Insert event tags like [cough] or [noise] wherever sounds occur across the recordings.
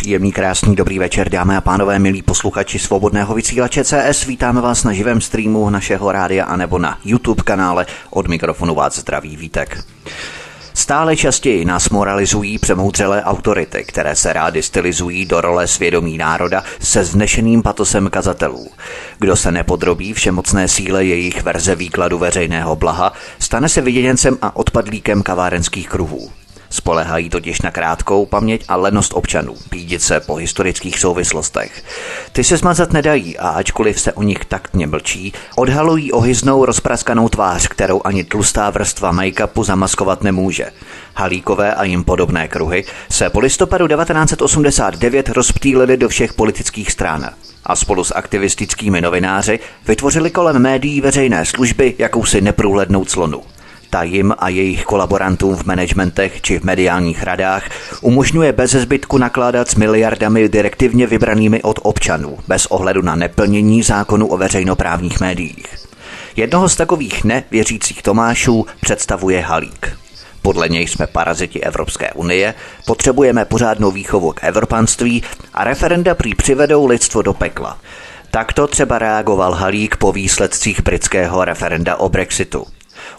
Příjemný, krásný, dobrý večer, dámy a pánové, milí posluchači svobodného vysílače CS. Vítáme vás na živém streamu našeho rádia anebo na YouTube kanále. Od mikrofonu vás zdraví Vítek. Stále častěji nás moralizují přemoudřelé autority, které se rády stylizují do role svědomí národa se znešeným patosem kazatelů. Kdo se nepodrobí všemocné síle jejich verze výkladu veřejného blaha, stane se viděněncem a odpadlíkem kavárenských kruhů. Spolehají totiž na krátkou paměť a lenost občanů, pídit se po historických souvislostech. Ty se smazat nedají a ačkoliv se o nich taktně mlčí, odhalují ohyznou rozpraskanou tvář, kterou ani tlustá vrstva make-upu zamaskovat nemůže. Halíkové a jim podobné kruhy se po listopadu 1989 rozptýlili do všech politických stran a spolu s aktivistickými novináři vytvořili kolem médií veřejné služby jakousi neprůhlednou clonu. Ta jim a jejich kolaborantům v managementech či v mediálních radách umožňuje bez zbytku nakládat s miliardami direktivně vybranými od občanů, bez ohledu na neplnění zákonu o veřejnoprávních médiích. Jednoho z takových nevěřících Tomášů představuje Halík. Podle něj jsme paraziti Evropské unie, potřebujeme pořádnou výchovu k evropanství a referenda prý přivedou lidstvo do pekla. Takto třeba reagoval Halík po výsledcích britského referenda o Brexitu.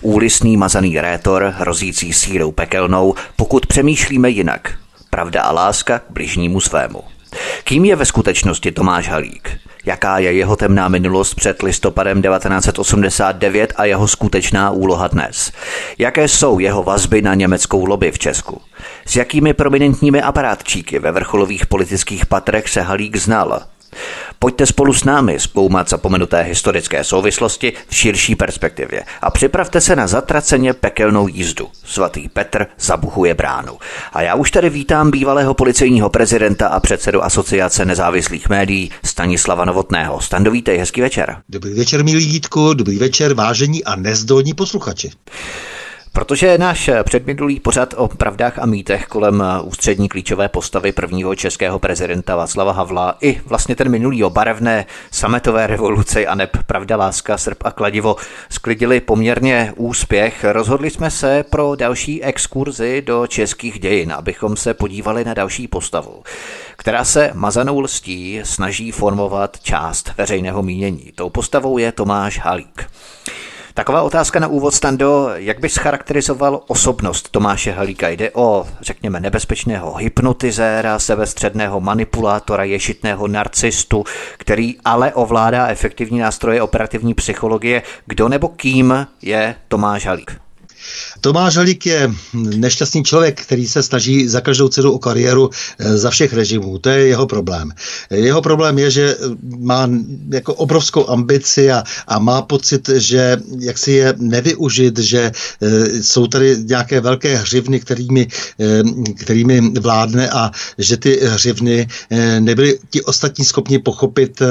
Úlisný mazaný rétor, hrozící sírou pekelnou, pokud přemýšlíme jinak. Pravda a láska k bližnímu svému. Kým je ve skutečnosti Tomáš Halík? Jaká je jeho temná minulost před listopadem 1989 a jeho skutečná úloha dnes? Jaké jsou jeho vazby na německou lobby v Česku? S jakými prominentními aparátčíky ve vrcholových politických patrech se Halík znal? Pojďte spolu s námi zkoumat zapomenuté historické souvislosti v širší perspektivě a připravte se na zatraceně pekelnou jízdu. Svatý Petr zabuchuje bránu. A já už tady vítám bývalého policejního prezidenta a předsedu Asociace nezávislých médií Stanislava Novotného. Stando, vítej, hezký večer. Dobrý večer, milí Jítku, dobrý večer, vážení a nezdolní posluchači. Protože náš předminulý pořad o pravdách a mýtech kolem ústřední klíčové postavy prvního českého prezidenta Václava Havla i vlastně ten minulý o barevné sametové revoluce a neb Pravda, láska, srp a kladivo sklidili poměrně úspěch. Rozhodli jsme se pro další exkurzi do českých dějin, abychom se podívali na další postavu která se mazanou lstí snaží formovat část veřejného mínění. Tou postavou je Tomáš Halík. Taková otázka na úvod, Stando. Jak bys charakterizoval osobnost Tomáše Halíka? Jde o, řekněme, nebezpečného hypnotizéra, sebestředného manipulátora, ješitného narcistu, který ale ovládá efektivní nástroje operativní psychologie. Kdo nebo kým je Tomáš Halík? Tomáš Halík je nešťastný člověk, který se snaží za každou cenu o kariéru eh, za všech režimů. To je jeho problém. Jeho problém je, že má jako obrovskou ambici a, a má pocit, že jak si je nevyužit, že jsou tady nějaké velké hřivny, kterými, kterými vládne a že ty hřivny nebyly ti ostatní schopni pochopit,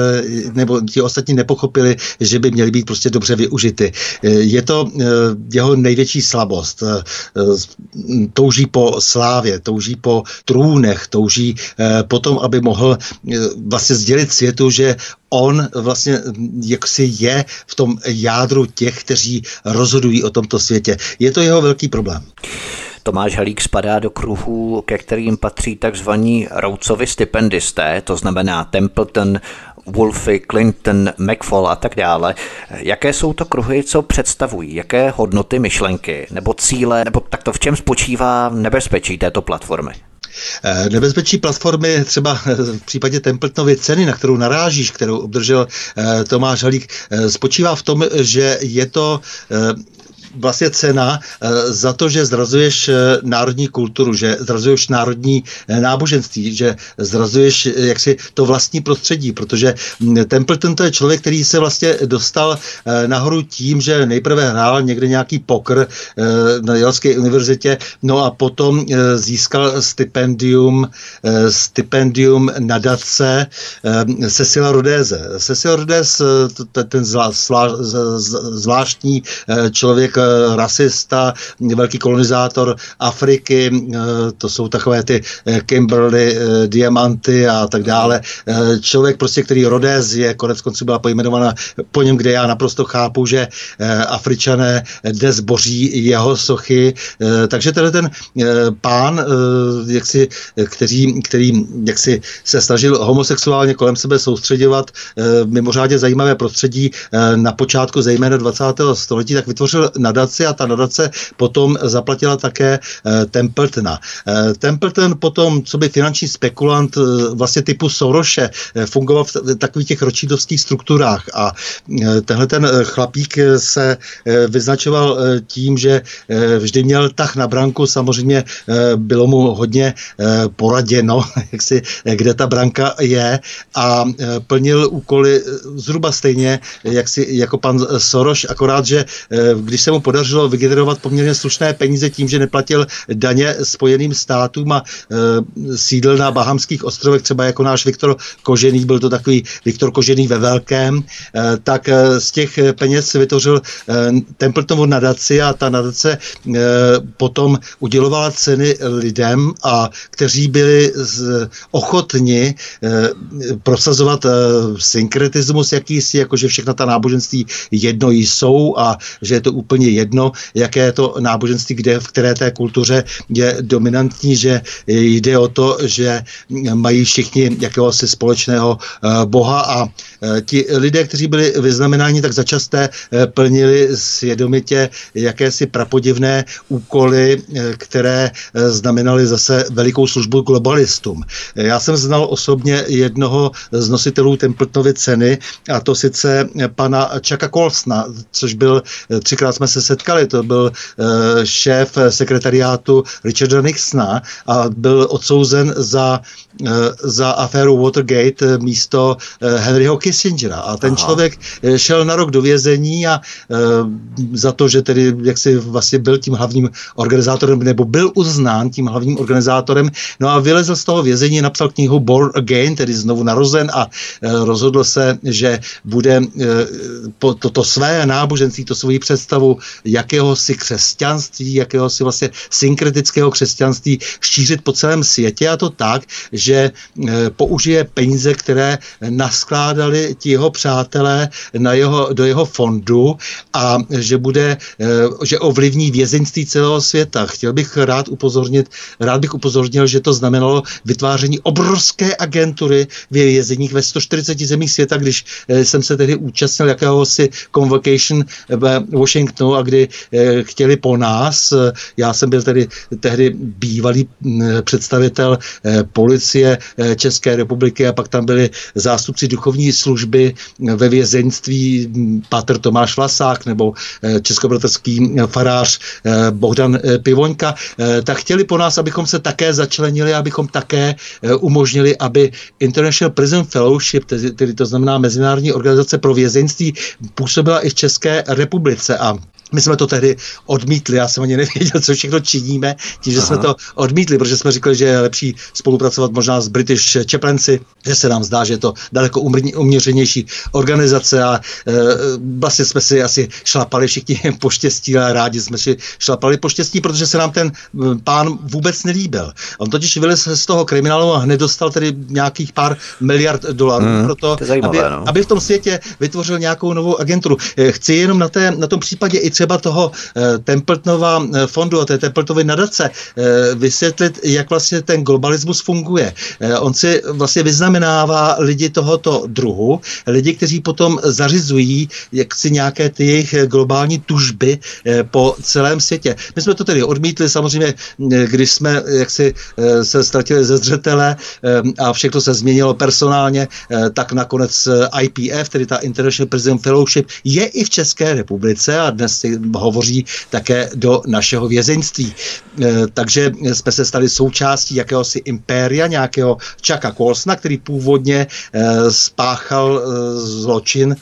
nebo ti ostatní nepochopili, že by měly být prostě dobře využity. Je to jeho největší slabost. Eh, eh, touží po slávě, touží po trůnech, touží eh, po tom, aby mohl vlastně sdělit světu, že on vlastně jaksi je v tom jádru těch, kteří rozhodují o tomto světě. Je to jeho velký problém. Tomáš Halík spadá do kruhů, ke kterým patří takzvaní Roucovi stipendisté, to znamená Templeton, Wolfy, Clinton, McFall a tak dále. Jaké jsou to kruhy, co představují? Jaké hodnoty, myšlenky nebo cíle, nebo takto v čem spočívá nebezpečí této platformy? Eh, nebezpečí platformy třeba eh, v případě Templetonovy ceny, na kterou narážíš, kterou obdržel eh, Tomáš Halík, spočívá v tom, že je to vlastně cena za to, že zrazuješ národní kulturu, že zrazuješ národní náboženství, že zrazuješ jaksi to vlastní prostředí, protože hm, Templeton to je člověk, který se vlastně dostal nahoru tím, že nejprve hrál někde nějaký pokr na Jalské univerzitě, no a potom získal stipendium, stipendium nadace Cecila Rodéze. Cecil Rodez, ten zvláštní člověk, rasista, velký kolonizátor Afriky, to jsou takové ty Kimberly, diamanty a tak dále. Člověk prostě, který Rodez je, konec konců byla pojmenovaná po něm, kde já naprosto chápu, že Afričané dnes boří jeho sochy. Takže tenhle ten pán, jak si, který, který jak si se snažil homosexuálně kolem sebe soustředovat mimořádně zajímavé prostředí na počátku zejména 20. století, tak vytvořil nadaci a ta nadace potom zaplatila také Templetona. Templeton potom, co by finanční spekulant vlastně typu Soroše, fungoval v takových těch ročídovských strukturách a tenhle ten chlapík se vyznačoval tím, že vždy měl tah na branku, samozřejmě bylo mu hodně poraděno, [laughs] jak si, kde ta branka je a plnil úkoly zhruba stejně, jak si, jako pan Soros, akorát, že když se mu podařilo vygenerovat poměrně slušné peníze tím, že neplatil daně spojeným státům a sídl na Bahamských ostrovech, třeba jako náš Viktor Kožený, byl to takový Viktor Kožený ve velkém, tak z těch peněz vytvořil Templetovu nadaci a ta nadace potom udělovala ceny lidem, a kteří byli ochotni prosazovat synkretismus jakýsi, jakože všechna ta náboženství jedno jsou a že je to úplně jedno, jaké je to náboženství, kde, v které té kultuře je dominantní, že jde o to, že mají všichni jakéhosi společného boha a ti lidé, kteří byli vyznamenáni tak začasté, plnili svědomitě jakési prapodivné úkoly, které znamenaly zase velikou službu globalistům. Já jsem znal osobně jednoho z nositelů Templetonovy ceny a to sice pana Čaka Kolsna, což byl, třikrát jsme se setkali, to byl šéf sekretariátu Richarda Nixona a byl odsouzen za, za aféru Watergate místo Henryho Kissingera. A ten Aha. člověk šel na rok do vězení a za to, že tedy jaksi vlastně byl tím hlavním organizátorem, nebo byl uznán tím hlavním organizátorem, no a vylezl z toho vězení, napsal knihu Born Again, tedy znovu narozen a rozhodl se, že bude toto to své náboženství, to svoji představu jakéhosi křesťanství, jakéhosi vlastně synkretického křesťanství šířit po celém světě a to tak, že použije peníze, které naskládali ti jeho přátelé na jeho, do jeho fondu a že bude, že ovlivní vězeňství celého světa. Chtěl bych rád upozornit, rád bych upozornil, že to znamenalo vytváření obrovské agentury v vězeních ve 140 zemích světa, když jsem se tedy účastnil jakéhosi convocation ve Washingtonu a kdy chtěli po nás, já jsem byl tedy tehdy bývalý představitel policie České republiky a pak tam byli zástupci duchovní služby ve vězeňství Patr Tomáš Vlasák nebo českobratrský farář Bohdan Pivoňka, tak chtěli po nás, abychom se také začlenili, abychom také umožnili, aby International Prison Fellowship, tedy, tedy to znamená Mezinárodní organizace pro vězeňství, působila i v České republice. A my jsme to tehdy odmítli, já jsem ani nevěděl, co všechno činíme, tím, že Aha. jsme to odmítli, protože jsme říkali, že je lepší spolupracovat možná s British Chaplaincy, že se nám zdá, že je to daleko uměřenější organizace a e, vlastně jsme si asi šlapali všichni [laughs] po štěstí a rádi jsme si šlapali po štěstí, protože se nám ten pán vůbec nelíbil. On totiž vylez z toho kriminálu a hned dostal tedy nějakých pár miliard dolarů hmm, pro to, zajímavé, aby, no. aby v tom světě vytvořil nějakou novou agenturu. E, chci jenom na, té, na tom případě i třeba toho eh, Templetonova eh, fondu a té Templetovy nadace eh, vysvětlit, jak vlastně ten globalismus funguje. On si vlastně vyznamenává lidi tohoto druhu, lidi, kteří potom zařizují jaksi nějaké ty jejich globální tužby po celém světě. My jsme to tedy odmítli samozřejmě, když jsme jaksi se ztratili ze zřetele a všechno se změnilo personálně, tak nakonec IPF, tedy ta International Prison Fellowship, je i v České republice a dnes si hovoří také do našeho vězeňství. Takže jsme se stali součástí jakéhosi impéria, nějakého Chucka Colsona, který původně spáchal zločin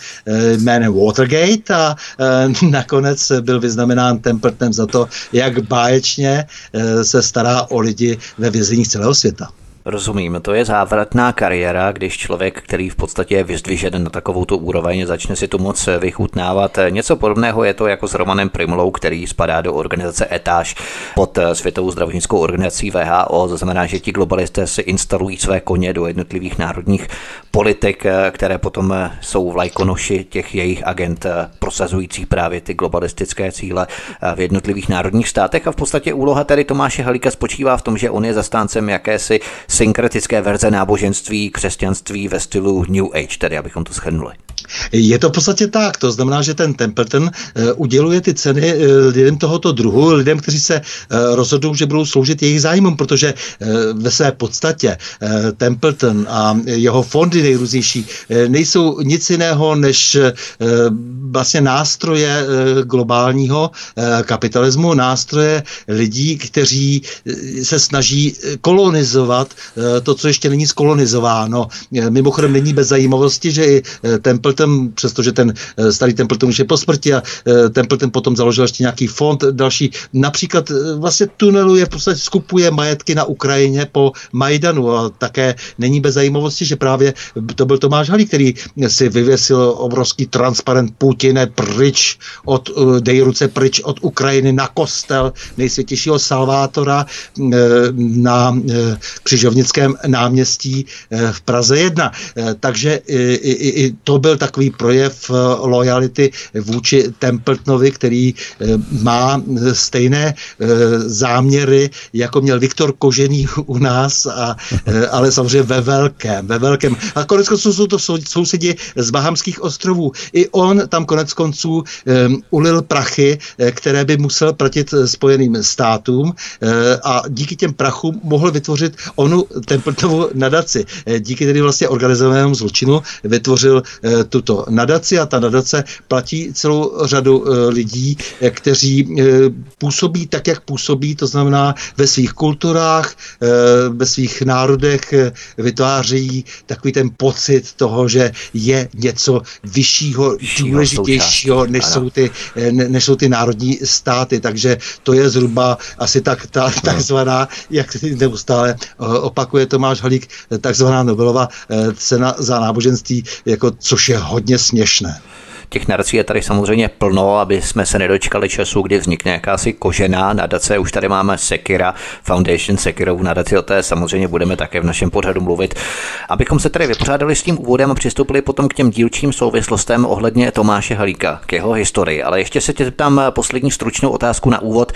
jménem Watergate a [laughs] nakonec byl vyznamenán Templetonem za to, jak báječně se stará o lidi ve vězeních celého světa. Rozumím, to je závratná kariéra, když člověk, který v podstatě je vyzdvižen na takovou tu úroveň, začne si tu moc vychutnávat. Něco podobného je to jako s Romanem Primlou, který spadá do organizace ETAŽ pod Světovou zdravotnickou organizací VHO. To znamená, že ti globalisté si instalují své koně do jednotlivých národních politik, které potom jsou v lajkonoši těch jejich agent prosazujících právě ty globalistické cíle v jednotlivých národních státech. A v podstatě úloha tady Tomáše Halíka spočívá v tom, že on je zastáncem jakési synkretické verze náboženství, křesťanství ve stylu New Age, tedy abychom to shrnuli. Je to v podstatě tak, to znamená, že ten Templeton uh, uděluje ty ceny uh, lidem tohoto druhu, lidem, kteří se uh, rozhodnou, že budou sloužit jejich zájmům, protože ve své podstatě Templeton a jeho fondy nejrůznější nejsou nic jiného než vlastně nástroje globálního kapitalismu, nástroje lidí, kteří se snaží kolonizovat to, co ještě není skolonizováno. Mimochodem není bez zajímavosti, že i Templeton Templeton, přestože ten eh, starý Templeton už je po smrti a eh, Templeton potom založil ještě nějaký fond další, například eh, vlastně tuneluje, v podstatě skupuje majetky na Ukrajině po Majdanu a také není bez zajímavosti, že právě to byl Tomáš Halí, který si vyvěsil obrovský transparent Putine pryč od, dej ruce pryč od Ukrajiny na kostel nejsvětějšího Salvátora na Křižovnickém náměstí v Praze 1. Takže i, i, i to byl takový projev eh, lojality vůči Templetonovi, který eh, má stejné eh, záměry, jako měl Viktor Kožený u nás, a, ale samozřejmě ve velkém, ve velkém. A konec konců jsou to sousedi z Bahamských ostrovů. I on tam konec konců ulil prachy, které by musel platit Spojeným státům a díky těm prachům mohl vytvořit onu Templetovu nadaci. Díky tedy vlastně organizovanému zločinu vytvořil tuto nadaci a ta nadace platí celou řadu e, lidí, kteří působí tak, jak působí, to znamená ve svých kulturách, ve svých národech vytvářejí takový ten pocit toho, že je něco vyššího, důležitějšího, než jsou, ty, než jsou ty národní státy. Takže to je zhruba asi tak ta takzvaná, jak neustále opakuje Tomáš Halík, takzvaná Nobelova cena za náboženství, jako což je hodně směšné. Těch nadací je tady samozřejmě plno, aby jsme se nedočkali času, kdy vznikne jakási kožená nadace. Už tady máme Sekira, Foundation Sekirovu nadaci, o té samozřejmě budeme také v našem pořadu mluvit. Abychom se tedy vypořádali s tím úvodem a přistoupili potom k těm dílčím souvislostem ohledně Tomáše Halíka, k jeho historii. Ale ještě se tě zeptám poslední stručnou otázku na úvod.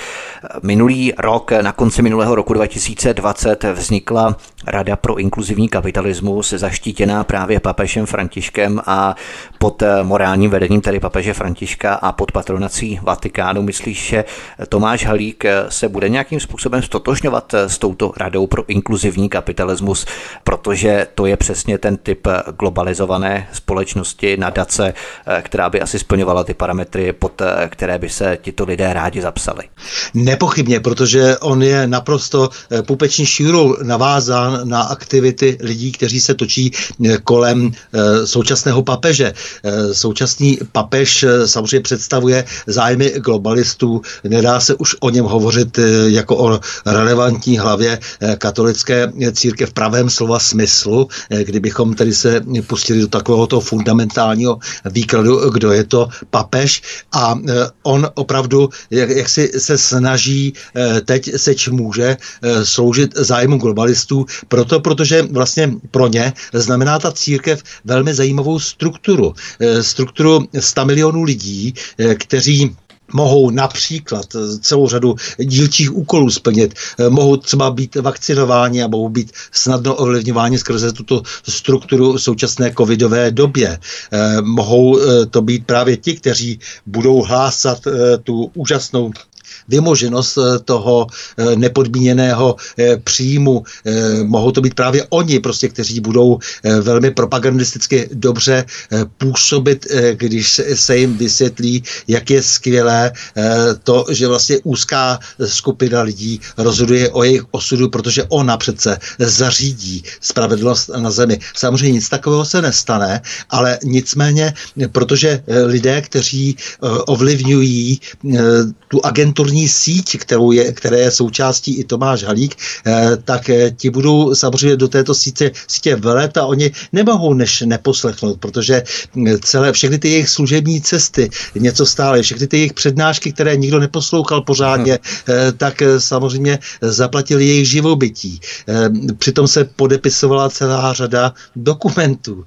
Minulý rok, na konci minulého roku 2020, vznikla Rada pro inkluzivní kapitalismus, zaštítěná právě papežem Františkem a pod morálním vedením vedením tedy papeže Františka a pod patronací Vatikánu. Myslíš, že Tomáš Halík se bude nějakým způsobem stotožňovat s touto radou pro inkluzivní kapitalismus, protože to je přesně ten typ globalizované společnosti, nadace, která by asi splňovala ty parametry, pod které by se tito lidé rádi zapsali? Nepochybně, protože on je naprosto pupeční šírou navázán na aktivity lidí, kteří se točí kolem eh, současného papeže. Eh, papež eh, samozřejmě představuje zájmy globalistů. Nedá se už o něm hovořit eh, jako o relevantní hlavě eh, katolické církev v pravém slova smyslu, kdybychom tedy se pustili do takového toho fundamentálního výkladu, kdo je to papež. A on opravdu, jak, jak si se snaží teď seč může sloužit zájmu globalistů, proto, protože vlastně pro ně znamená ta církev velmi zajímavou strukturu. Strukturu 100 milionů lidí, eh, kteří mohou například eh, celou řadu dílčích úkolů splnit, eh, mohou třeba být vakcinováni a mohou být snadno ovlivňováni skrze tuto strukturu v současné covidové době. Mohou to být právě ti, kteří budou hlásat tu úžasnou vymoženost toho nepodmíněného příjmu. Mohou to být právě oni, prostě, kteří budou velmi propagandisticky dobře působit, když se jim vysvětlí, jak je skvělé to, že vlastně úzká skupina lidí rozhoduje o jejich osudu, protože ona přece zařídí spravedlnost na zemi. Samozřejmě nic takového se nestane, ale nicméně, protože lidé, kteří ovlivňují tu agenturní síť, kterou je, které je součástí i Tomáš Halík, tak ti budou samozřejmě do této sítě, sítě velet a oni nemohou než neposlechnout, protože celé, všechny ty jejich služební cesty něco stále, všechny ty jejich přednášky, které nikdo neposlouchal pořádně, hmm. tak samozřejmě zaplatili jejich živobytí. Přitom se podepisovala celá řada dokumentů.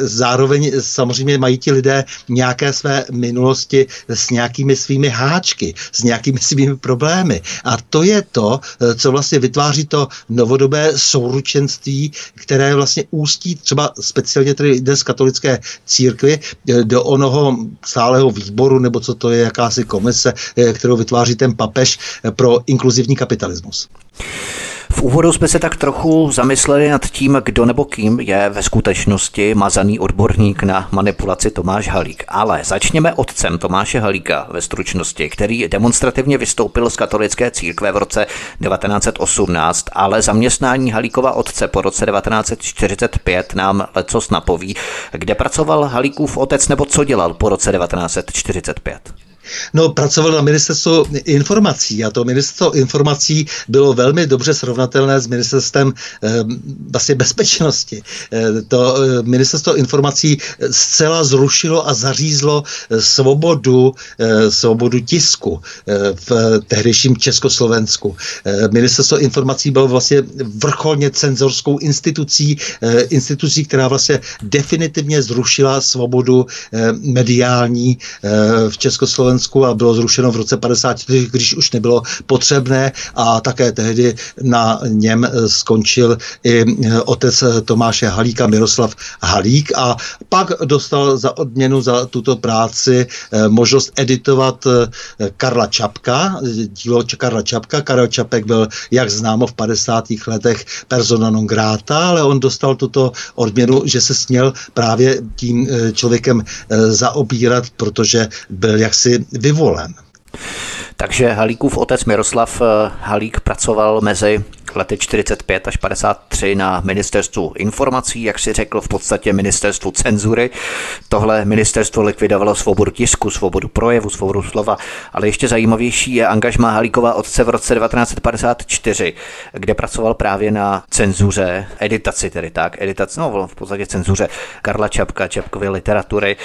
Zároveň samozřejmě mají ti lidé nějaké své minulosti s nějakými svými háčky, s nějakými svými problémy. A to je to, co vlastně vytváří to novodobé souručenství, které vlastně ústí třeba speciálně tedy dnes katolické církvy do onoho stáleho výboru, nebo co to je, jakási komise, kterou vytváří ten papež pro inkluzivní kapitalismus. V úvodu jsme se tak trochu zamysleli nad tím, kdo nebo kým je ve skutečnosti mazaný odborník na manipulaci Tomáš Halík. Ale začněme otcem Tomáše Halíka ve stručnosti, který demonstrativně vystoupil z katolické církve v roce 1918, ale zaměstnání Halíkova otce po roce 1945 nám lecos napoví, kde pracoval Halíkův otec nebo co dělal po roce 1945. No, pracoval na ministerstvu informací a to ministerstvo informací bylo velmi dobře srovnatelné s ministerstvem eh, vlastně bezpečnosti. Eh, to eh, ministerstvo informací zcela zrušilo a zařízlo eh, svobodu, eh, svobodu tisku eh, v tehdejším Československu. Eh, ministerstvo informací bylo vlastně vrcholně cenzorskou institucí, eh, institucí, která vlastně definitivně zrušila svobodu eh, mediální eh, v Československu Slovensku a bylo zrušeno v roce 54, když už nebylo potřebné a také tehdy na něm eh, skončil i eh, otec Tomáše Halíka, Miroslav Halík a pak dostal za odměnu za tuto práci eh, možnost editovat Karla Čapka, dílo Karla Čapka. Karel Čapek byl, jak známo, v 50. letech persona non grata, ale on dostal tuto odměnu, že se směl právě tím člověkem zaobírat, protože byl jaksi vyvolen. Takže Halíkův otec Miroslav eh, Halík pracoval mezi lety 45 až 53 na ministerstvu informací, jak si řekl, v podstatě ministerstvu cenzury. Tohle ministerstvo likvidovalo svobodu tisku, svobodu projevu, svobodu slova, ale ještě zajímavější je angažma Halíkova otce v roce 1954, kde pracoval právě na cenzuře, editaci tedy tak, editaci, no v podstatě cenzuře Karla Čapka, Čapkovy literatury.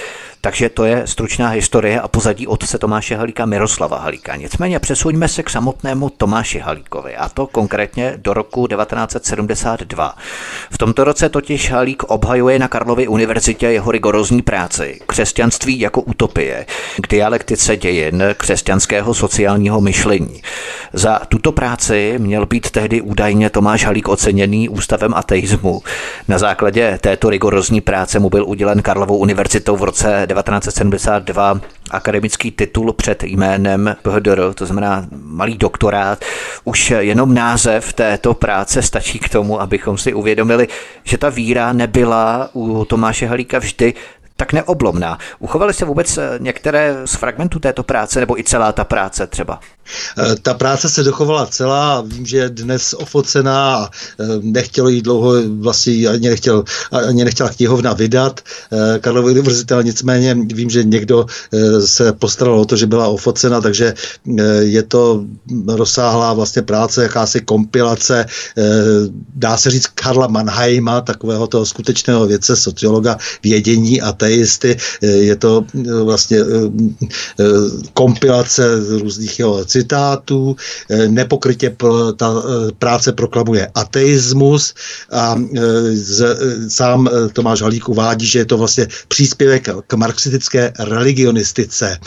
Takže to je stručná historie a pozadí otce Tomáše Halíka Miroslava Halíka. Nicméně přesuňme se k samotnému Tomáši Halíkovi a to konkrétně do roku 1972. V tomto roce totiž Halík obhajuje na Karlově univerzitě jeho rigorózní práci Křesťanství jako utopie k dialektice dějin křesťanského sociálního myšlení. Za tuto práci měl být tehdy údajně Tomáš Halík oceněný ústavem ateismu. Na základě této rigorózní práce mu byl udělen Karlovou univerzitou v roce 1972 akademický titul před jménem PHDR, to znamená malý doktorát. Už jenom název této práce stačí k tomu, abychom si uvědomili, že ta víra nebyla u Tomáše Halíka vždy tak neoblomná. Uchovaly se vůbec některé z fragmentů této práce, nebo i celá ta práce třeba? Eh, ta práce se dochovala celá, vím, že je dnes ofocená a eh, nechtělo jí dlouho, vlastně ani, nechtěl, ani nechtěla knihovna vydat. Eh, Karlova univerzita, nicméně vím, že někdo se postaral o to, že byla ofocena, takže je to rozsáhlá vlastně práce, jakási kompilace, dá se říct Karla Mannheima, takového toho skutečného vědce, sociologa, vědění, ateisty. Je to vlastně kompilace různých jeho citátů, eh, nepokrytě ta eh, práce proklamuje ateismus a eh, sám Tomáš Halík uvádí, že je to vlastně příspěvek k marxistické religionistice.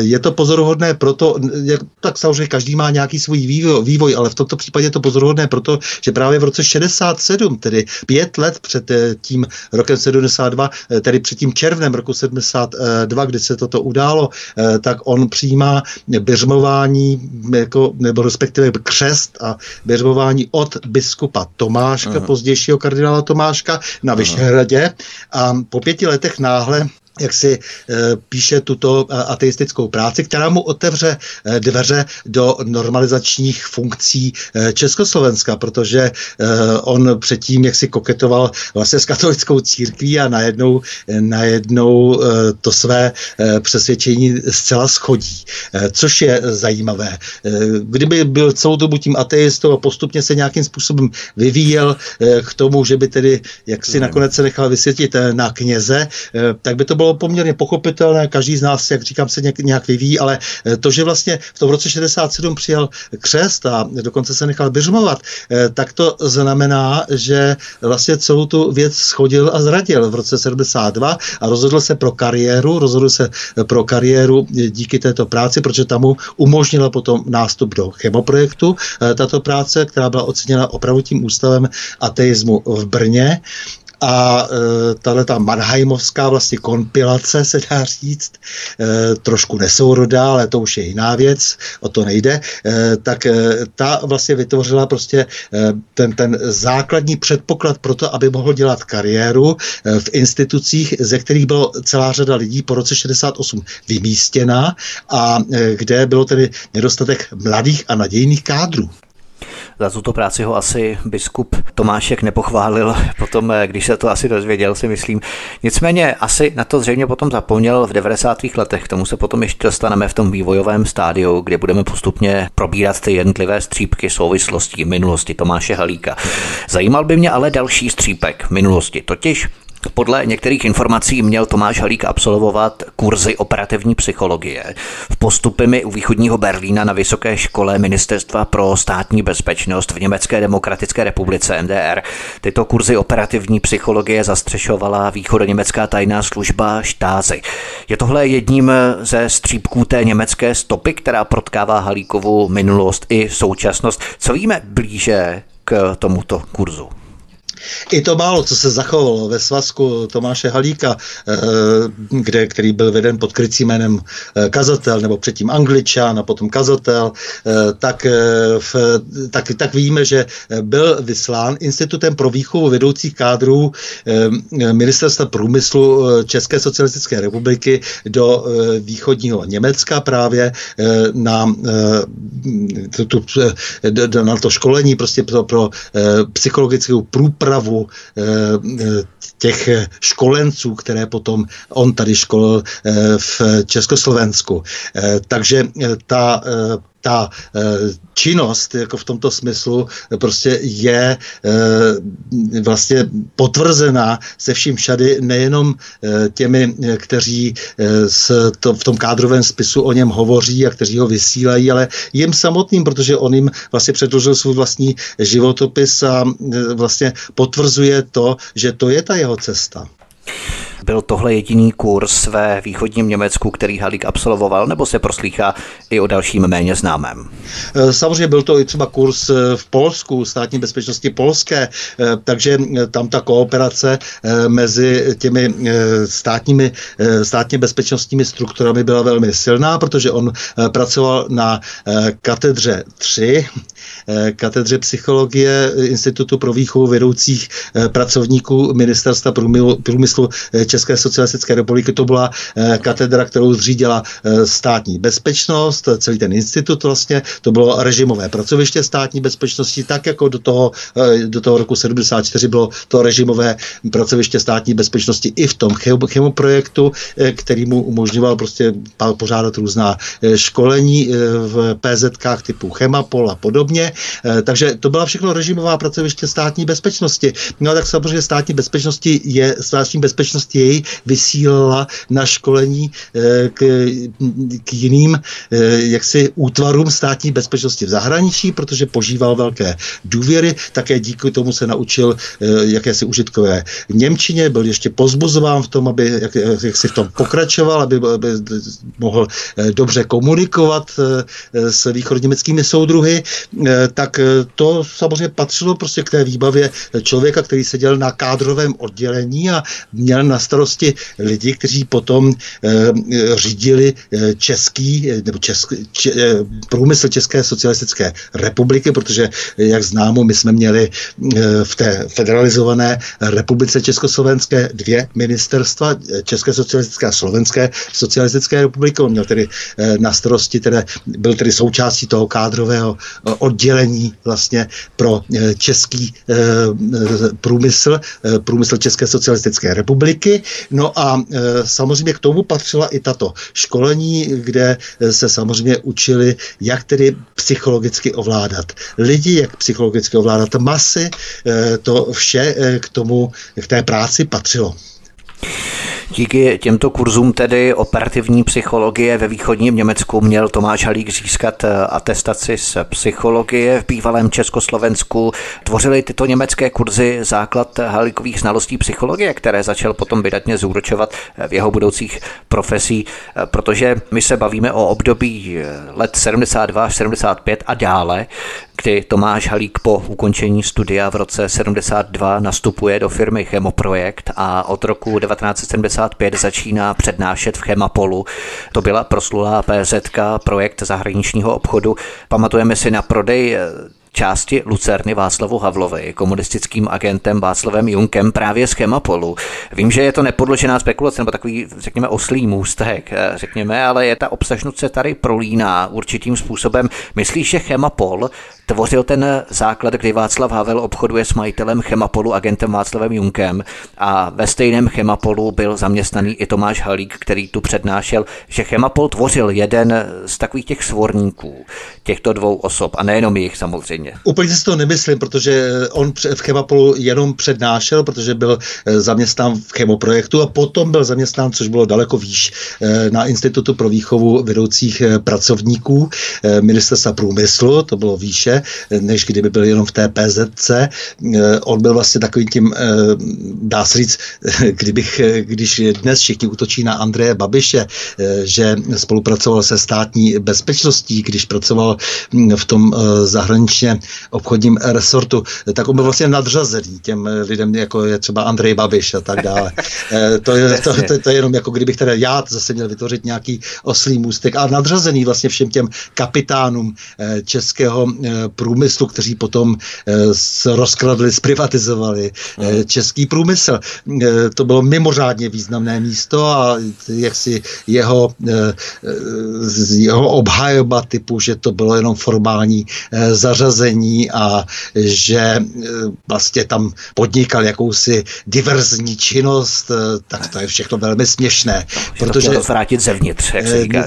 Je to pozoruhodné proto, jak, tak samozřejmě každý má nějaký svůj vývoj, vývoj, ale v tomto případě je to pozoruhodné proto, že právě v roce 67, tedy pět let před tím rokem 72, tedy před tím červnem roku 72, kdy se toto událo, tak on přijímá běžmování, jako, nebo respektive křest a běžmování od biskupa Tomáška, uh-huh. pozdějšího kardinála Tomáška na Vyšehradě a po pěti letech náhle jak si e, píše tuto e, ateistickou práci, která mu otevře e, dveře do normalizačních funkcí Československa, protože on předtím, jak si koketoval vlastně s katolickou církví a najednou, najednou to své přesvědčení zcela schodí, což je zajímavé. Kdyby byl celou dobu tím ateistou a postupně se nějakým způsobem vyvíjel k tomu, že by tedy, jak si hmm. nakonec se nechal vysvětlit na kněze, tak by to bylo poměrně pochopitelné, každý z nás, jak říkám, se nějak vyvíjí, ale eh, to, že vlastně v tom roce 67 přijal křest a dokonce se nechal běžmovat, eh, tak to znamená, že vlastně celou tu věc schodil a zradil v roce 72 a rozhodl se pro kariéru, rozhodl se pro kariéru díky této práci, protože tam mu umožnila potom nástup do chemoprojektu. Eh, tato práce, která byla oceněna opravdu tím ústavem ateismu v Brně a e, tahle ta Mannheimovská vlastně kompilace, se dá říct, e, trošku nesourodá, ale to už je jiná věc, o to nejde, e, tak e, ta vlastně vytvořila prostě e, ten, ten základní předpoklad pro to, aby mohl dělat kariéru e, v institucích, ze kterých bylo celá řada lidí po roce 68 vymístěna a e, kde bylo tedy nedostatek mladých a nadějných kádrů. Za tuto práci ho asi biskup Tomášek nepochválil, [laughs] potom, eh, když se to asi dozvěděl, si myslím. Nicméně asi na to zřejmě potom zapomněl v 90. letech. K tomu se potom ještě dostaneme v tom vývojovém stádiu, kde budeme postupně probírat ty jednotlivé střípky souvislostí minulosti Tomáše Halíka. Zajímal by mě ale další střípek minulosti, totiž podle některých informací měl Tomáš Halík absolvovat kurzy operativní psychologie v postupy u východního Berlína na Vysoké škole Ministerstva pro státní bezpečnost v Německé demokratické republice MDR. Tyto kurzy operativní psychologie zastřešovala východoněmecká tajná služba Štázy. Je tohle jedním ze střípků té německé stopy, která protkává Halíkovu minulost i současnost. Co víme blíže k tomuto kurzu? I to málo, co se zachovalo ve svazku Tomáše Halíka, eh, kde, který byl veden pod krycím jménem eh, kazatel, nebo předtím angličan a potom kazatel, eh, tak, v, tak, tak víme, že byl vyslán Institutem pro výchovu vedoucích kádrů Ministerstva průmyslu České socialistické republiky do východního Německa právě na, na to školení prostě pro, pro psychologickou průpravu přípravu eh, eh, těch školenců, které potom on tady školil eh, v Československu. Takže ta ta e, činnost jako v tomto smyslu prostě je e, vlastně potvrzená se vším všady nejenom e, těmi, kteří to, v tom kádrovém spisu o něm hovoří a kteří ho vysílají, ale jim samotným, protože on jim vlastně předložil svůj vlastní životopis a vlastně potvrzuje to, že to je ta jeho cesta. Byl tohle jediný kurz ve východním Německu, který Halík absolvoval, nebo se proslýchá i o dalším méně známém? Eh, samozřejmě byl to i třeba kurz eh, v Polsku, státní bezpečnosti polské, eh, takže tam ta kooperace mezi těmi státními, státně bezpečnostními strukturami byla velmi silná, protože on pracoval na katedře 3, katedře psychologie Institutu pro výchovu vedoucích pracovníků Ministerstva průmyslu České socialistické republiky. To byla eh, katedra, kterou zřídila eh, státní bezpečnost, celý ten institut vlastně, to bylo režimové pracoviště státní bezpečnosti, tak jako do toho, eh, do toho roku 74 bylo to režimové pracoviště státní bezpečnosti i v tom chemoprojektu, který mu umožňoval prostě pořádat různá školení v PZK typu Chemapol a podobně. Takže to byla všechno režimová pracoviště státní bezpečnosti. No tak samozřejmě státní bezpečnosti je státní bezpečnosti jej vysílala na školení eh, k, k jiným eh, jaksi útvarům státní bezpečnosti v zahraničí, protože požíval velké důvěry, také díky tomu se naučil eh, jakési užitkové Němčině, byl ještě pozbuzován v tom, aby jak, jak si v tom pokračoval, aby, aby mohl dobře komunikovat s východněmeckými soudruhy, tak to samozřejmě patřilo prostě k té výbavě člověka, který seděl na kádrovém oddělení a měl na starosti lidi, kteří potom řídili český, nebo český, če, průmysl České socialistické republiky, protože, jak známo, my jsme měli v té federalizované republice Československé dvě ministerstva, České socialistické a Slovenské socialistické republiky. On měl tedy na starosti, tedy, byl tedy součástí toho kádrového oddělení vlastně pro český průmysl, průmysl České socialistické republiky. No a samozřejmě k tomu patřila i tato školení, kde se samozřejmě učili, jak tedy psychologicky ovládat lidi, jak psychologicky ovládat masy. To vše k tomu, k té práci patřilo. Díky těmto kurzům tedy operativní psychologie ve východním Německu měl Tomáš Halík získat eh, atestaci z psychologie v bývalém Československu. Tvořily tyto německé kurzy základ Halíkových znalostí psychologie, které začal potom vydatně zúročovat eh, v jeho budoucích profesí, eh, protože my se bavíme o období let 72 až 75 a dále, kdy Tomáš Halík po ukončení studia v roce 72 nastupuje do firmy Chemoprojekt a od roku 1975 začíná přednášet v Chemapolu. To byla proslulá PZK, projekt zahraničního obchodu. Pamatujeme si na prodej části Lucerny Václavu Havlovi, komunistickým agentem Václavem Junkem právě z Chemapolu. Vím, že je to nepodložená spekulace, nebo takový, řekněme, oslý můstek, eh, řekněme, ale je ta obsažnost se tady prolíná určitým způsobem. Myslíš, že Chemapol tvořil ten základ, kdy Václav Havel obchoduje s majitelem Chemapolu, agentem Václavem Junkem a ve stejném Chemapolu byl zaměstnaný i Tomáš Halík, který tu přednášel, že Chemapol tvořil jeden z takových těch svorníků těchto dvou osob a nejenom jich samozřejmě. Úplně si to nemyslím, protože on v Chemapolu jenom přednášel, protože byl eh, zaměstnán v chemoprojektu a potom byl zaměstnán, což bylo daleko výš, eh, na Institutu pro výchovu vedoucích eh, pracovníků ministerstva průmyslu, to bylo výše, než kdyby byl jenom v té PZC. On byl vlastně takovým tím, dá se říct, [laughs] kdybych, když dnes všichni útočí na Andreje Babiše, že spolupracoval se státní bezpečností, když pracoval hm, v tom zahraničně obchodním resortu, tak on byl vlastně nadřazený těm lidem, jako je třeba Andrej Babiš a tak dále. [laughs] to, je, to, to, to je jenom jako kdybych teda já zase měl vytvořit nějaký oslý můstek a nadřazený vlastně všem těm kapitánům českého průmyslu, kteří potom eh, rozkradli, zprivatizovali eh, český průmysl. Eh, to bylo mimořádně významné místo a jak si jeho, jeho obhajoba typu, že to bylo jenom formální zařazení a že vlastně tam podnikal jakousi diverzní činnost, tak to je všechno velmi směšné. Protože to vrátit zevnitř, jak se říká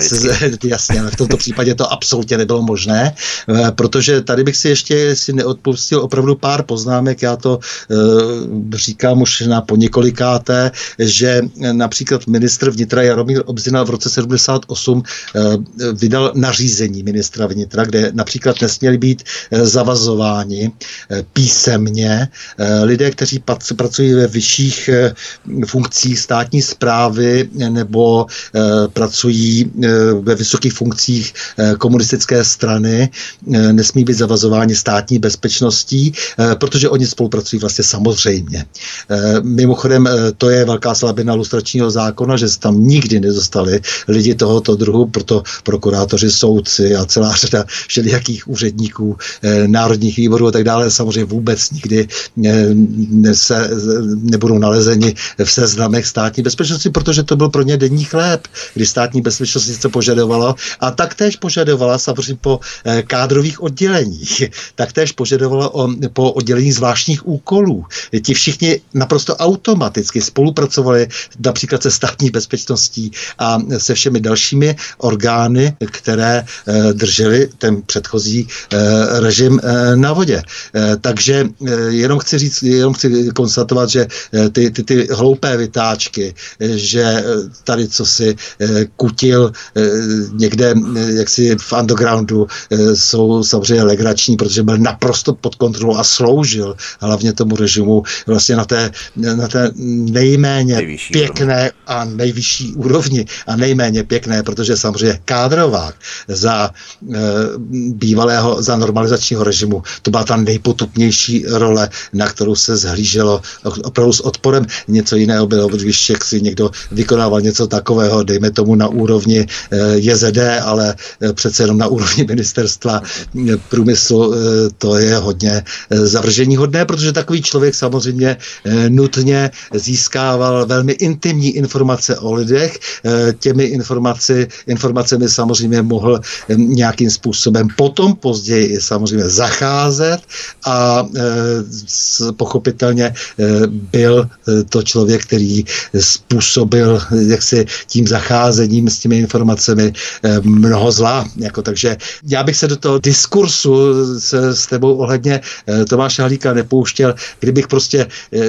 [laughs] Jasně, ale v tomto případě to absolutně nebylo možné, protože tady bych si ještě si neodpustil opravdu pár poznámek, já to e, říkám už na po několikáté, že například ministr vnitra Jaromír Obzina v roce 78 e, eh, vydal nařízení ministra vnitra, kde například nesměli být e, zavazováni písemně lidé, kteří pracují ve vyšších funkcích státní zprávy nebo pracují ve vysokých funkcích komunistické strany, nesmí být zavazováni státní bezpečností, eh, protože oni spolupracují vlastně samozřejmě. Eh, mimochodem, eh, to je velká slabina lustračního zákona, že se tam nikdy nedostali lidi tohoto druhu, proto prokurátoři, soudci a celá řada všelijakých úředníků, národních výborů a tak dále, samozřejmě vůbec nikdy se nebudou nalezeni v seznamech státní bezpečnosti, protože to byl pro ně denní chléb, kdy státní bezpečnost se požadovala a taktéž požadovala samozřejmě po kádrových odděleních, [laughs] taktéž požadovala o, po oddělení zvláštních úkolů. Ti všichni naprosto automaticky spolupracovali například se státní bezpečností a se všemi dalšími orgány, které e, drželi ten předchozí e, režim e, na vodě. Takže jenom chci říct, jenom chci konstatovat, že ty, ty, ty hloupé vytáčky, že tady co si kutil někde jaksi v undergroundu jsou samozřejmě legrační, protože byl naprosto pod kontrolou a sloužil hlavně tomu režimu vlastně na té, na té nejméně nejvyšší pěkné úrovni. a nejvyšší úrovni a nejméně pěkné, protože samozřejmě kádrovák za e, bývalého, za normalizačního režimu. To byla ta nejpotupnější role, na kterou se zhlíželo opravdu s odporem. Něco jiného bylo, když si někdo vykonával něco takového, dejme tomu na úrovni JZD, ale přece jenom na úrovni ministerstva průmyslu, to je hodně zavržení hodné, protože takový člověk samozřejmě nutně získával velmi intimní informace o lidech. Těmi informaci, informacemi samozřejmě mohl nějakým způsobem potom později samozřejmě zacházet a pochopitelně byl to člověk, který způsobil jaksi tím zacházením s těmi informacemi mnoho zla. Jako, takže já bych se do toho diskursu se, s tebou ohledně Tomáše Halíka nepouštěl, kdybych prostě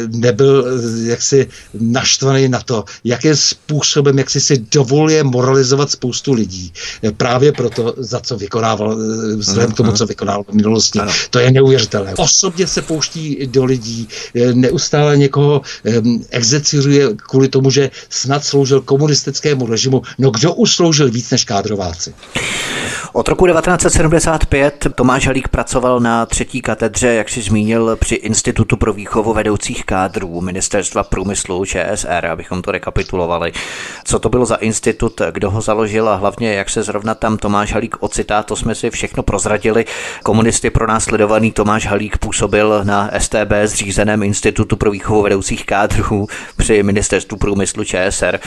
nebyl jaksi naštvaný na to, jakým způsobem, jak si si dovoluje moralizovat spoustu lidí. Právě proto, za co vykonával, vzhledem k tomu, co vykonával v minulosti. Ano. To je neuvěřitelné. Osobně se pouští do lidí, neustále někoho execiruje kvůli tomu, že snad sloužil komunistickému režimu. No kdo už sloužil víc než kádrováci? Od roku 1975 Tomáš Halík pracoval na třetí katedře, jak si zmínil, při Institutu pro výchovu vedoucích kádrů Ministerstva průmyslu ČSR, abychom to rekapitulovali. Co to bylo za institut, kdo ho založil a hlavně jak se zrovna tam Tomáš Halík ocitá, to jsme si všechno prozradili. Komunisty pro následovaný Tomáš Halík působil na STB zřízeném Institutu pro výchovu vedoucích kádrů při Ministerstvu průmyslu ČSR.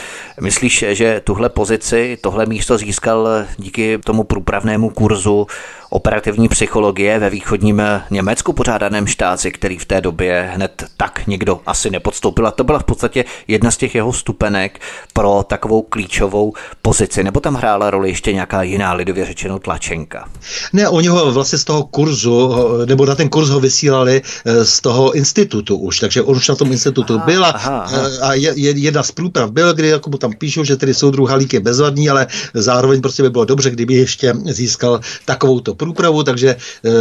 Myslíš, že tuhle pozici, tohle místo získal díky tomu průpravnému kurzu operativní psychologie ve východním Německu pořádaném štáci, který v té době hned tak někdo asi nepodstoupil. A to byla v podstatě jedna z těch jeho stupenek pro takovou klíčovou pozici. Nebo tam hrála roli ještě nějaká jiná lidově řečeno tlačenka? Ne, oni ho vlastně z toho kurzu, nebo na ten kurz ho vysílali eh, z toho institutu už, takže on už na tom institutu aha, byl a, aha, aha. Eh, a je, jedna z průprav byl, kdy jako mu tam píšou, že tedy soudruh Halík je bezvadný, ale zároveň prostě by bylo dobře, kdyby ještě získal takovouto průpravu, takže eh,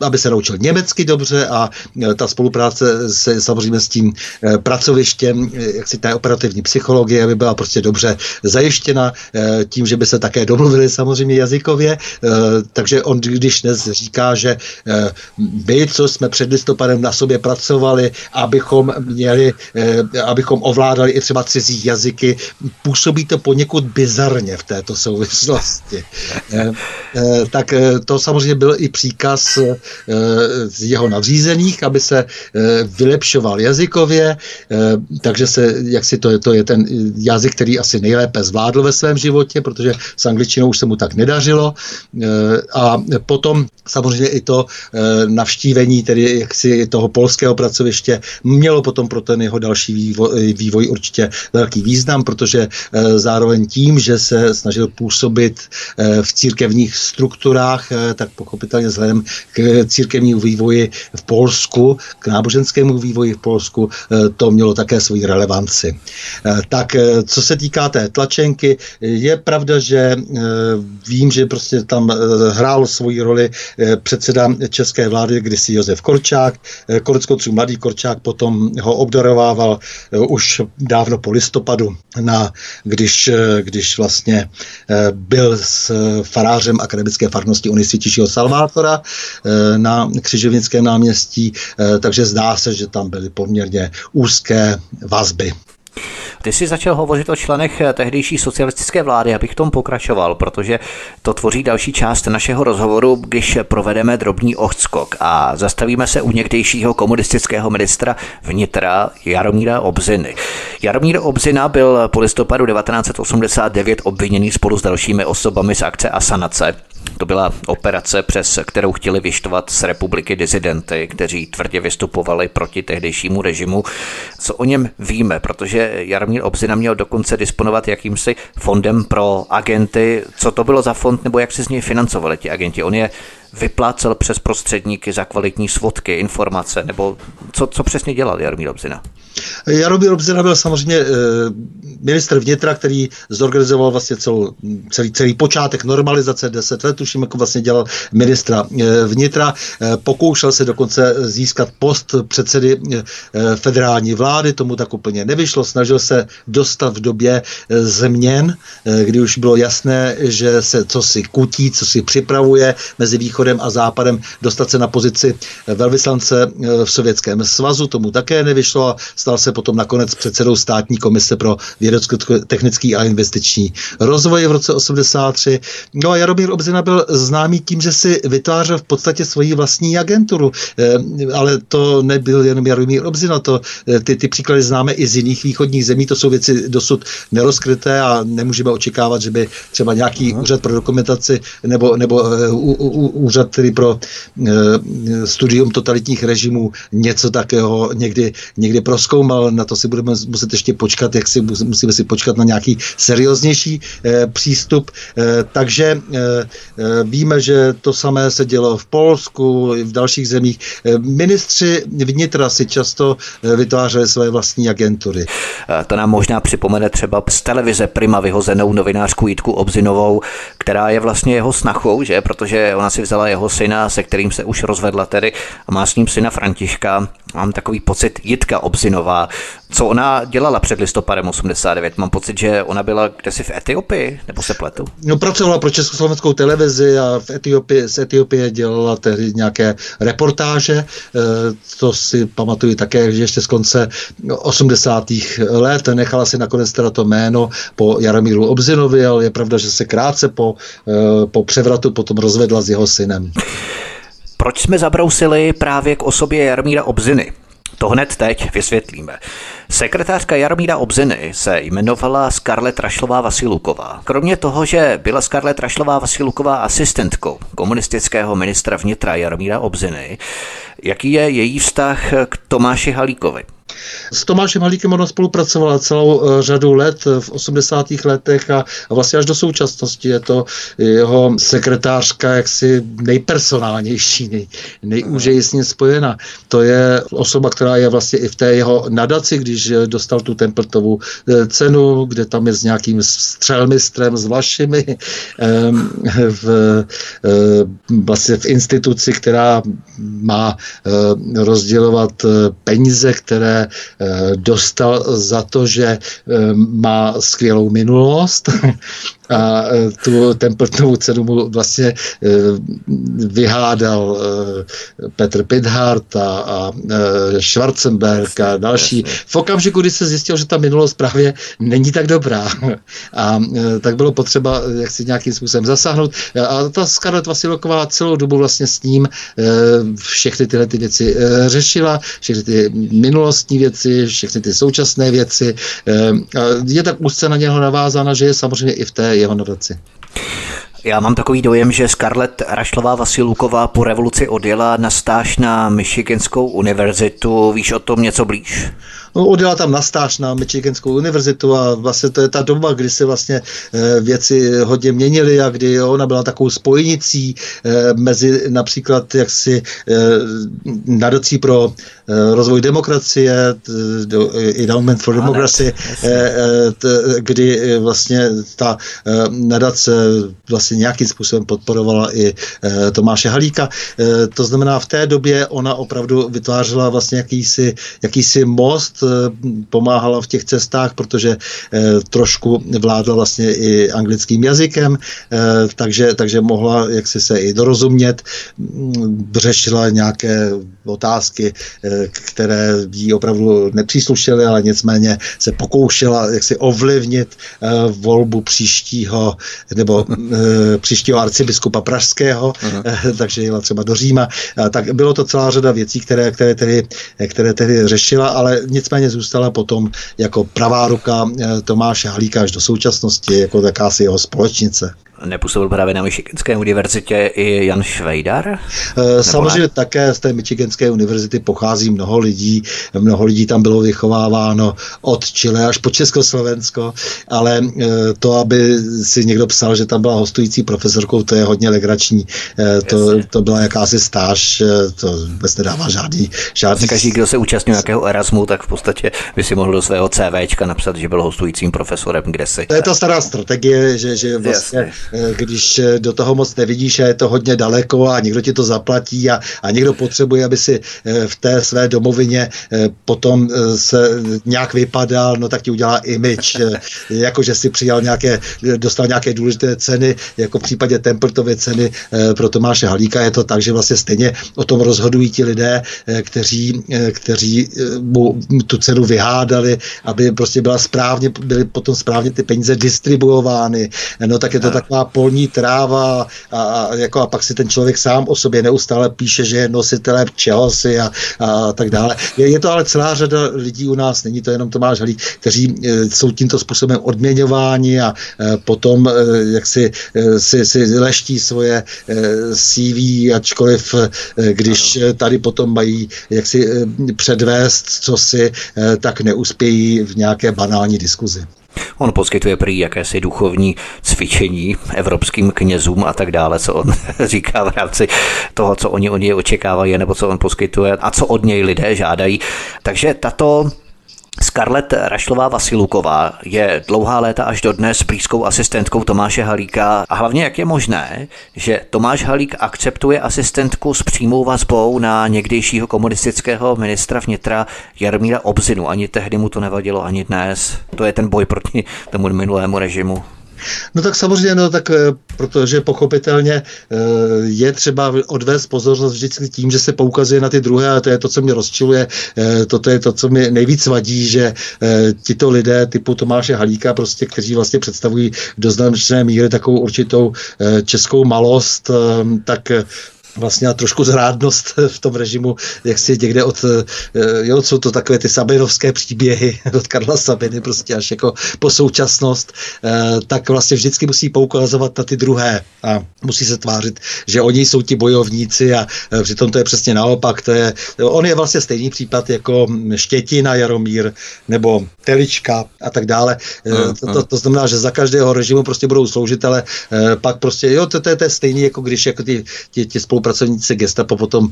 aby se naučil německy dobře a eh, ta spolupráce se samozřejmě s tím eh, pracovištěm, jak si té operativní psychologie, aby byla prostě dobře zajištěna tím, že by se také domluvili samozřejmě jazykově, takže on když dnes říká, že my, co jsme před listopadem na sobě pracovali, abychom měli, abychom ovládali i třeba cizí jazyky, působí to poněkud bizarně v této souvislosti. Tak to samozřejmě byl i příkaz eh, z jeho nadřízených, aby se eh, vylepšoval jazykově, eh, takže se, jak si to, to je ten jazyk, který asi nejlépe zvládl ve svém životě, protože s angličtinou už se mu tak nedařilo. A potom samozřejmě i to navštívení tedy jaksi toho polského pracoviště mělo potom pro ten jeho další vývoj, vývoj určitě velký význam, protože zároveň tím, že se snažil působit v církevních strukturách, tak pochopitelně vzhledem k církevnímu vývoji v Polsku, k náboženskému vývoji v Polsku, eh, to mělo také svoji relevanci. Eh, tak eh, co se týká té tlačenky, je pravda, že vím, že prostě tam hrál svoji roli předseda české vlády, kdysi Josef Korčák. Koneckonců mladý Korčák potom ho obdarovával už dávno po listopadu, na, když, když vlastně byl s farářem akademické farnosti Unisvětějšího Salvátora eh, na Křižovnickém náměstí, eh, takže zdá se, že tam byly poměrně úzké vazby. Ty jsi začal hovořit o členech tehdejší socialistické vlády, abych tom pokračoval, protože to tvoří další část našeho rozhovoru, když provedeme drobný odskok a zastavíme se u někdejšího komunistického ministra vnitra Jaromíra Obziny. Jaromír Obzina byl po listopadu 1989 obviněný spolu s dalšími osobami z akce Asanace to byla operace, přes kterou chtěli vyštovat z republiky dizidenty, kteří tvrdě vystupovali proti tehdejšímu režimu. Co o něm víme, protože Jaromír Obzina měl dokonce disponovat jakýmsi fondem pro agenty. Co to bylo za fond, nebo jak se z něj financovali ti agenti? On je vyplácel přes prostředníky za kvalitní svodky, informace, nebo co, co přesně dělal Jaromír Obzina? Jaromír Obzina byl samozřejmě ministr vnitra, který zorganizoval vlastně celou, celý, celý počátek normalizace, deset let, tuším, jako vlastně dělal ministra vnitra. Pokoušel se dokonce získat post předsedy federální vlády, tomu tak úplně nevyšlo. Snažil se dostat v době změn, kdy už bylo jasné, že se co si kutí, co si připravuje mezi východem a západem, dostat se na pozici velvyslance v Sovětském svazu, tomu také nevyšlo a stal se potom nakonec předsedou státní komise pro vědecko-technický a investiční rozvoj v roce 83. No a Jaromír Obzina byl známý tím, že si vytvářel v podstatě svoji vlastní agenturu, eh, ale to nebyl jenom Jaromír Obzina, to, eh, ty, ty příklady známe i z jiných východních zemí, to jsou věci dosud nerozkryté a nemůžeme očekávat, že by třeba nějaký Aha. úřad pro dokumentaci nebo, nebo uh, úřad, který pro uh, studium totalitních režimů něco takého někdy, někdy proskoumal. Na to si budeme muset ještě počkat, jak si musíme si počkat na nějaký serióznější uh, přístup. Uh, takže víme, že to samé se dělo v Polsku, i v dalších zemích. Ministři vnitra si často vytvářeli své vlastní agentury. To nám možná připomene třeba z televize Prima vyhozenou novinářku Jitku Obzinovou, která je vlastně jeho snachou, že? protože ona si vzala jeho syna, se kterým se už rozvedla tedy a má s ním syna Františka. Mám takový pocit Jitka Obzinová. Co ona dělala před listopadem 89? Mám pocit, že ona byla kdesi v Etiopii, nebo se pletu? No, pracovala pro československou televizi a v Etiopii, z Etiopie dělala tehdy nějaké reportáže. To si pamatuju také, že ještě z konce 80. let nechala si nakonec teda to jméno po Jaromíru Obzinovi, ale je pravda, že se krátce po, e, po převratu potom rozvedla s jeho synem. Proč jsme zabrousili právě k osobě Jaromíra Obziny? To hned teď vysvětlíme. Sekretářka Jaromíra Obziny se jmenovala Scarlett Rašlová Vasiluková. Kromě toho, že byla Scarlett Rašlová Vasiluková asistentkou komunistického ministra vnitra Jaromíra Obziny, jaký je její vztah k Tomáši Halíkovi? S Tomášem Halíkem ona spolupracovala celou eh, řadu let v 80. letech a vlastně až do současnosti je to jeho sekretářka jaksi nejpersonálnější, nej, nejúžeji s ním spojena. To je osoba, která je vlastně i v té jeho nadaci, když dostal tu Templetovu eh, cenu, kde tam je s nějakým střelmistrem, s vašimi v, eh, vlastně v instituci, která má rozdělovat peníze, které Eh, dostal za to, že eh, má skvělou minulost [laughs] a e, tu Templetovu cenu mu vlastně e, vyhádal e, Petr Pidhart a, a Schwarzenberg a další. V okamžiku, kdy se zjistil, že ta minulost právě není tak dobrá a tak bylo potřeba jak si nějakým způsobem zasáhnout a ta Scarlett Vasiloková celou dobu vlastně s ním všechny tyhle ty věci řešila, všechny ty minulostní věci, všechny ty současné věci. Je tak úzce na něho navázána, že je samozřejmě i v té jeho nadaci. Já mám takový dojem, že Scarlett Rašlová Vasiluková po revoluci odjela na stáž na Michiganskou univerzitu. Víš o tom něco blíž? No, odjela tam na stáž na Michiganskou univerzitu a vlastně to je ta doba, kdy se vlastně eh, věci hodně měnily a kdy ona byla takovou spojnicí eh, mezi například jaksi eh, nadací pro rozvoj demokracie, Endowment for Democracy, kdy vlastně ta nadace vlastně nějakým způsobem podporovala i Tomáše Halíka. To znamená, v té době ona opravdu vytvářela vlastně jakýsi, jakýsi most pomáhala v těch cestách, protože eh, trošku vládla vlastně i anglickým jazykem, eh, takže, takže mohla jaksi se i dorozumět, mm, řešila nějaké otázky, které jí opravdu nepříslušely, ale nicméně se pokoušela jaksi ovlivnit volbu příštího nebo příštího arcibiskupa pražského, Aha. takže jela třeba do Říma. Tak bylo to celá řada věcí, které, které, tedy, které tedy řešila, ale nicméně nicméně zůstala potom jako pravá ruka eh, Tomáše Halíka až do současnosti, jako takási jeho společnice. Nepůsobil právě na Michiganské univerzitě i Jan Švejdar? Eh, samozřejmě ne? také z té Michiganské univerzity pochází mnoho lidí. Mnoho lidí tam bylo vychováváno od Chile až po Československo, ale eh, to, aby si někdo psal, že tam byla hostující profesorkou, to je hodně legrační. Eh, to, to byla jakási stáž, to vůbec nedává žádný, žádný... Každý, kdo se účastnil nějakého Erasmu, tak v podstatě by si mohl do svého CVčka napsat, že byl hostujícím profesorem kde si. To je ta stará strategie, že, že vlastně, Jasně. Když do toho moc nevidíš a je to hodně daleko a někdo ti to zaplatí a, a někdo potřebuje, aby si v té své domovině potom se nějak vypadal, no tak ti udělá image, jako že si přijal nějaké, dostal nějaké důležité ceny, jako v případě Templetovy ceny pro Tomáše Halíka. Je to tak, že vlastně stejně o tom rozhodují ti lidé, kteří, kteří mu tu cenu vyhádali, aby prostě byla správně, byly potom správně ty peníze distribuovány, no tak je to taková polní tráva a, a, jako, a pak si ten člověk sám o sobě neustále píše, že je nositelem čehosi a, a tak dále. Je, je to ale celá řada lidí u nás, není to jenom Tomáš Halík, kteří e, jsou tímto způsobem odměňováni a e, potom e, jak si, e, si, si leští svoje e, CV, ačkoliv e, když tady potom mají jak si e, předvést, co si, e, tak neuspějí v nějaké banální diskuzi. On poskytuje prý jakési duchovní cvičení evropským knězům a tak dále, co on [laughs] říká v rámci toho, co oni od něj očekávají, nebo co on poskytuje a co od něj lidé žádají. Takže tato Scarlett Rašlová Vasiluková je dlouhá léta až do dnes blízkou asistentkou Tomáše Halíka a hlavně jak je možné, že Tomáš Halík akceptuje asistentku s přímou vazbou na někdejšího komunistického ministra vnitra Jarmíra Obzinu. Ani tehdy mu to nevadilo, ani dnes. To je ten boj proti tomu minulému režimu. No tak samozřejmě, no tak eh, protože pochopitelně eh, je třeba odvést pozornost vždycky tím, že se poukazuje na ty druhé a to je to, co mě rozčiluje, eh, toto je to, co mi nejvíc vadí, že tito lidé typu Tomáše Halíka, prostě, kteří vlastně představují do značné míry takovou určitou českou malost, tak vlastně a trošku zrádnost [laughs] v tom režimu, jak si někde od, eh, jo, jsou to takové ty Sabinovské příběhy [laughs] od Karla Sabiny prostě až jako po současnost, eh, tak vlastně vždycky musí poukazovat na ty druhé a musí se tvářit, že oni jsou ti bojovníci a eh, přitom to je přesně naopak, to je, on je vlastně stejný případ jako Štětina Jaromír nebo Telička a tak dále. To, to, to znamená, že za každého režimu prostě budou sloužitele, pak prostě, jo, to, to, je, to je stejný, jako když jako ty, ty, ty spolupracovníci gestapo potom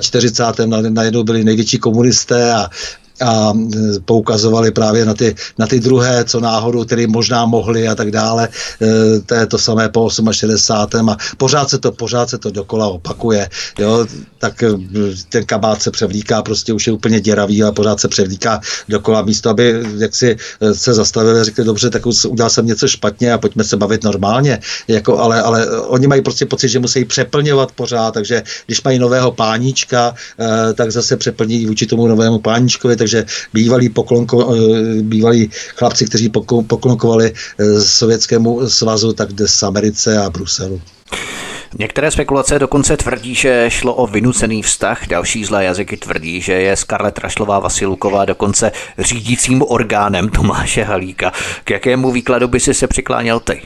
45. Eh, najednou byli největší komunisté a a e, poukazovali právě na ty, na ty druhé, co náhodou, které možná mohli a tak dále. E, to je to samé po 68. a pořád se to, pořád se to dokola opakuje. Jo? Tak e, ten kabát se převlíká, prostě už je úplně děravý a pořád se převlíká dokola místo, aby jak si se zastavili a řekli, dobře, tak udělal jsem něco špatně a pojďme se bavit normálně. Jako, ale, ale oni mají prostě pocit, že musí přeplňovat pořád, takže když mají nového páníčka, tak zase přeplní vůči tomu novému páníčkovi, takže takže bývalí, poklonko, eh, bývalí chlapci, kteří poklonkovali eh, Sovětskému svazu, tak dnes z Americe a Bruselu. Některé spekulace dokonce tvrdí, že šlo o vynucený vztah, další zlé jazyky tvrdí, že je Scarlett Rašlová Vasiluková dokonce řídícím orgánem Tomáše Halíka. K jakému výkladu by si se přikláněl ty?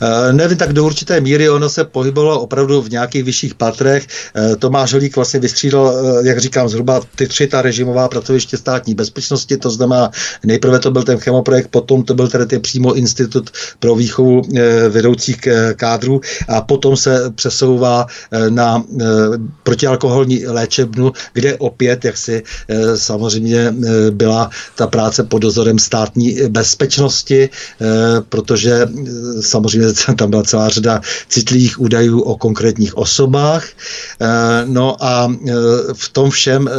Eh, nevím, tak do určité míry ono se pohybovalo opravdu v nějakých vyšších patrech. Eh, Tomáš Holík vlastně vystřídal, eh, jak říkám, zhruba ty tři ta režimová pracoviště státní bezpečnosti, to znamená, nejprve to byl ten chemoprojekt, potom to byl tedy ten přímo institut pro výchovu vedoucích kádrů a potom se přesouvá na protialkoholní léčebnu, kde opět, jak si samozřejmě byla ta práce pod dozorem státní bezpečnosti, protože samozřejmě [laughs] tam byla celá řada citlivých údajů o konkrétních osobách. Eh, no a eh, v tom všem eh,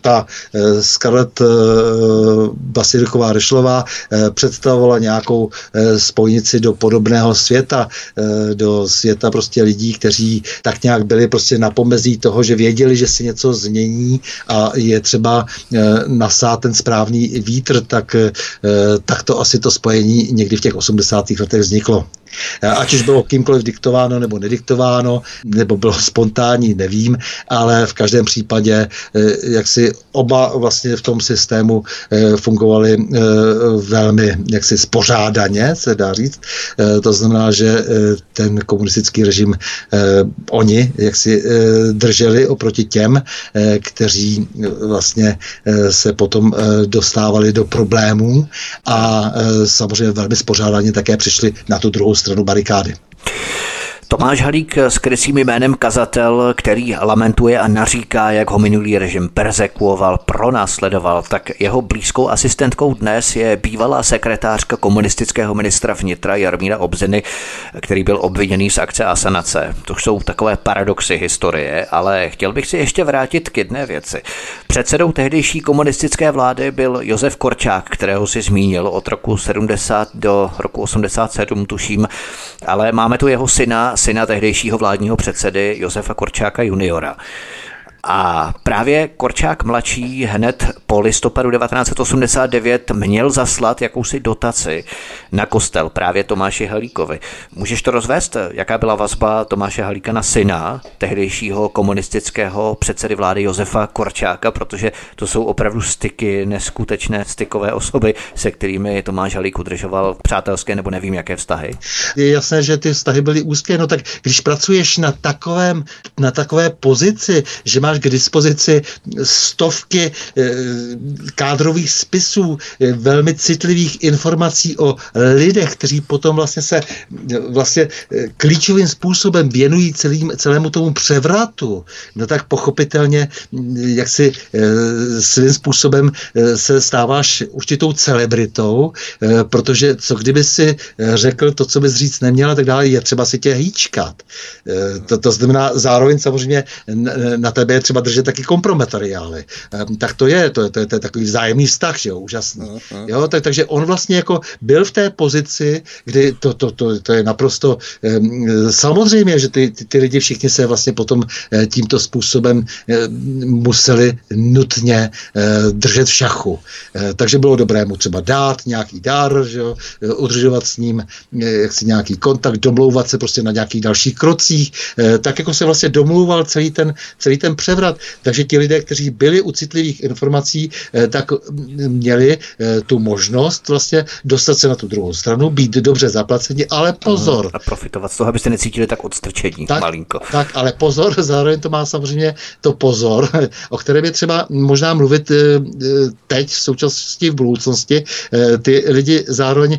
ta Scarlett Basiliková Rešlová představovala nějakou spojnici do podobného světa, do světa prostě lidí, kteří tak nějak byli prostě na pomezí toho, že věděli, že si něco změní a je třeba nasát ten správný vítr, tak, tak to asi to spojení někdy v těch 80. letech vzniklo. Ať už bylo kýmkoliv diktováno nebo nediktováno, nebo bylo spontánní, nevím, ale v každém případě, jak si oba vlastně v tom systému fungovali velmi jaksi spořádaně, se dá říct. To znamená, že ten komunistický režim oni jak si drželi oproti těm, kteří vlastně se potom dostávali do problémů a samozřejmě velmi spořádaně také přišli na tu druhou stranu strarubare i. Tomáš Halík s krysým jménem kazatel, který lamentuje a naříká, jak ho minulý režim persekuoval, pronásledoval, tak jeho blízkou asistentkou dnes je bývalá sekretářka komunistického ministra vnitra Jarmíra Obziny, který byl obviněný z akce Asanace. To jsou takové paradoxy historie, ale chtěl bych si ještě vrátit k jedné věci. Předsedou tehdejší komunistické vlády byl Josef Korčák, kterého si zmínil od roku 70 do roku 87, tuším, ale máme tu jeho syna syna tehdejšího vládního předsedy Josefa Korčáka juniora. A právě Korčák mladší hned po listopadu 1989 měl zaslat jakousi dotaci na kostel právě Tomáši Halíkovi. Můžeš to rozvést? Jaká byla vazba Tomáše Halíka na syna tehdejšího komunistického předsedy vlády Josefa Korčáka, protože to jsou opravdu styky, neskutečné stykové osoby, se kterými Tomáš Halík udržoval přátelské nebo nevím jaké vztahy. Je jasné, že ty vztahy byly úzké, no tak když pracuješ na takovém, na takové pozici, že máš máš k dispozici stovky eh, kádrových spisů, eh, velmi citlivých informací o lidech, kteří potom vlastně se eh, vlastně klíčovým způsobem věnují celým, celému tomu převratu, no tak pochopitelně mm, jak si svým způsobem se stáváš určitou celebritou, protože co kdyby si řekl to, co bys říct neměla, tak dále je třeba si tě hýčkat. To, to znamená, zároveň samozřejmě na tebe je třeba držet taky kompromateriály. Tak to je, to je, to je, to je takový vzájemný vztah, že jo, úžasný. Jo, tak, takže on vlastně jako byl v té pozici, kdy to, to, to, to je naprosto um, samozřejmě, že ty, ty, ty lidi všichni se vlastně potom uh, tímto způsobem uh, museli nutně uh, držet v šachu. Uh, takže bylo dobré mu třeba dát nějaký dar, že jo, udržovat s ním jaksi nějaký kontakt, domlouvat se prostě na nějakých dalších krocích, tak jako se vlastně domlouval celý ten, celý ten převrat převrat. Takže ti lidé, kteří byli u citlivých informací, eh, tak měli eh, tu možnost vlastně dostat se na tu druhou stranu, být dobře zaplaceni, ale pozor. A profitovat z toho, abyste necítili tak odstrčení tak, malinko. Tak, ale pozor, [laughs] zároveň to má samozřejmě to pozor, [laughs] o kterém je třeba možná mluvit eh, teď, v současnosti, v budoucnosti. Ty lidi zároveň,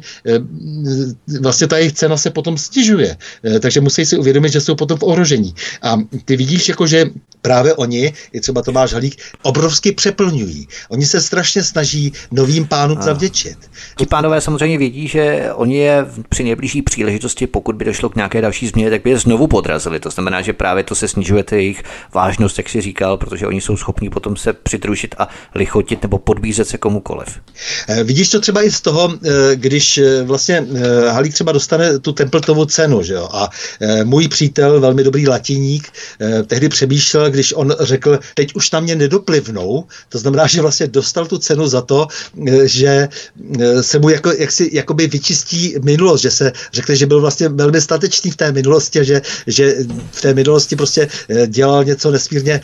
vlastně ta jejich cena se potom stěžuje, takže musí si uvědomit, že jsou potom v ohrožení. A ty vidíš, jako, že právě oni i třeba Tomáš Halík, obrovsky přeplňují. Oni se strašně snaží novým pánům zavděčit. Ti pánové samozřejmě vědí, že oni je při nejbližší příležitosti, pokud by došlo k nějaké další změně, tak by je znovu podrazili. To znamená, že právě to se snižuje jejich vážnost, jak si říkal, protože oni jsou schopni potom se přidružit a lichotit nebo podbízet se komukoliv. Eh, vidíš to třeba i z toho, eh, když eh, vlastně Halík třeba dostane tu Templetovu cenu, že jo? A můj přítel, velmi dobrý latiník, tehdy přemýšlel, když on řekl, teď už na mě nedoplivnou, to znamená, že vlastně dostal tu cenu za to, eh, že eh, se mu jako, jaksi, jakoby vyčistí minulost, že se řekne, že byl vlastně velmi statečný v té minulosti, že, že v té minulosti prostě eh, dělal něco nesmírně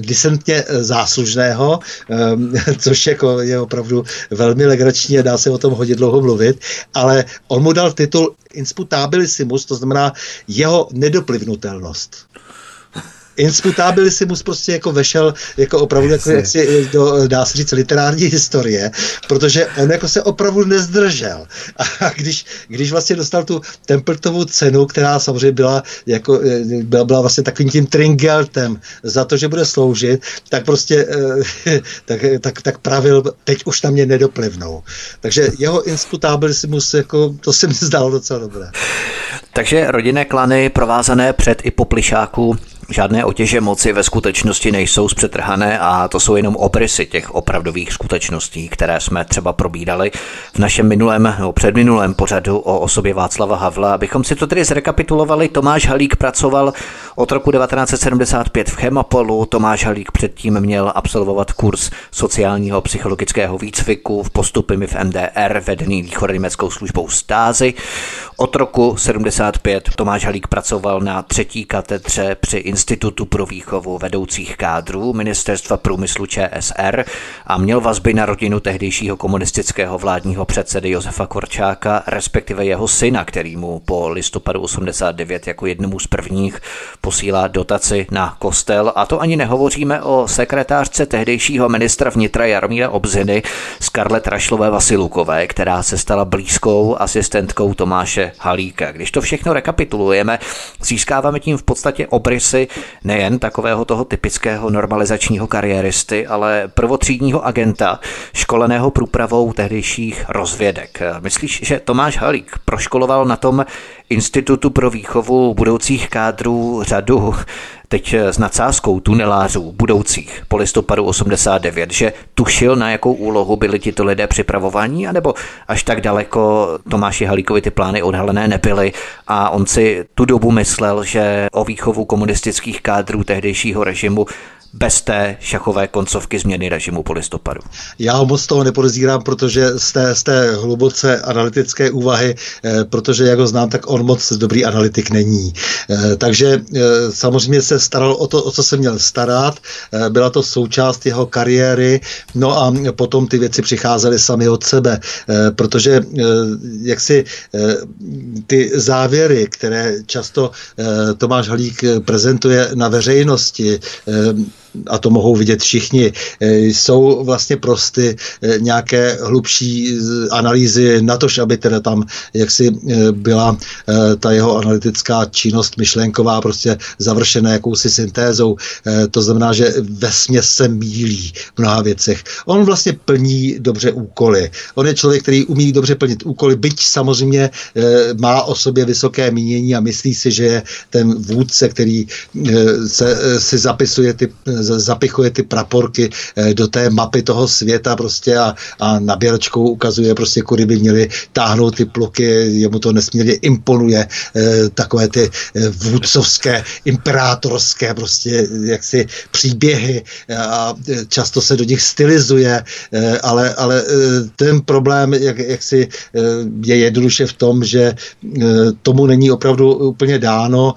disentně záslužného, [laughs] což jako je opravdu velmi legrační a dá se o tom hodně dlouho mluvit, ale on mu dal titul insputabilissimus, to znamená jeho nedoplivnutelnost si mu prostě jako vešel jako opravdu jako, jak si, do, dá se říct, literární historie, protože on jako se opravdu nezdržel. A když, když vlastně dostal tu Templetovu cenu, která samozřejmě byla, jako, byla, byla vlastně takovým tím tringeltem za to, že bude sloužit, tak prostě [laughs] tak, tak, tak pravil, teď už na mě nedoplivnou. Takže jeho insputabilisimus, jako, to se mi zdálo docela dobré. Takže rodinné klany provázané před i po plišáku Žádné otěže moci ve skutečnosti nejsou zpřetrhané a to jsou jenom obrysy těch opravdových skutečností, které jsme třeba probídali v našem minulém nebo předminulém pořadu o osobě Václava Havla. Abychom si to tedy zrekapitulovali, Tomáš Halík pracoval od roku 1975 v Chemapolu. Tomáš Halík předtím měl absolvovat kurz sociálního psychologického výcviku v postupy v MDR, vedený východoněmeckou službou stázy. Od roku 75 Tomáš Halík pracoval na třetí katedře při Institutu pro výchovu vedoucích kádrů Ministerstva průmyslu ČSR a měl vazby na rodinu tehdejšího komunistického vládního předsedy Josefa Korčáka, respektive jeho syna, který mu po listopadu 89 jako jednomu z prvních posílá dotaci na kostel. A to ani nehovoříme o sekretářce tehdejšího ministra vnitra Jaromíra Obziny Skarlet Rašlové Vasilukové, která se stala blízkou asistentkou Tomáše Halíka. Když to všechno rekapitulujeme, získáváme tím v podstatě obrysy nejen takového toho typického normalizačního kariéristy, ale prvotřídního agenta, školeného průpravou tehdejších rozvědek. Myslíš, že Tomáš Halík proškoloval na tom Institutu pro výchovu budoucích kádrů řadu teď s nadsázkou tunelářů budoucích po listopadu 89, že tušil, na jakou úlohu byli tito lidé připravovaní, anebo až tak daleko Tomáši Halíkovi ty plány odhalené nebyly? A on si tu dobu myslel, že o výchovu komunistických kádrů tehdejšího režimu bez té šachové koncovky změny režimu po listopadu. Já ho moc toho nepodezírám, protože z té, z té hluboce analytické úvahy, eh, protože jak ho znám, tak on moc dobrý analytik není. Eh, takže eh, samozřejmě se staral o to, o co se měl starat, byla to součást jeho kariéry, no a potom ty věci přicházely sami od sebe, protože jak si ty závěry, které často Tomáš Halík prezentuje na veřejnosti, a to mohou vidět všichni, e, jsou vlastně prosty e, nějaké hlubší analýzy na to, aby teda tam jaksi byla ta jeho analytická činnost myšlenková prostě završená jakousi syntézou. To znamená, že ve se mílí v mnoha věcech. On vlastně plní dobře úkoly. On je člověk, který umí dobře plnit úkoly, byť samozřejmě má o sobě vysoké mínění a myslí si, že je ten vůdce, který se, si zapisuje ty zapichuje ty praporky eh, do té mapy toho světa prostě a, a naběračkou ukazuje prostě, kudy by měli táhnout ty pluky, jemu to nesmírně imponuje, eh, takové ty eh, vůdcovské, imperátorské prostě jaksi příběhy a často se do nich stylizuje, ale, ale ten problém, jak, jak si je jednoduše v tom, že tomu není opravdu úplně dáno.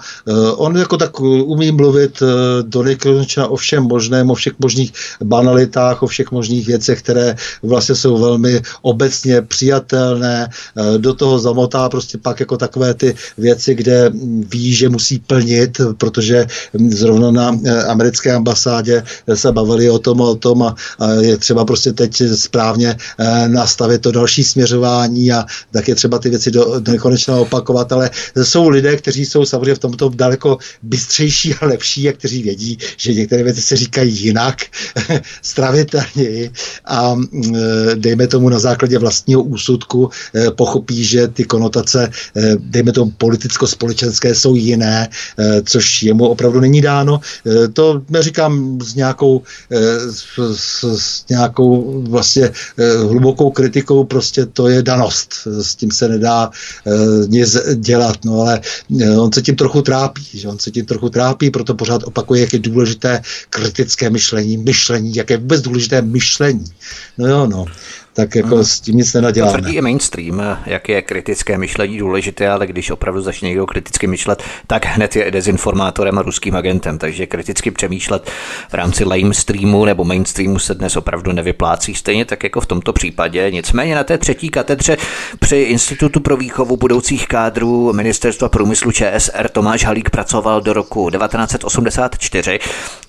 On jako tak umí mluvit do nekonečna o všem možném, o všech možných banalitách, o všech možných věcech, které vlastně jsou velmi obecně přijatelné. Eh, do toho zamotá prostě pak jako takové ty věci, kde ví, že musí plnit, protože zrovna na eh, americké ambasádě se bavili o tom, o tom a, je třeba prostě teď správně eh, nastavit to další směřování a tak je třeba ty věci do, do nekonečna opakovat, ale jsou lidé, kteří jsou samozřejmě v tomto daleko bystřejší a lepší a kteří vědí, že některé věci se říkají jinak, [laughs] stravitelněji a mm, dejme tomu na základě vlastního úsudku eh, pochopí, že ty konotace, eh, dejme tomu politicko-společenské, jsou jiné, eh, což jemu opravdu není dáno. To neříkám s nějakou, s, s nějakou vlastně hlubokou kritikou, prostě to je danost. S tím se nedá nic dělat, no ale on se tím trochu trápí, že on se tím trochu trápí, proto pořád opakuje, jak je důležité kritické myšlení, myšlení, jak je vůbec důležité myšlení. No jo, no tak jako hmm. s tím nic nenaděláme. To tvrdí i mainstream, jak je kritické myšlení důležité, ale když opravdu začne někdo kriticky myšlet, tak hned je dezinformátorem a ruským agentem, takže kriticky přemýšlet v rámci lamestreamu nebo mainstreamu se dnes opravdu nevyplácí, stejně tak jako v tomto případě. Nicméně na té třetí katedře při Institutu pro výchovu budoucích kádrů Ministerstva průmyslu ČSR Tomáš Halík pracoval do roku 1984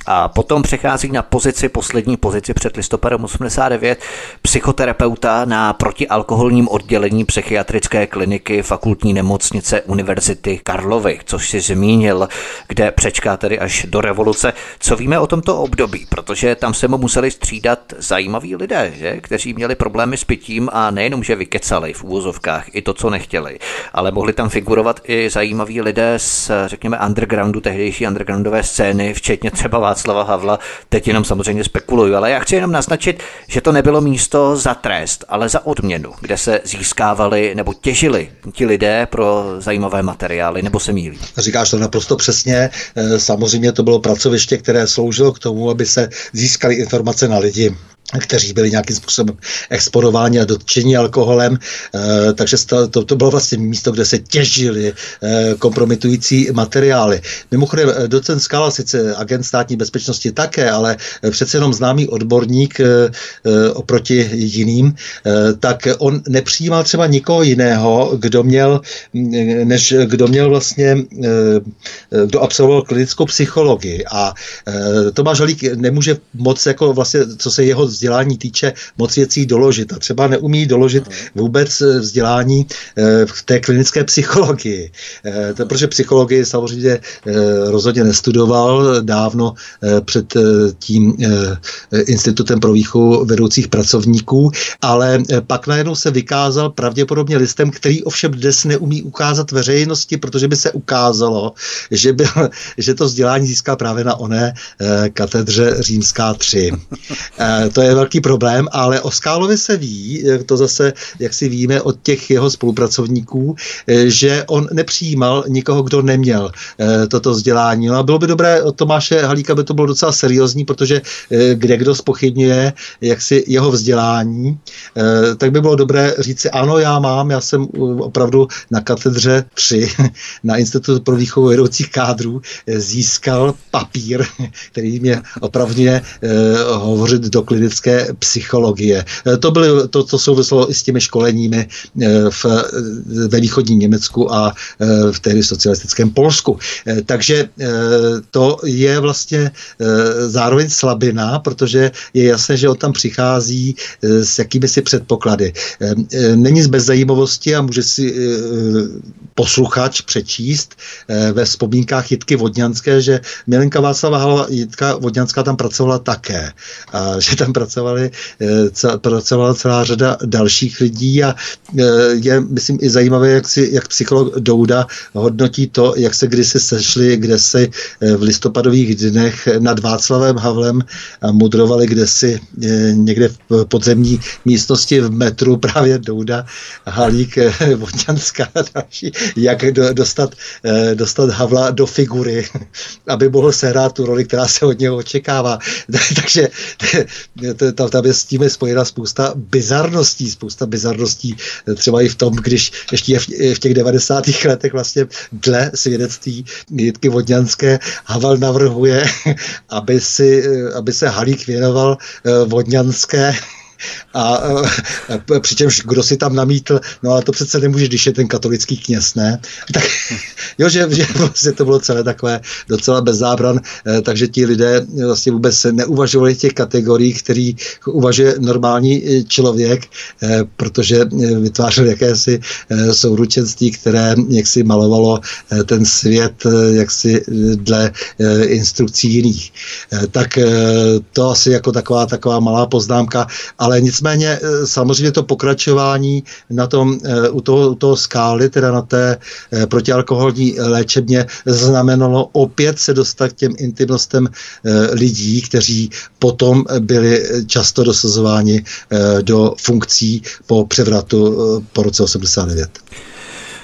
a potom přechází na pozici, poslední pozici před listopadem 89, psychoterapeuta na protialkoholním oddělení psychiatrické kliniky fakultní nemocnice Univerzity Karlovy, což si zmínil, kde přečká tedy až do revoluce. Co víme o tomto období? Protože tam se mu museli střídat zajímaví lidé, že? kteří měli problémy s pitím a nejenom, že vykecali v úvozovkách i to, co nechtěli, ale mohli tam figurovat i zajímaví lidé z, řekněme, undergroundu, tehdejší undergroundové scény, včetně třeba Václava Havla. Teď jenom samozřejmě spekuluju, ale já chci jenom naznačit, že to nebylo místo za trest, ale za odměnu, kde se získávali nebo těžili ti lidé pro zajímavé materiály, nebo se mílí. Říkáš to naprosto přesně. Eh, samozřejmě to bylo pracoviště, které sloužilo k tomu, aby se získaly informace na lidi kteří byli nějakým způsobem exponováni a dotčeni alkoholem, e, takže to, to bylo vlastně místo, kde se těžili e, kompromitující materiály. Mimochodem, eh, docent Skala, sice agent státní bezpečnosti také, ale přece jenom známý odborník e, oproti jiným, e, tak on nepřijímal třeba nikoho jiného, kdo měl, než kdo měl vlastně, e, kdo absolvoval klinickou psychologii. A e, Tomáš Halík nemůže moc, jako vlastně, co se jeho vzdělání týče, moc věcí doložit. A třeba neumí doložit vůbec eh, vzdělání eh, v té klinické psychologii. Eh, to, protože psychologii samozřejmě rozhodně nestudoval dávno před tím institutem pro výchovu vedoucích pracovníků, ale pak najednou se vykázal pravděpodobně listem, který ovšem dnes neumí ukázat veřejnosti, protože by se ukázalo, že, byl, že to vzdělání získal právě na oné katedře Římská 3. To je velký problém, ale o Skálovi se ví, to zase, jak si víme od těch jeho spolupracovníků, eh, že on nepřijímal nikoho, kdo neměl eh, toto vzdělání. No a bylo by dobré od Tomáše Halíka, by to bylo docela seriózní, protože eh, kde kdo spochybňuje jaksi jeho vzdělání, tak by bylo dobré říct si, ano, já mám, já jsem opravdu na katedře 3 [laughs] na Institutu pro výchovu vedoucích kádrů získal papír, [laughs] který mě opravdu hovořit do klinické klinické psychologie. Eh, to, byly, to, to souvislo i s těmi školeními eh, v, ve východním Německu a v tehdy socialistickém Polsku. Takže to je vlastně zároveň slabina, protože je jasné, že on tam přichází s jakými si předpoklady. Není z bezzajímavosti a může si posluchač přečíst ve vzpomínkách Jitky Vodňanské, že Milenka Václava Hala, Jitka Vodňanská tam pracovala také. A že tam pracovali, eh, pracovala celá řada dalších lidí a eh, je, myslím, i zajímavé, jak, si, jak psycholog Douda hodnotí to, jak se kdysi sešli, kde si eh, v listopadových dnech nad Václavem Havlem mudrovali kde si někde v podzemní místnosti v metru právě Douda, Halík, Vodňanská a další, jak do, dostat, dostat Havla do figury, [laughs] aby mohl sehrát tu roli, která se od něho očekává. [laughs] Takže tam, tam je s tím je spojena spousta bizarností, spousta bizarností eh, třeba i v tom, když ještě v, v těch 90. letech vlastně dle svědectví Jitky Vodňanské Havel navrhuje, [laughs] aby, si, eh, aby se Halík věnoval eh, Vodňanské a, a přičemž kdo si tam namítl, no ale to přece nemůže, když je ten katolický kněz, ne? Tak, [laughs] jo, že, že vlastně to bylo celé takové docela bez zábran, eh, takže ti lidé vlastně vůbec neuvažovali těch kategorií, který uvažuje normální eh, člověk, protože vytvářel jakési souručenství, které jaksi malovalo ten svět jaksi dle instrukcí jiných. Tak to asi jako taková, taková malá poznámka, ale ale nicméně eh, samozřejmě to pokračování na tom, eh, u toho, u toho skály, teda na té eh, protialkoholní léčebně, znamenalo opět se dostat k těm intimnostem lidí, kteří potom byli často dosazováni do funkcí po převratu po roce 89.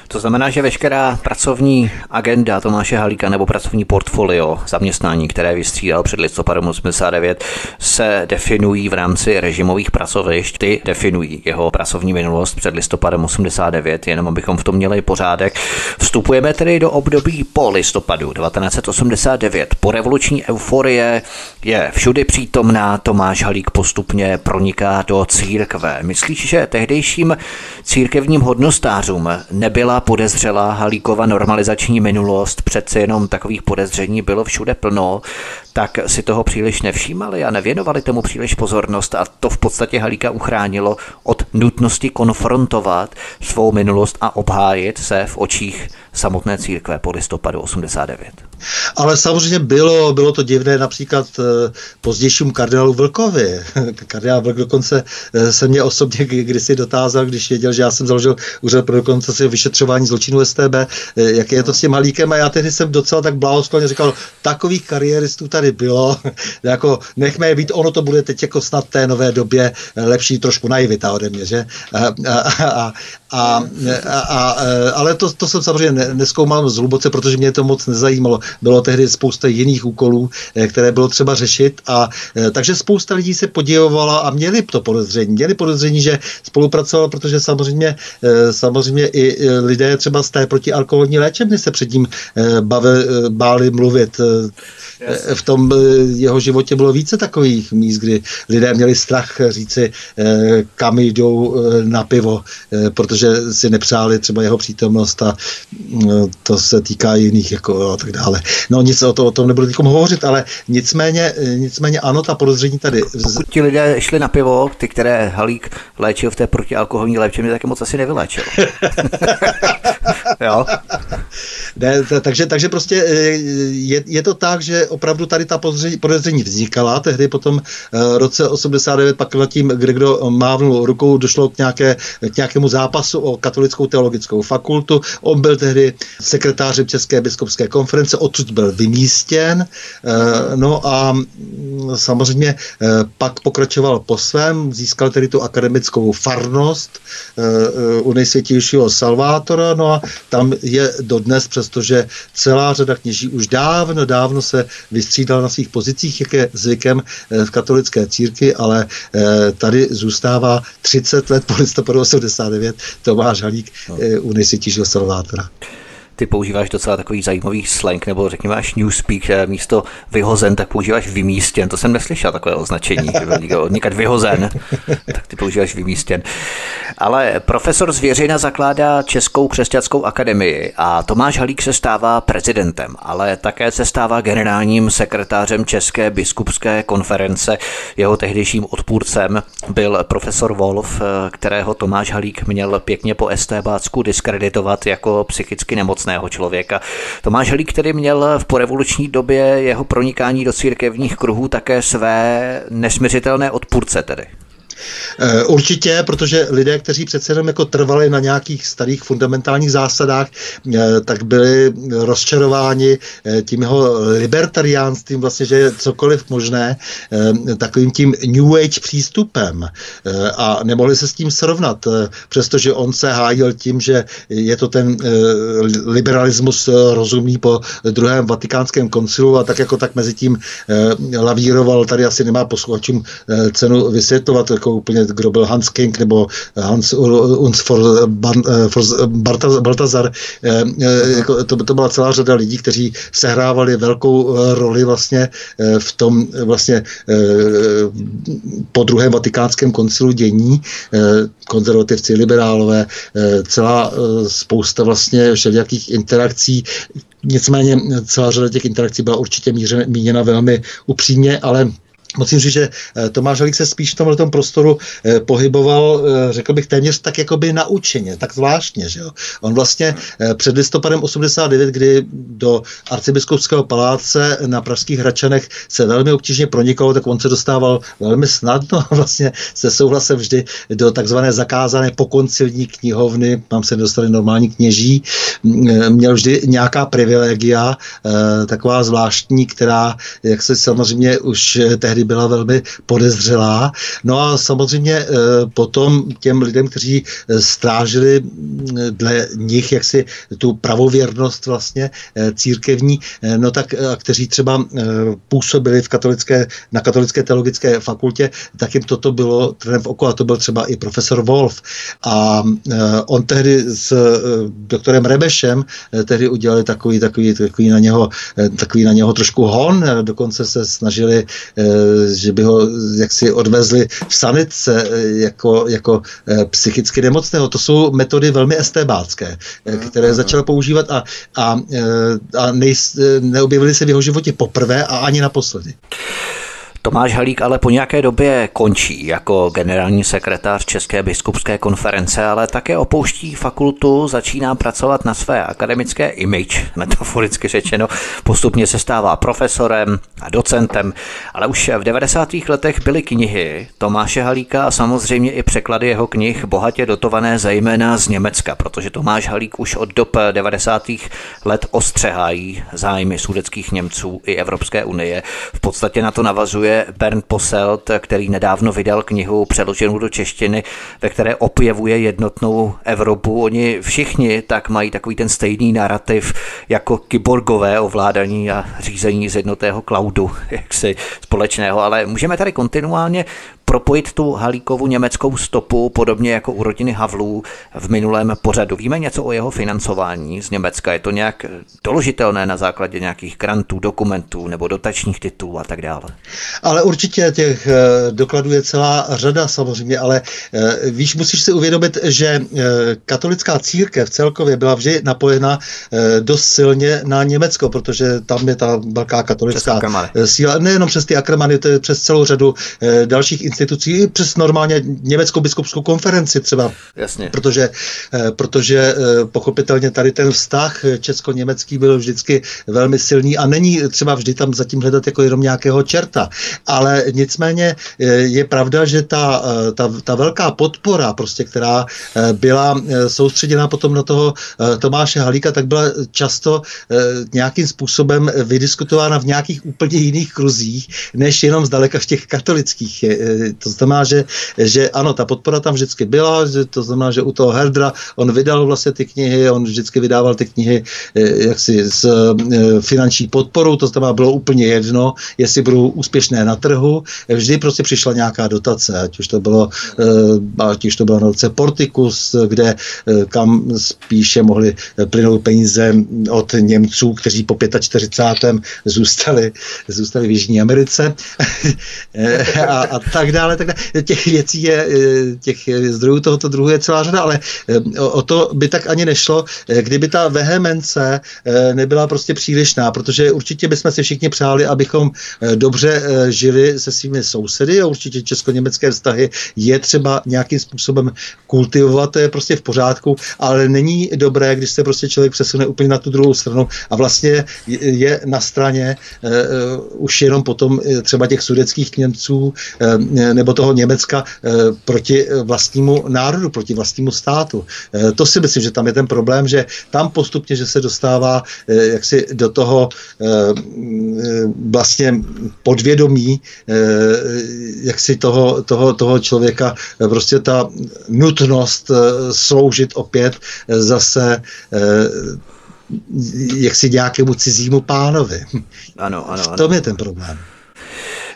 To znamená, že veškerá pracovní agenda Tomáše Halíka nebo pracovní portfolio zaměstnání, které vystřídal před listopadem 89, se definují v rámci režimových pracovišť. Ty definují jeho pracovní minulost před listopadem 89, jenom abychom v tom měli pořádek. Vstupujeme tedy do období po listopadu 1989. Po revoluční euforie je všudy přítomná, Tomáš Halík postupně proniká do církve. Myslíš, že tehdejším církevním hodnostářům nebyla podezřelá Halíkova normalizační minulost, přece jenom takových podezření bylo všude plno, tak si toho příliš nevšímali a nevěnovali tomu příliš pozornost. A to v podstatě Halíka uchránilo od nutnosti konfrontovat svou minulost a obhájit se v očích samotné církve po listopadu 89. Ale samozřejmě bylo, bylo to divné například eh, pozdějšímu kardinálu Vlkovi. [laughs] Kardinál Vlk dokonce eh, se mě osobně kdysi dotázal, když věděl, že já jsem založil úřad pro dokonce vyšetřování zločinů STB, eh, jak je to s tím Halíkem a já tehdy jsem docela tak blahosklonně říkal, takových kariéristů tady bylo, [laughs] jako nechme je být, ono to bude teď jako snad té nové době lepší trošku naivita ode mě, že? A, a, a, a, a, a, ale to, to jsem samozřejmě ne, neskoumal zhluboce, protože mě to moc nezajímalo. Bylo tehdy spousta jiných úkolů, eh, které bylo třeba řešit a eh, takže spousta lidí se podívovala a měli to podezření. Měli podezření, že spolupracoval, protože samozřejmě, eh, samozřejmě i lidé třeba z té protialkoholní léčebny se předtím bavili, báli mluvit. V tom jeho životě bylo více takových míst, kdy lidé měli strach říci, kam jdou na pivo, protože si nepřáli třeba jeho přítomnost a to se týká jiných jako a tak dále. No nic o, to, o tom nebudu nikomu hovořit, ale nicméně, nicméně ano, ta podezření tady. Pokud ti lidé šli na pivo, ty, které Halík léčil v té protialkoholní léčebně, taky moc asi nevyléčil. [laughs] jo? Ne, takže, takže prostě e, je, je, to tak, že opravdu tady ta podezření, podezření vznikala, tehdy potom v roce 89 pak nad tím, kde kdo mávnul rukou, došlo k, nějaké, k nějakému zápasu o katolickou teologickou fakultu. On byl tehdy sekretářem České biskupské konference, odsud byl vymístěn. Eh, no a mm, samozřejmě eh, pak pokračoval po svém, získal tedy tu akademickou farnost eh, u nejsvětějšího Salvátora, no a tam je dodnes, přestože celá řada kněží už dávno, dávno se vystřídala na svých pozicích, jak je zvykem v katolické církvi, ale tady zůstává 30 let po listopadu 89 Tomáš Halík no. u nejsvětějšího Salvátora ty používáš docela takový zajímavý slang, nebo řekněme až newspeak, místo vyhozen, tak používáš vymístěn. To jsem neslyšel takové označení, někad vyhozen, tak ty používáš vymístěn. Ale profesor Zvěřina zakládá Českou křesťanskou akademii a Tomáš Halík se stává prezidentem, ale také se stává generálním sekretářem České biskupské konference. Jeho tehdejším odpůrcem byl profesor Wolf, kterého Tomáš Halík měl pěkně po estébácku diskreditovat jako psychicky nemocný mocného člověka. Tomáš Helík, který měl v porevoluční době jeho pronikání do církevních kruhů také své nesměřitelné odpůrce tedy. Eh, určitě, protože lidé, kteří přece jenom jako trvali na nějakých starých fundamentálních zásadách, eh, tak byli rozčarováni eh, tím jeho libertariánstvím, vlastně, že je cokoliv možné, takovým tím New Age přístupem. A nemohli se s tím srovnat, přestože on se hájil tím, že je to ten liberalismus rozumný po druhém vatikánském koncilu a tak jako tak mezi tím lavíroval, tady asi nemá posluchačům cenu vysvětlovat, jako úplně, kdo byl Hans King nebo Hans Uns eh, Baltazar. Eh, eh, jako to, to byla celá řada lidí, kteří sehrávali velkou roli vlastně v tom vlastně po druhém vatikánském koncilu dění, konzervativci, liberálové, celá spousta vlastně všelijakých interakcí, Nicméně celá řada těch interakcí byla určitě míněna velmi upřímně, ale Musím říct, že eh, Tomáš Halík se spíš v tomhle prostoru eh, pohyboval, eh, řekl bych, téměř tak jakoby naučeně, tak zvláštně. Že jo? On vlastně před listopadem 89, kdy do arcibiskupského paláce na Pražských Hračanech se velmi obtížně pronikalo, tak on se dostával velmi snadno vlastně se souhlasem vždy do takzvané zakázané pokoncilní knihovny, tam se dostali normální kněží, měl vždy nějaká privilegia, taková zvláštní, která, jak se samozřejmě už tehdy byla velmi podezřelá. No a samozřejmě eh, potom těm lidem, kteří eh, strážili mm, dle nich jaksi tu pravověrnost vlastně eh, církevní, no tak a kteří třeba působili v katolické, na katolické teologické fakultě, tak jim toto bylo trnem v oku a to byl třeba i profesor Wolf. A on tehdy s doktorem Rebešem tehdy udělali takový, takový, takový, na něho, takový na něho trošku hon, dokonce se snažili že by ho jaksi odvezli v sanitce jako, jako psychicky nemocného. To jsou metody velmi estébácké, které začal používat a, a, a nej, neobjevily se v jeho životě poprvé a ani naposledy. Tomáš Halík ale po nějaké době končí jako generální sekretář České biskupské konference, ale také opouští fakultu, začíná pracovat na své akademické image, [laughs] metaforicky řečeno. Postupně se stává profesorem a docentem, ale už v 90. letech byly knihy Tomáše Halíka a samozřejmě i překlady jeho knih bohatě dotované zejména z Německa, protože Tomáš Halík už od dob 90. let ostřehají zájmy sudeckých Němců i Evropské unie. V podstatě na to navazuje Bernd Posselt, který nedávno vydal knihu přeloženou do češtiny, ve které opěvuje jednotnou Evropu. Oni všichni tak mají takový ten stejný narrativ jako kyborgové ovládání a řízení z jednotného cloudu, [laughs] jaksi společného, ale můžeme tady kontinuálně propojit tu Halíkovu německou stopu, podobně jako u rodiny Havlů v minulém pořadu. Víme něco o jeho financování z Německa? Je to nějak doložitelné na základě nějakých grantů, dokumentů nebo dotačních titulů a tak dále? Ale určitě těch eh, dokladů je celá řada samozřejmě, ale eh, víš, musíš si uvědomit, že eh, katolická církev celkově byla vždy napojena dost silně na Německo, protože tam je ta velká katolická síla, nejenom přes ty akramany, to je přes celou řadu dalších institucí, přes normálně německou biskupskou konferenci třeba. Jasně. Protože, eh, protože eh, pochopitelně tady ten vztah česko-německý byl vždycky velmi silný a není třeba vždy tam zatím hledat jako jenom nějakého čerta. Ale nicméně eh, je pravda, že ta, ta, ta velká podpora, prostě, která byla soustředěna potom na toho Tomáše Halíka, tak byla často nějakým způsobem vydiskutována v nějakých úplně jiných kruzích, než jenom zdaleka v těch katolických to znamená, že, že ano, ta podpora tam vždycky byla, že to znamená, že u toho Herdra on vydal vlastně ty knihy, on vždycky vydával ty knihy eh, jaksi s eh, finanční podporou, to znamená, bylo úplně jedno, jestli budou úspěšné na trhu, vždy prostě přišla nějaká dotace, ať už to bylo, eh, ať už to bylo na roce Porticus, kde kam spíše mohli plynout peníze od Němců, kteří po 45. zůstali, zůstali v Jižní Americe [laughs] a, a tak dále, tak dále. Těch věcí je, eh, těch zdrojů tohoto druhu je celá řada, ale eh, o to by tak ani nešlo, eh, kdyby ta vehemence nebyla prostě přílišná, protože určitě bychom si všichni přáli, abychom dobře žili se svými sousedy a určitě česko-německé vztahy je třeba nějakým způsobem kultivovat, to je prostě v pořádku, ale není dobré, když se prostě člověk přesune úplně na tu druhou stranu a vlastně je na straně už jenom potom třeba těch sudeckých Němců, nebo toho Německa eh, proti vlastnímu národu, proti vlastnímu státu. Eh, to si myslím, že tam je ten problém, že tam postupně, že se dostává eh, jaksi do toho vlastně podvědomí jaksi toho, toho, toho člověka prostě ta nutnost sloužit opět zase jaksi nějakému cizímu pánovi. Ano, ano, ano. V tom je ten problém.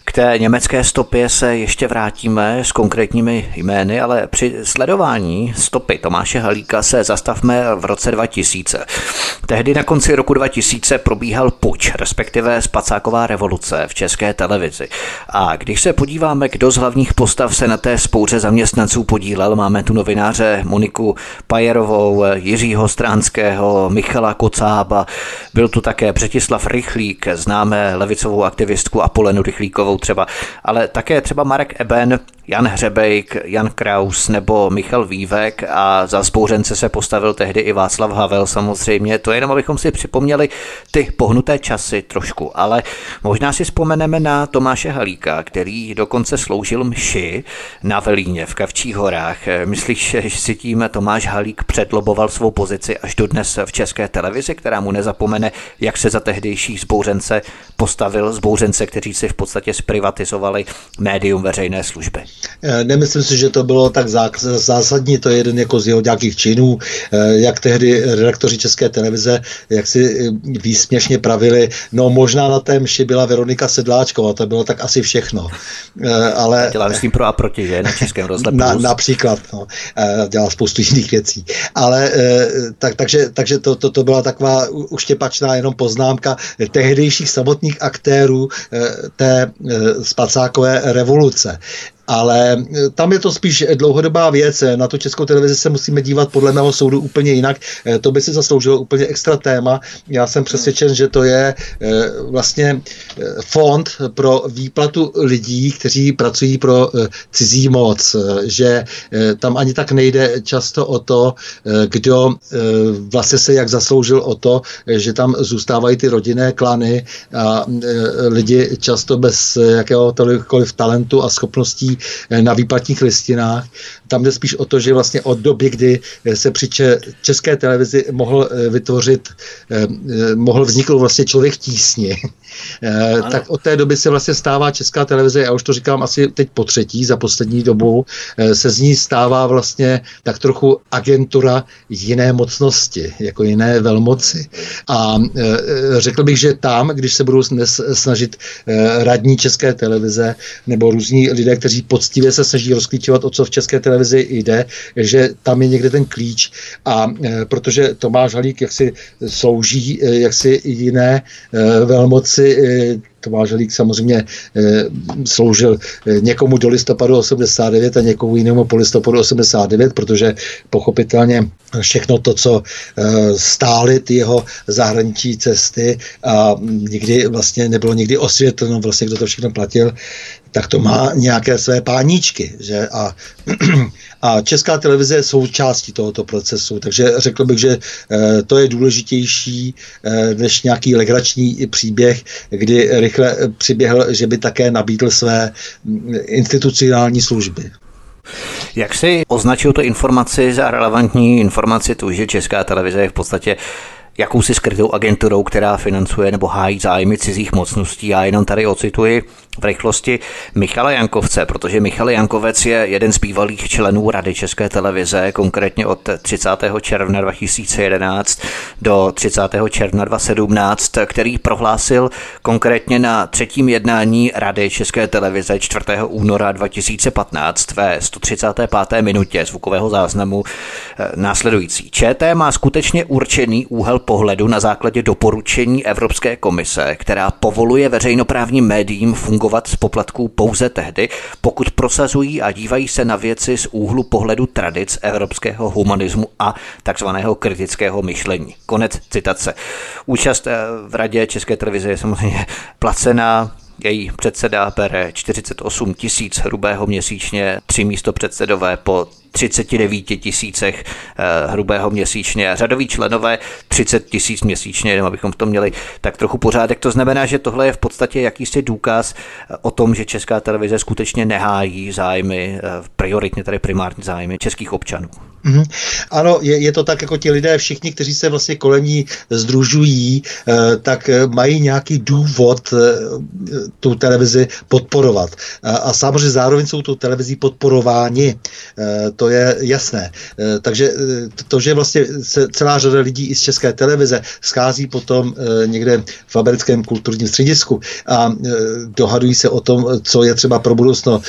K té německé stopě se ještě vrátíme s konkrétními jmény, ale při sledování stopy Tomáše Halíka se zastavme v roce 2000. Tehdy na konci roku 2000 probíhal puč, respektive spacáková revoluce v české televizi. A když se podíváme, kdo z hlavních postav se na té spouře zaměstnanců podílel, máme tu novináře Moniku Pajerovou, Jiřího Stránského, Michala Kocába, byl tu také Břetislav Rychlík, známe levicovou aktivistku Apolenu Rychlíkovou třeba, ale také třeba Marek Eben, Jan Hřebejk, Jan Kraus nebo Michal Vývek a za spouřence se postavil tehdy i Václav Havel samozřejmě. To je jenom, abychom si připomněli ty pohnuté časy trošku, ale možná si vzpomeneme na Tomáše Halíka, který dokonce sloužil mši na Velíně v Kavčích horách. Myslíš, že si tím Tomáš Halík předloboval svou pozici až do dnes v české televizi, která mu nezapomene, jak se za tehdejší zbouřence postavil, zbouřence, kteří si v podstatě zprivatizovali médium veřejné služby? Nemyslím si, že to bylo tak zásadní, to je jeden jako z jeho nějakých činů, jak tehdy redaktoři České televize, jak si výsměšně pravili, no možná na té mši byla Veronika Sedláčková, to bylo tak asi všechno. Ale... Dělá myslím pro a proti, že, na Českém [laughs] rozhledu. Na, například, no, dělá spoustu jiných věcí. Ale tak, takže, takže to, to, to byla taková uštěpačná jenom poznámka tehdejších samotných aktérů té spacákové revoluce ale e, tam je to spíš dlouhodobá věc. Na tu českou televizi se musíme dívat podle mého soudu úplně jinak. E, to by si zasloužilo úplně extra téma. Já jsem přesvědčen, že to je vlastně fond pro výplatu lidí, kteří pracují pro cizí moc, že tam ani tak nejde často o to, kdo vlastně se jak zasloužil o to, že tam zůstávají ty rodinné klany a lidi často bez jakéhokoliv talentu a schopností Eh, na výplatních listinách. Tam jde spíš o to, že vlastně od doby, kdy se při české televizi mohl eh, vytvořit, eh, mohl vzniknout vlastně člověk tísni, [laughs] tak od té doby se vlastně stává česká televize, já už to říkám asi teď po třetí za poslední dobu, se z ní stává vlastně tak trochu agentura jiné mocnosti, jako jiné velmoci. A řekl bych, že tam, když se budou snažit radní české televize nebo různí lidé, kteří poctivě se snaží rozklíčovat, o co v české televizi jde, že tam je někde ten klíč. A e, protože Tomáš Halík jaksi slouží e, jaksi jiné e, velmoci Tomáš Halík samozřejmě sloužil někomu do listopadu 89 a někomu jinému po listopadu 89, protože pochopitelně všechno to, co stály ty jeho zahraniční cesty a nikdy vlastně nebylo nikdy osvětleno vlastně, kdo to všechno platil, tak to má nějaké své páníčky. Že? A, [clears throat] a česká televize je součástí tohoto procesu, takže řekl bych, že e, to je důležitější e, než nějaký legrační příběh, kdy rychle přiběhl, že by také nabídl své institucionální služby. Jak si označil to informaci za relevantní informaci tu, že Česká televize je v podstatě jakousi skrytou agenturou, která financuje nebo hájí zájmy cizích mocností. Já jenom tady ocituji v rychlosti Michala Jankovce, protože Michal Jankovec je jeden z bývalých členů Rady České televize, konkrétně od 30. června 2011 do 30. června 2017, který prohlásil konkrétně na třetím jednání Rady České televize 4. února 2015 ve 135. minutě zvukového záznamu eh, následující. ČT má skutečně určený úhel pohledu na základě doporučení Evropské komise, která povoluje veřejnoprávním médiím fungovat z poplatků pouze tehdy, pokud prosazují a dívají se na věci z úhlu pohledu tradic evropského humanismu a takzvaného kritického myšlení. Konec citace. Účast eh, v Radě České televize je samozřejmě placená, její předseda bere 48 tisíc hrubého měsíčně, tři místo předsedové po 39 tisícech eh, hrubého měsíčně a řadoví členové 30 tisíc měsíčně, jenom abychom v tom měli tak trochu pořádek. To znamená, že tohle je v podstatě jakýsi důkaz eh, o tom, že česká televize skutečně nehájí zájmy, eh, prioritně tady primární zájmy českých občanů. Mm-hmm. Ano, je, je to tak, jako ti lidé všichni, kteří se vlastně kolem ní združují, eh, tak mají nějaký důvod eh, tu televizi podporovat. A, a samozřejmě zároveň jsou tu televizí podporováni. Eh, to je jasné. Eh, takže eh, to, že vlastně se celá řada lidí i z české televize schází potom eh, někde v americkém kulturním středisku a dohadují se o tom, co je třeba pro budoucno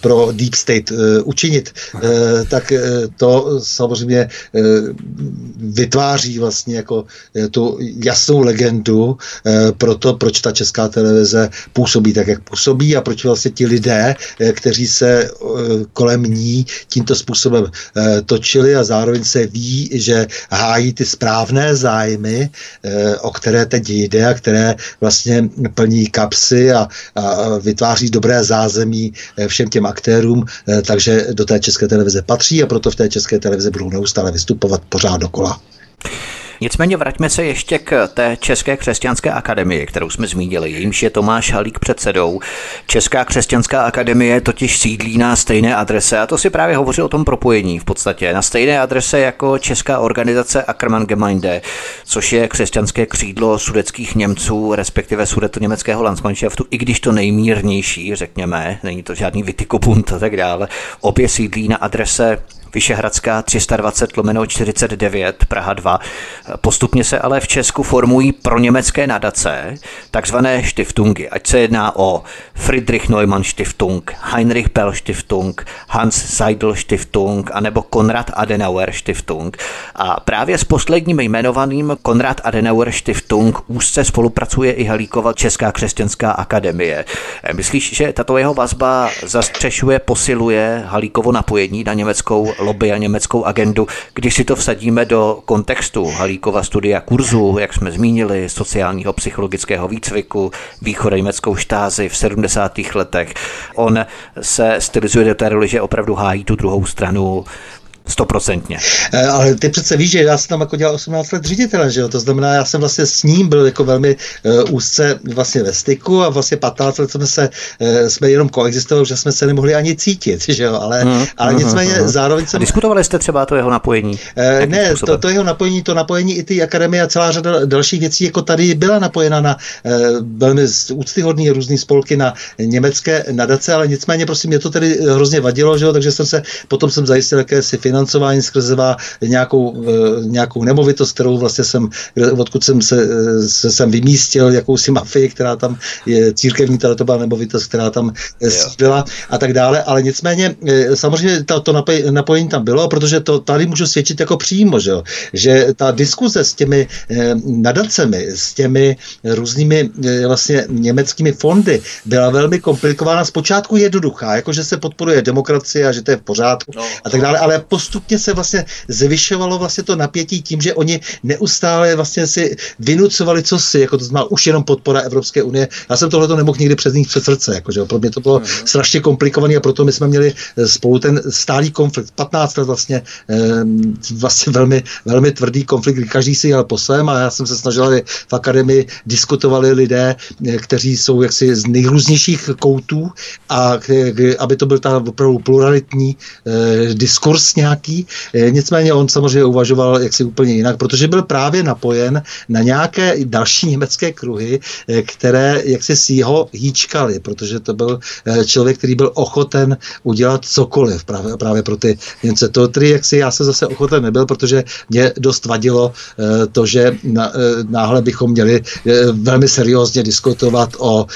pro Deep State učinit, tak to samozřejmě vytváří vlastně jako tu jasnou legendu pro to, proč ta česká televize působí tak, jak působí a proč vlastně ti lidé, kteří se kolem ní tímto způsobem točili a zároveň se ví, že hájí ty správné zájmy, o které teď jde a které vlastně plní kapsy a, a vytváří dobré zázemí všem těm aktérům, takže do té české televize patří a proto v té české televize budou neustále vystupovat pořád dokola. Nicméně vraťme se ještě k té České křesťanské akademii, kterou jsme zmínili. Jímž je Tomáš Halík předsedou. Česká křesťanská akademie totiž sídlí na stejné adrese a to si právě hovoří o tom propojení v podstatě. Na stejné adrese jako Česká organizace Ackermann Gemeinde, což je křesťanské křídlo sudeckých Němců, respektive sudeto-německého Landsmannschaftu, i když to nejmírnější, řekněme, není to žádný Vitykobund a tak dále. Obě sídlí na adrese Vyšehradská 320 lomeno 49 Praha 2. Postupně se ale v Česku formují pro německé nadace, takzvané Stiftungy, ať se jedná o Friedrich Neumann Stiftung, Heinrich Bell Stiftung, Hans Seidel Stiftung anebo Konrad Adenauer Stiftung. A právě s posledním jmenovaným Konrad Adenauer Stiftung úzce spolupracuje i Halíkova Česká křesťanská akademie. Myslíš, že tato jeho vazba zastřešuje, posiluje Halíkovo napojení na německou lobby a německou agendu. Když si to vsadíme do kontextu Halíkova studia kurzu, jak jsme zmínili, sociálního psychologického výcviku, německou štázi v 70. letech, on se stylizuje do té roli, že opravdu hájí tu druhou stranu, Stoprocentně. Eh, ale ty přece víš, že já jsem tam jako dělal 18 let ředitele, že jo? To znamená, já jsem vlastně s ním byl jako velmi uh, úzce vlastně ve styku a vlastně 15 let jsme se, uh, jsme jenom koexistovali, že jsme se nemohli ani cítit, že jo? Ale, mm, ale nicméně mm, zároveň jsem... A diskutovali jste třeba to jeho napojení? Uh, ne, to, to, jeho napojení, to napojení i ty akademie a celá řada dalších věcí, jako tady byla napojena na uh, velmi úctyhodný různý spolky na německé nadace, ale nicméně prostě mě to tedy hrozně vadilo, že jo? Takže jsem se, potom jsem zajistil jakési finance financování skrze nějakou, eh, nějakou nemovitost, kterou vlastně jsem, odkud jsem se, eh, se jsem vymístil, jakousi mafii, která tam je církevní, teda to byla nemovitost, která tam eh, byla a tak dále, ale nicméně samozřejmě to, to napojení tam bylo, protože to tady můžu svědčit jako přímo, že, jo? že ta diskuze s těmi nadacemi, s těmi různými vlastně německými fondy byla velmi komplikovaná, zpočátku jednoduchá, jakože se podporuje demokracie a že to je v pořádku no, a tak dále, ale post postupně se vlastně zvyšovalo vlastně to napětí tím, že oni neustále vlastně si vynucovali co si, jako to znamená už jenom podpora Evropské unie. Já jsem tohle to nemohl nikdy přes nich před srdce, jakože pro mě to bylo mm-hmm. strašně komplikované a proto my jsme měli eh, spolu ten stálý konflikt. 15 let vlastně, eh, vlastně velmi, velmi tvrdý konflikt, kdy každý si jel po svém a já jsem se snažil, aby v akademii diskutovali lidé, eh, kteří jsou jaksi z nejrůznějších koutů a aby to byl ta opravdu pluralitní diskurs nějaký nějaký, eh, nicméně on samozřejmě uvažoval jaksi úplně jinak, protože byl právě napojen na nějaké další německé kruhy, eh, které jaksi si ho hýčkali, protože to byl eh, člověk, který byl ochoten udělat cokoliv právě, právě pro ty Němce. To tedy jaksi já se zase ochoten nebyl, protože mě dost vadilo to, že náhle bychom měli velmi seriózně diskutovat o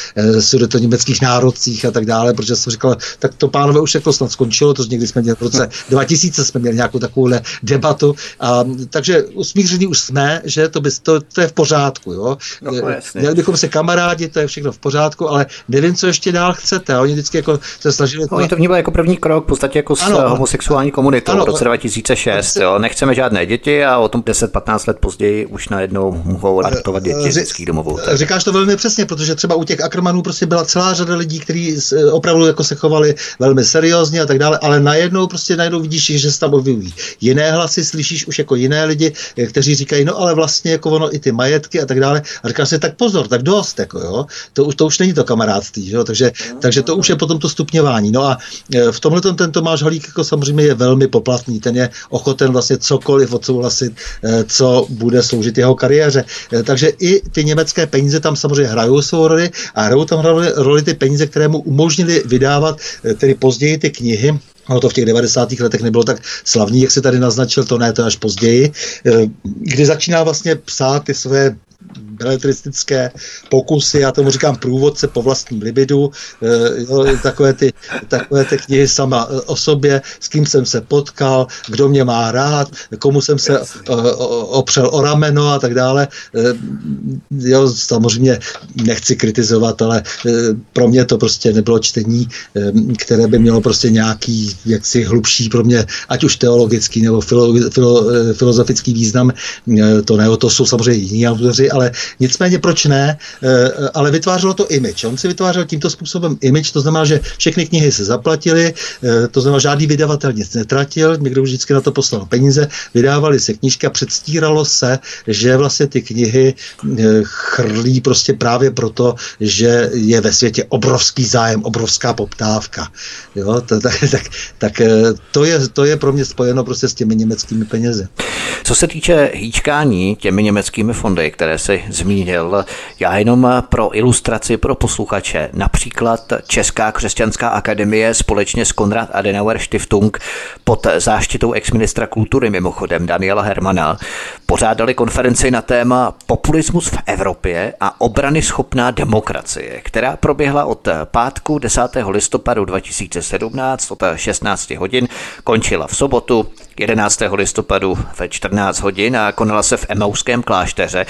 německých národcích a tak dále, protože jsem říkal, tak to pánové už jako snad skončilo, to někdy jsme měli v roce [laughs] 2000 jsme měli nějakou takovou debatu. A, takže usmíření už jsme, že to, by, to, to je v pořádku. Jo? No, Měli bychom se kamarádi, to je všechno v pořádku, ale nevím, co ještě dál chcete. A oni vždycky jako se snažili. No, oni to vnímali jako první krok, v podstatě jako ano, s homosexuální komunitou ano, v roce 2006. Jo? Nechceme žádné děti a o tom 10-15 let později už najednou mohou adoptovat děti z dětských domovů. Říkáš to velmi přesně, protože třeba u těch Ackermanů prostě byla celá řada lidí, kteří opravdu jako se chovali velmi seriózně a tak dále, ale najednou prostě najednou vidíš, že se tam objevují jiné hlasy, slyšíš už jako jiné lidi, eh, kteří říkají, no ale vlastně jako ono i ty majetky a tak dále. A říkáš si, tak pozor, tak dost, jako jo. To už, to už není to kamarádství, jo? Takže, takže to už je potom to stupňování. No a eh, v tomhle ten Tomáš Holík jako samozřejmě je velmi poplatný, ten je ochoten vlastně cokoliv odsouhlasit, eh, co bude sloužit jeho kariéře. Takže i ty německé peníze tam samozřejmě hrajou svou roli a hrajou tam roli, roli ty peníze, které mu umožnili vydávat tedy později ty knihy, Ono to v těch 90. letech nebylo tak slavný, jak se tady naznačil, to ne, to až později, eh, kdy začíná vlastně psát ty své beletristické pokusy, já tomu říkám průvodce po vlastním libidu, eh, jo, takové, ty, takové ty knihy sama eh, o sobě, s kým jsem se potkal, kdo mě má rád, komu jsem se opřel o rameno a tak dále. Jo, samozřejmě nechci kritizovat, ale pro mě to prostě nebylo čtení, které by mělo prostě nějaký jaksi hlubší pro mě, ať už teologický nebo filo, filo, filozofický význam, to ne, to jsou samozřejmě jiní autoři, ale Nicméně proč ne, ale vytvářelo to image. On si vytvářel tímto způsobem image, to znamená, že všechny knihy se zaplatily, to znamená, žádný vydavatel nic netratil, někdo už vždycky na to poslal peníze, vydávali se knížky a předstíralo se, že vlastně ty knihy chrlí prostě právě proto, že je ve světě obrovský zájem, obrovská poptávka. Jo, to, tak, tak, tak to, je, to je pro mě spojeno prostě s těmi německými penězi. Co se týče hýčkání těmi německými fondy, které si zmínil, já jenom pro ilustraci pro posluchače, například Česká křesťanská akademie společně s Konrad Adenauer Stiftung pod záštitou exministra kultury mimochodem Daniela Hermana pořádali konferenci na téma Populismus v Evropě a obrany schopná demokracie, která proběhla od pátku 10. listopadu 2017 od 16 hodin, končila v sobotu 11. listopadu ve 14 hodin a konala se v Emauském klášteře.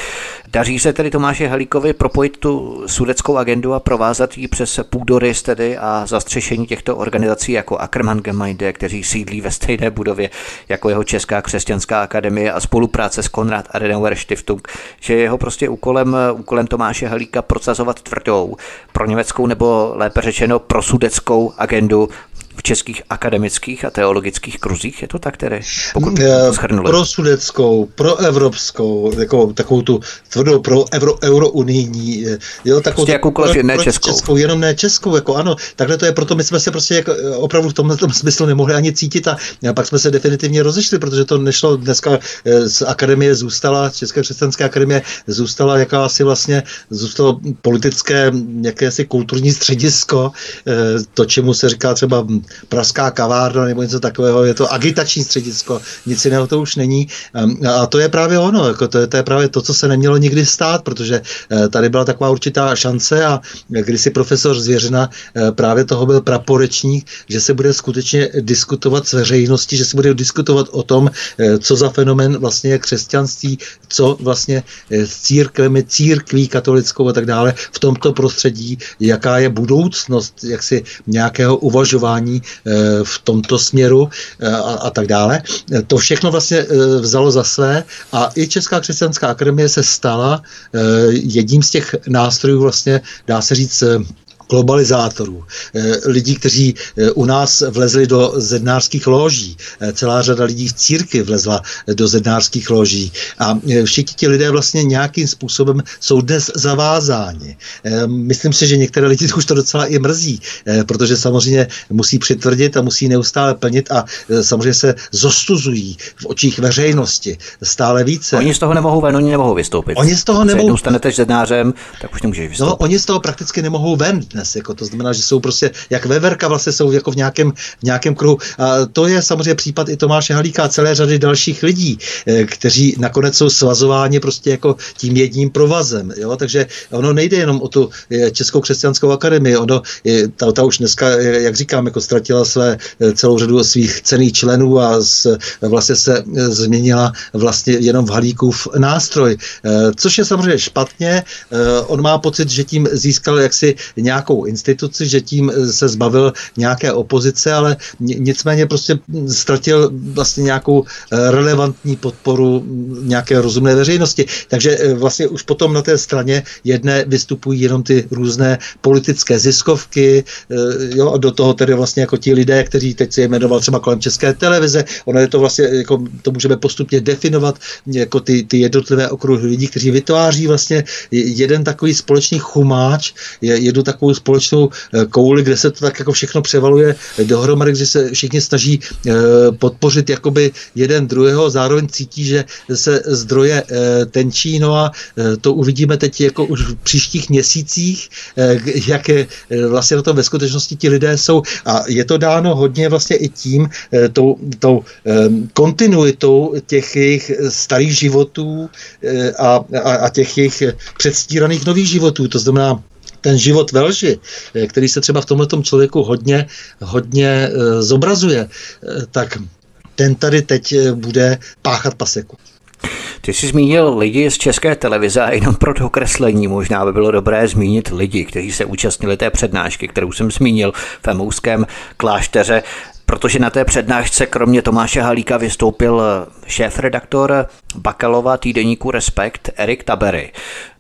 Daří se tedy Tomáše Halíkovi propojit tu sudeckou agendu a provázat ji přes půdorys tedy a zastřešení těchto organizací jako Ackermann Gemeinde, kteří sídlí ve stejné budově jako jeho Česká křesťanská akademie a spolupráce s Konrad Adenauer Stiftung, že jeho prostě úkolem, úkolem Tomáše Halíka procazovat tvrdou pro německou nebo lépe řečeno pro sudeckou agendu v českých akademických a teologických kruzích, je to tak tedy? Pokud eh, pro sudeckou, pro evropskou, jako, takovou tu tvrdou pro euro, eurounijní, eh, jo, takovou prostě jakoukoliv ne českou. českou. Jenom ne českou, jako ano, takhle to je, proto my jsme se prostě jako, eh, opravdu v tomhle tom smyslu nemohli ani cítit a, a pak jsme se definitivně rozešli, protože to nešlo dneska z akademie zůstala, České křesťanské akademie zůstala jakási vlastně, zůstalo politické, jakési kulturní středisko, to, čemu se říká třeba pražská kavárna nebo něco takového, je to agitační středisko, nic jiného to už není. A to je právě ono, jako to, je, to je právě to, co se nemělo nikdy stát, protože eh, tady byla taková určitá šance a když si profesor Zvěřina eh, právě toho byl praporečník, že se bude skutečně diskutovat s veřejností, že se bude diskutovat o tom, eh, co za fenomen vlastně je křesťanství, co vlastně s církvemi, církví katolickou a tak dále v tomto prostředí, jaká je budoucnost jaksi nějakého uvažování Eh, v tomto směru eh, a, a tak dále. To všechno vlastně eh, vzalo za své a i Česká křesťanská akademie se stala jedním z těch nástrojů vlastně, dá se říct, globalizátorů, eh, lidí, kteří eh, u nás vlezli do zednářských loží. Eh, celá řada lidí v církvi vlezla do zednářských loží. A všichni ti lidé vlastně nějakým způsobem jsou dnes zavázáni. Myslím si, že některé lidi [laughs] už to docela i mrzí, protože samozřejmě musí přitvrdit a musí neustále plnit a samozřejmě se zostuzují v očích veřejnosti stále více. Oni z toho nemohou ven, oni nemohou vystoupit. Oni z toho nemohou. Když stanete zednářem, tak už nemůžeš vystoupit. No, oni z toho prakticky nemohou ven dnes. Jako to znamená, že jsou prostě, jak veverka vlastně jsou jako v nějakém, v nějakém kruhu. A to je samozřejmě případ i Tomáše Halíka a celé řady dalších lidí, eh, kteří nakonec jsou svazováni prostě jako tím jedním provazem. Jo? Takže ono nejde jenom o tu eh, Českou křesťanskou akademii, ono, ta, ta už dneska, eh, jak říkám, jako ztratila své celou řadu svých cených členů a z, vlastně se změnila vlastně jenom v Halíkův nástroj, což je samozřejmě špatně. On má pocit, že tím získal jaksi nějak nějakou instituci, že tím eh, se zbavil nějaké opozice, ale nicméně prostě ztratil vlastně nějakou eh, relevantní podporu nějaké rozumné veřejnosti. Takže eh, vlastně už potom na té straně jedné vystupují jenom ty různé politické ziskovky, jo, a do toho tedy vlastně jako ti lidé, kteří teď se jmenoval třeba kolem České televize, ono je to vlastně, jako to můžeme postupně definovat jako ty, ty jednotlivé okruhy lidí, kteří vytváří vlastně jeden takový společný chumáč, jednu takovou společnou eh, kouli, kde se to tak jako všechno převaluje dohromady, kde se všichni snaží eh, podpořit jakoby jeden druhého, zároveň cítí, že se zdroje eh, tenčí, no a to uvidíme teď jako už v příštích měsících, jak vlastně na tom ve skutečnosti ti lidé jsou. A je to dáno hodně vlastně i tím, tou, tou kontinuitou těch jejich starých životů a, a, a těch jejich předstíraných nových životů, to znamená ten život ve lži, eh, který se třeba v tomhle člověku hodně, hodně e, zobrazuje, e, tak ten tady teď bude páchat paseku. Ty jsi zmínil lidi z české televize a jenom pro dokreslení možná by bylo dobré zmínit lidi, kteří se účastnili té přednášky, kterou jsem zmínil v Emouském klášteře protože na té přednášce kromě Tomáše Halíka vystoupil šéf-redaktor Bakalova týdeníku Respekt Erik Tabery.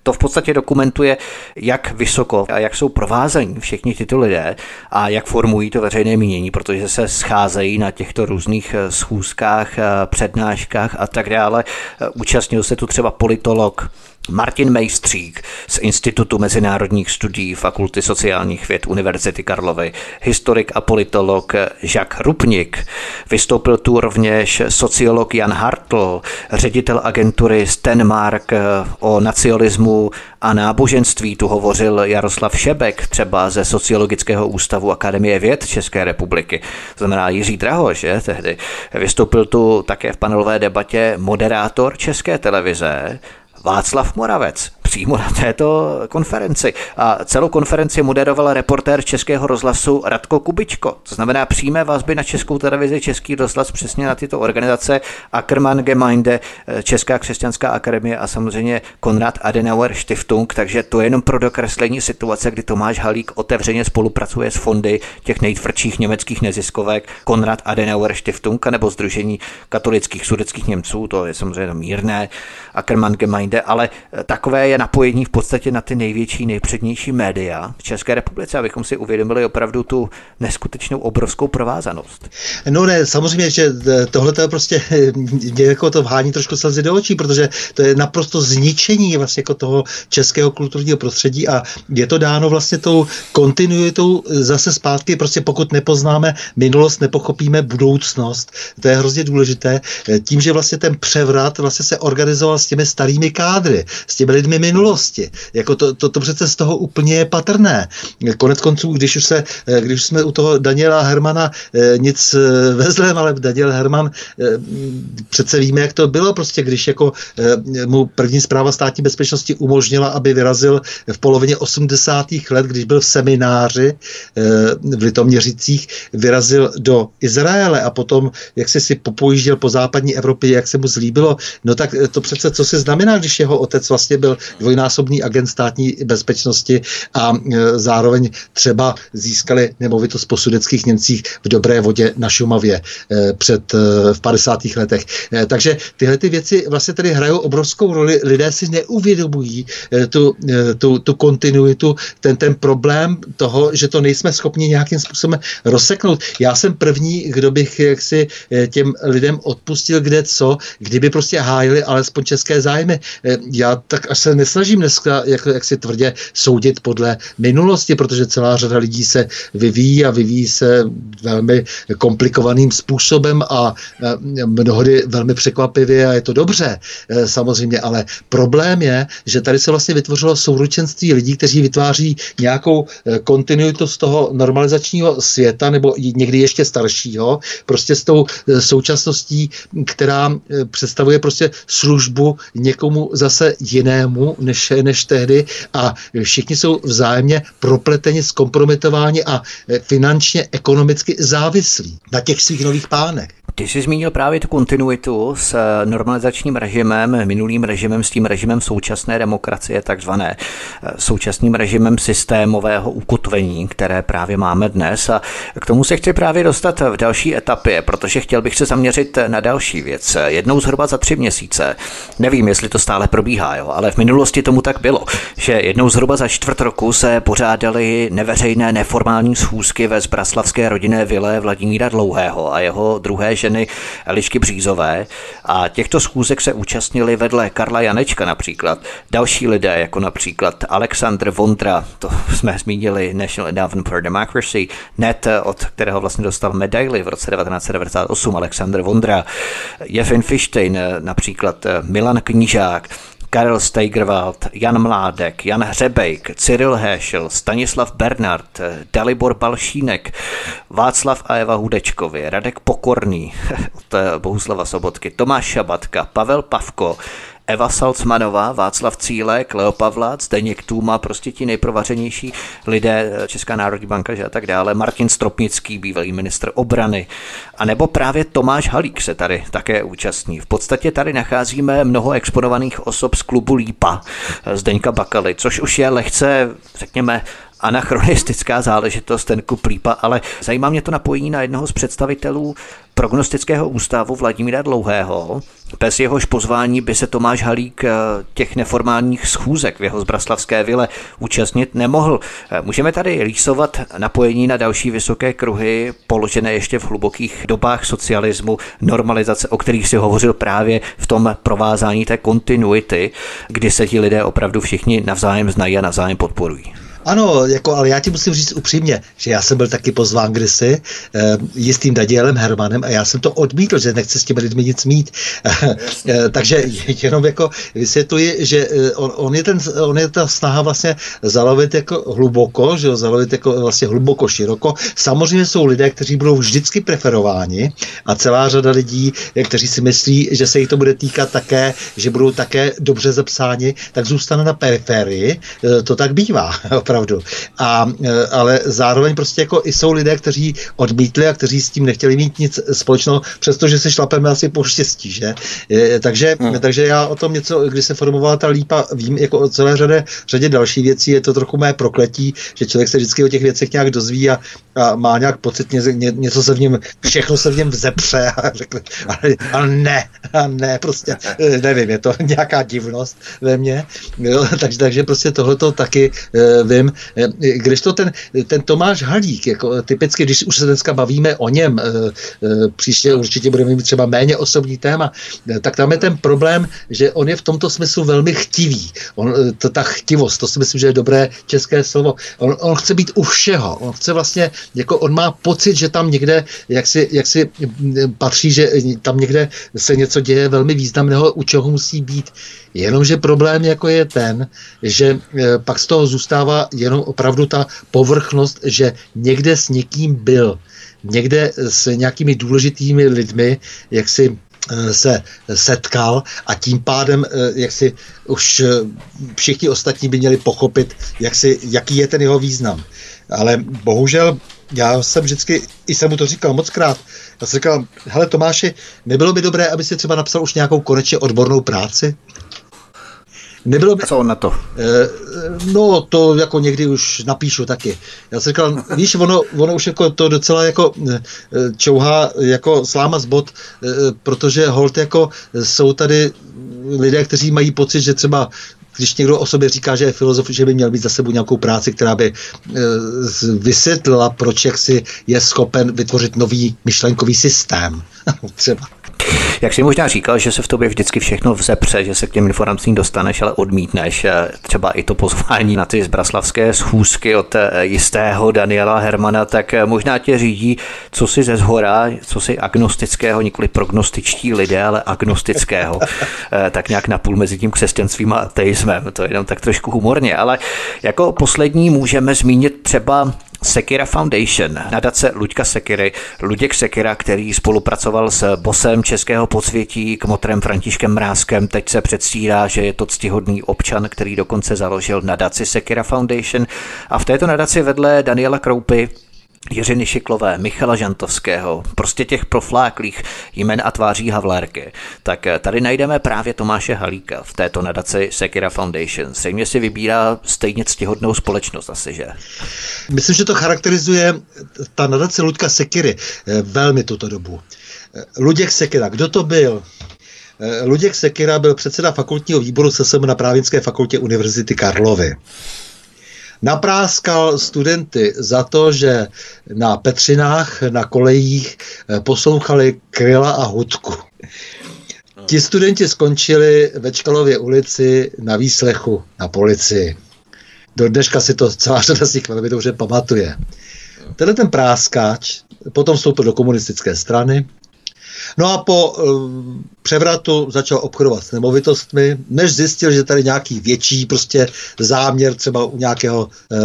To v podstatě dokumentuje, jak vysoko a jak jsou provázaní všichni tyto lidé a jak formují to veřejné mínění, protože se scházejí na těchto různých eh, schůzkách, eh, přednáškách a tak dále. Eh, účastnil se tu třeba politolog, Martin Mejstřík z Institutu mezinárodních studií Fakulty sociálních věd Univerzity Karlovy, historik a politolog Jacques Rupnik. Vystoupil tu rovněž sociolog Jan Hartl, ředitel agentury Stenmark o nacionalismu a náboženství. Tu hovořil Jaroslav Šebek, třeba ze Sociologického ústavu Akademie věd České republiky. To znamená Jiří Drahoš, že tehdy. Vystoupil tu také v panelové debatě moderátor České televize Václav Moravec přímo na této konferenci. A celou konferenci moderoval reportér Českého rozhlasu Radko Kubičko. To znamená přímé vazby na Českou televizi, Český rozhlas přesně na tyto organizace Ackermann Gemeinde, Česká křesťanská akademie a samozřejmě Konrad Adenauer Stiftung. Takže to je jenom pro dokreslení situace, kdy Tomáš Halík otevřeně spolupracuje s fondy těch nejtvrdších německých neziskovek Konrad Adenauer Stiftung nebo Združení katolických sudeckých Němců, to je samozřejmě mírné, Ackermann ale takové je napojení v podstatě na ty největší, nejpřednější média v České republice, abychom si uvědomili opravdu tu neskutečnou obrovskou provázanost. No ne, samozřejmě, že tohle to je prostě mě jako to vhání trošku slzy do očí, protože to je naprosto zničení vlastně jako toho českého kulturního prostředí a je to dáno vlastně tou kontinuitou zase zpátky, prostě pokud nepoznáme minulost, nepochopíme budoucnost. To je hrozně důležité. Tím, že vlastně ten převrat vlastně se organizoval s těmi starými kádry, s těmi lidmi minulosti. Jako to, to, to přece z toho úplně je patrné. Konec konců, když už, se, když jsme u toho Daniela Hermana eh, nic eh, vezlem, ale Daniel Herman eh, přece víme, jak to bylo prostě, když jako mu první zpráva státní bezpečnosti umožnila, aby vyrazil v polovině 80. let, když byl v semináři v Litoměřicích, vyrazil do Izraele a potom, jak se si popojížděl po západní Evropě, jak se mu zlíbilo, no tak to přece co se znamená, když jeho otec vlastně byl dvojnásobný agent státní bezpečnosti a e, zároveň třeba získali nemovitost po sudeckých Němcích v dobré vodě na Šumavě e, před e, v 50. letech. Takže tyhle ty věci vlastně tady hrajou obrovskou roli. Lidé si neuvědomují tu, tu, tu kontinuitu, ten, ten problém toho, že to nejsme schopni nějakým způsobem rozseknout. Já jsem první, kdo bych jaksi těm lidem odpustil kde co, kdyby prostě hájili alespoň české zájmy. Já tak až se nesnažím dneska, jak, jak si tvrdě soudit podle minulosti, protože celá řada lidí se vyvíjí a vyvíjí se velmi komplikovaným způsobem a e, mnohdy velmi překvapivě a je to dobře e, samozřejmě, ale problém je, že tady se vlastně vytvořilo souručenství lidí, kteří vytváří nějakou kontinuitu z toho normalizačního světa nebo někdy ještě staršího, prostě s tou současností, která představuje prostě službu někomu zase jinému, než, než tehdy a všichni jsou vzájemně propleteni, zkompromitováni a finančně, ekonomicky závislí na těch svých nových pánech. Ty jsi zmínil právě tu kontinuitu s eh, normalizačním režimem, minulým režimem, s tím režimem současné demokracie, takzvané eh, současným režimem systémového ukotvení, které právě máme dnes. A k tomu se chci právě dostat v další etapě, protože chtěl bych se zaměřit na další věc. Jednou zhruba za tři měsíce, nevím, jestli to stále probíhá, jo, ale v minulosti tomu tak bylo, že jednou zhruba za čtvrt roku se pořádaly neveřejné neformální schůzky ve zbraslavské rodinné vile Vladimíra Dlouhého a jeho druhé ženy Elišky Břízové. A těchto schůzek se účastnili vedle Karla Janečka například další lidé, jako například Alexandr Vondra, to [laughs] jsme zmínili National Endowment for Democracy, net, od kterého vlastně dostal medaily v roce 1998 Alexandr Vondra, Jefin Fištejn, například Milan Knížák, Karel Steigerwald, Jan Mládek, Jan Hřebejk, Cyril Héšel, Stanislav Bernard, Dalibor Balšínek, Václav a Eva Hudečkovi, Radek Pokorný [laughs] od Bohuslava Sobotky, Tomáš Šabatka, Pavel Pavko, Eva Salcmanová, Václav Cílek, Leo Pavlát, Zdeněk Tůma, prostě ti nejprovařenější lidé, Česká národní banka že a tak dále, Martin Stropnický, bývalý ministr obrany, a nebo právě Tomáš Halík se tady také účastní. V podstatě tady nacházíme mnoho exponovaných osob z klubu Lípa, Zdeňka Bakaly, což už je lehce, řekněme, anachronistická záležitost, ten kuplípa, ale zajímá mě to napojení na jednoho z představitelů prognostického ústavu Vladimíra Dlouhého. Bez jehož pozvání by se Tomáš Halík eh, těch neformálních schůzek v jeho zbraslavské vile účastnit nemohl. Eh, můžeme tady rýsovat napojení na další vysoké kruhy, položené ještě v hlubokých dobách socialismu, normalizace, o kterých si hovořil právě v tom provázání té kontinuity, kdy se ti lidé opravdu všichni navzájem znají a navzájem podporují. Ano, jako, ale já ti musím říct upřímně, že já jsem byl taky pozván kdysi e, jistým Danielem Hermanem a já jsem to odmítl, že nechci s těmi lidmi nic mít. [laughs] e, takže jenom jako vysvětluji, že eh, on, on, je ten, on je ta snaha vlastně zalovit jako hluboko, že jo, zalovit jako vlastně hluboko, široko. Samozřejmě jsou lidé, kteří budou vždycky preferováni a celá řada lidí, kteří si myslí, že se jich to bude týkat také, že budou také dobře zapsáni, tak zůstane na periferii. To tak bývá, [laughs] opravdu. A, e, ale zároveň prostě jako i jsou lidé, kteří odmítli a kteří s tím nechtěli mít nic společného, přestože se šlapeme asi po štěstí, že? Je, takže, hmm. takže já o tom něco, když se formovala ta lípa, vím jako o celé řadě, řadě další věcí, je to trochu mé prokletí, že člověk se vždycky o těch věcech nějak dozví a, a má nějak pocit, ně, ně, něco se v něm, všechno se v něm vzepře a řekl, ale, ale ne, a ne, prostě, e, nevím, je to [laughs] nějaká divnost ve mně, jo, [laughs] takže, takže prostě tohleto taky uh, vím, eh, když to ten, ten Tomáš Halík, jako typicky, když už se dneska bavíme o něm, eh, eh, příště určitě budeme mít třeba méně osobní téma, tak tam je ten problém, že on je v tomto smyslu velmi chtivý. On, to, ta chtivost, to si myslím, že je dobré české slovo. On, on chce být u všeho. On chce vlastně, jako on má pocit, že tam někde, jak si, jak si patří, že tam někde se něco děje velmi významného, u čeho musí být. Jenomže problém jako je ten, že pak z toho zůstává jenom opravdu ta povrchnost, že někde s někým byl, někde s nějakými důležitými lidmi, jak si eh, se setkal a tím pádem, eh, jak si už všichni ostatní by měli pochopit, jak si, jaký je ten jeho význam. Ale bohužel já jsem vždycky, i jsem mu to říkal moc krát, já jsem říkal, hele Tomáši, nebylo by dobré, aby si třeba napsal už nějakou konečně odbornou práci? Nebylo by... Co on na to? Eh, no, to jako někdy už napíšu taky. Já jsem říkal, [laughs] víš, ono, ono už jako to docela jako eh, čouhá jako sláma z bod, eh, protože hold jako jsou tady lidé, kteří mají pocit, že třeba když někdo o sobě říká, že je filozof, že by měl mít za sebou nějakou práci, která by e, vysvětlila, proč jak si je schopen vytvořit nový myšlenkový systém. [laughs] třeba. Jak jsi možná říkal, že se v tobě vždycky všechno vzepře, že se k těm informacím dostaneš, ale odmítneš eh, třeba i to pozvání na ty zbraslavské schůzky od eh, jistého Daniela Hermana, tak eh, možná tě řídí, co si ze zhora, co si agnostického, nikoli prognostičtí lidé, ale agnostického, [laughs] tak nějak napůl mezi tím křesťanstvím a ateismem. To je jenom tak trošku humorně, ale jako poslední můžeme zmínit třeba Sekira Foundation, nadace Luďka Sekiry, Luděk Sekira, který spolupracoval s bosem českého podsvětí kmotrem Františkem Mrázkem, teď se předstírá, že je to ctihodný občan, který dokonce založil nadaci Sekira Foundation. A v této nadaci vedle Daniela Kroupy Jiřiny Šiklové, Michala Žantovského, prostě těch profláklých jmen a tváří Havlérky, tak tady najdeme právě Tomáše Halíka v této nadaci Sekira Foundation. Sejmě si vybírá stejně ctihodnou společnost asi, že? Myslím, že to charakterizuje ta nadace Ludka Sekiry eh, velmi tuto dobu. Eh, Luděk Sekira, kdo to byl? Eh, Luděk Sekira byl předseda fakultního výboru SSM na Právnické fakultě Univerzity Karlovy napráskal studenty za to, že na Petřinách, na kolejích eh, poslouchali Kryla a Hudku. Ti studenti skončili ve Čkalově ulici na výslechu na policii. Do dneška si to celá řada z nich velmi dobře pamatuje. Tenhle ten práskáč potom vstoupil do komunistické strany, No a po uh, převratu začal obchodovat s nemovitostmi, než zjistil, že tady nějaký větší prostě záměr třeba u nějakého uh,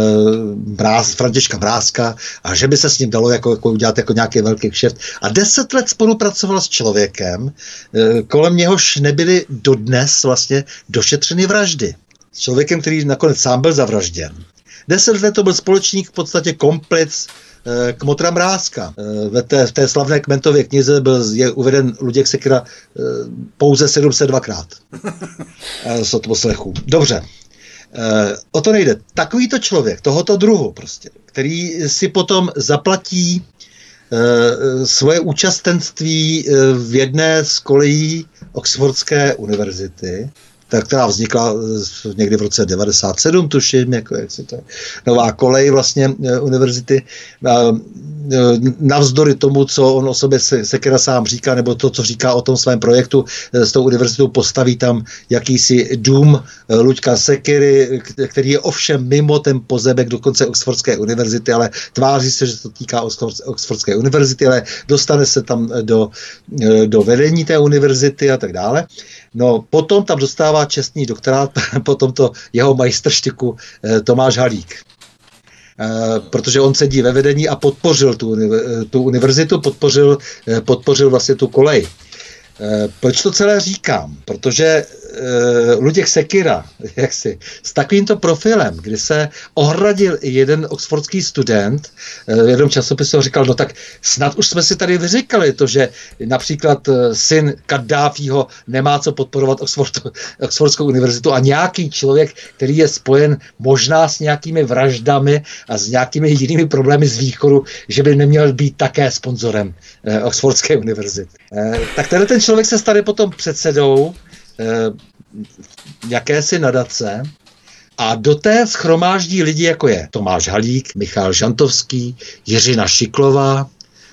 mráz, Františka Mrázka a že by se s ním dalo jako, jako udělat jako nějaký velký kšeft. A deset let spolupracoval s člověkem, uh, kolem něhož nebyly dodnes vlastně došetřeny vraždy. S člověkem, který nakonec sám byl zavražděn. Deset let to byl společník v podstatě komplic Kmotra Mrázka. Eh, ve té, v té slavné Kmentově knize byl, je uveden Luděk Sekira eh, pouze 702krát [laughs] z odposlechu. Dobře. o to nejde. Takovýto člověk, tohoto druhu prostě, který si potom zaplatí Eh, svoje účastenství eh, v jedné z kolejí Oxfordské univerzity, tak která vznikla eh, někdy v roce 97, tuším, jako jak se to je, nová kolej vlastně univerzity, navzdory tomu, co on o sobě Sekera sám říká, nebo to, co říká o tom svém projektu s tou univerzitou, postaví tam jakýsi dům Luďka Sekery, který je ovšem mimo ten pozebek dokonce Oxfordské univerzity, ale tváří se, že to týká Oxfordské univerzity, ale dostane se tam do, do vedení té univerzity a tak dále. No, potom tam dostává čestný doktorát [laughs] po tomto jeho majstrštiku eh, Tomáš Halík. Eh, protože on sedí ve vedení a podpořil tu, tu univerzitu, podpořil, eh, podpořil vlastně tu kolej. Proč to celé říkám? Protože uh, Luděk Sekira, [laughs] jak si, s takovýmto profilem, kdy se ohradil i jeden oxfordský student, uh, v jednom časopisu říkal, no tak snad už jsme si tady vyříkali to, že například uh, syn Kaddáfího nemá co podporovat Oxford, [laughs] Oxfordskou univerzitu a nějaký člověk, který je spojen možná s nějakými vraždami a s nějakými jinými problémy z východu, že by neměl být také sponzorem uh, Oxfordské univerzity. Uh, tak tenhle ten člověk se stane potom předsedou Eh, jakési nadace a do té schromáždí lidi, jako je Tomáš Halík, Michal Žantovský, Jiřina Šiklová,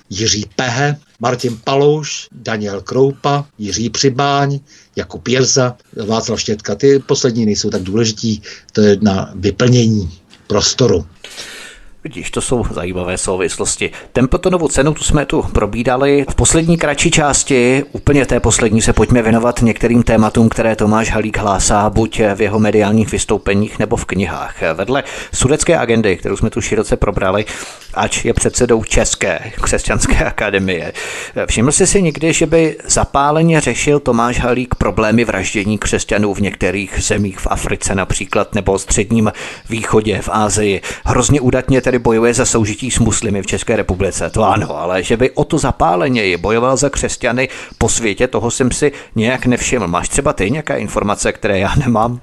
Jiří Pehe, Martin Palouš, Daniel Kroupa, Jiří Přibáň, Jakub Jerza, Václav Štětka. Ty poslední nejsou tak důležití, to je na vyplnění prostoru. Vidíš, to jsou zajímavé souvislosti. Templetonovu cenu tu jsme tu probídali. V poslední kratší části, úplně té poslední, se pojďme věnovat některým tématům, které Tomáš Halík hlásá buď v jeho mediálních vystoupeních nebo v knihách. Vedle sudecké agendy, kterou jsme tu široce probrali, ač je předsedou České křesťanské akademie. Všiml jsi si někdy, že by zapáleně řešil Tomáš Halík problémy vraždění křesťanů v některých zemích v Africe například nebo středním východě v Ázii. Hrozně údatně tedy bojuje za soužití s muslimy v České republice, to ano, ale že by o to zapáleněji bojoval za křesťany po světě, toho jsem si nějak nevšiml. Máš třeba ty nějaké informace, které já nemám?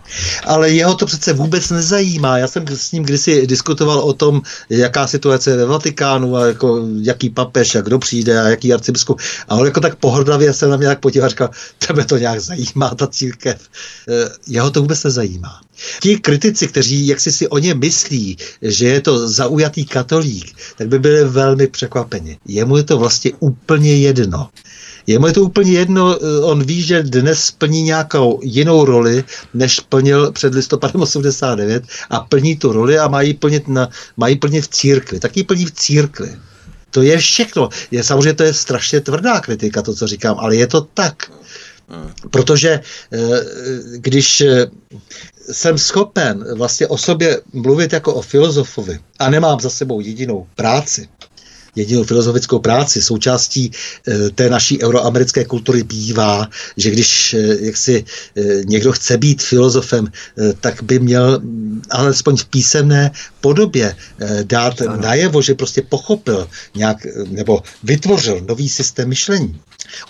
Ale jeho to přece vůbec nezajímá. Já jsem s ním kdysi diskutoval o tom, jaká situace ve Vatikánu a jako, jaký papež a kdo přijde a jaký arcibiskup. A on jako tak pohrdavě se na mě tak podíval a říkal, tebe to nějak zajímá, ta církev. Eh, jeho to vůbec nezajímá. Ti kritici, kteří jak si si o ně myslí, že je to zaujatý katolík, tak by byli velmi překvapeni. Jemu je to vlastně úplně jedno. Je to úplně jedno, eh, on ví, že dnes plní nějakou jinou roli, než plnil před listopadem 89 a plní tu roli a mají plnit, na, mají plnit v církvi. Tak ji plní v církvi. To je všechno. Je, samozřejmě to je strašně tvrdá kritika, to, co říkám, ale je to tak. Protože eh, když eh, jsem schopen vlastně o sobě mluvit jako o filozofovi a nemám za sebou jedinou práci, jedinou filozofickou práci. Součástí e, té naší euroamerické kultury bývá, že když e, jak si e, někdo chce být filozofem, tak by měl alespoň v písemné podobě dát ano. najevo, že prostě pochopil nějak, nebo vytvořil nový systém myšlení.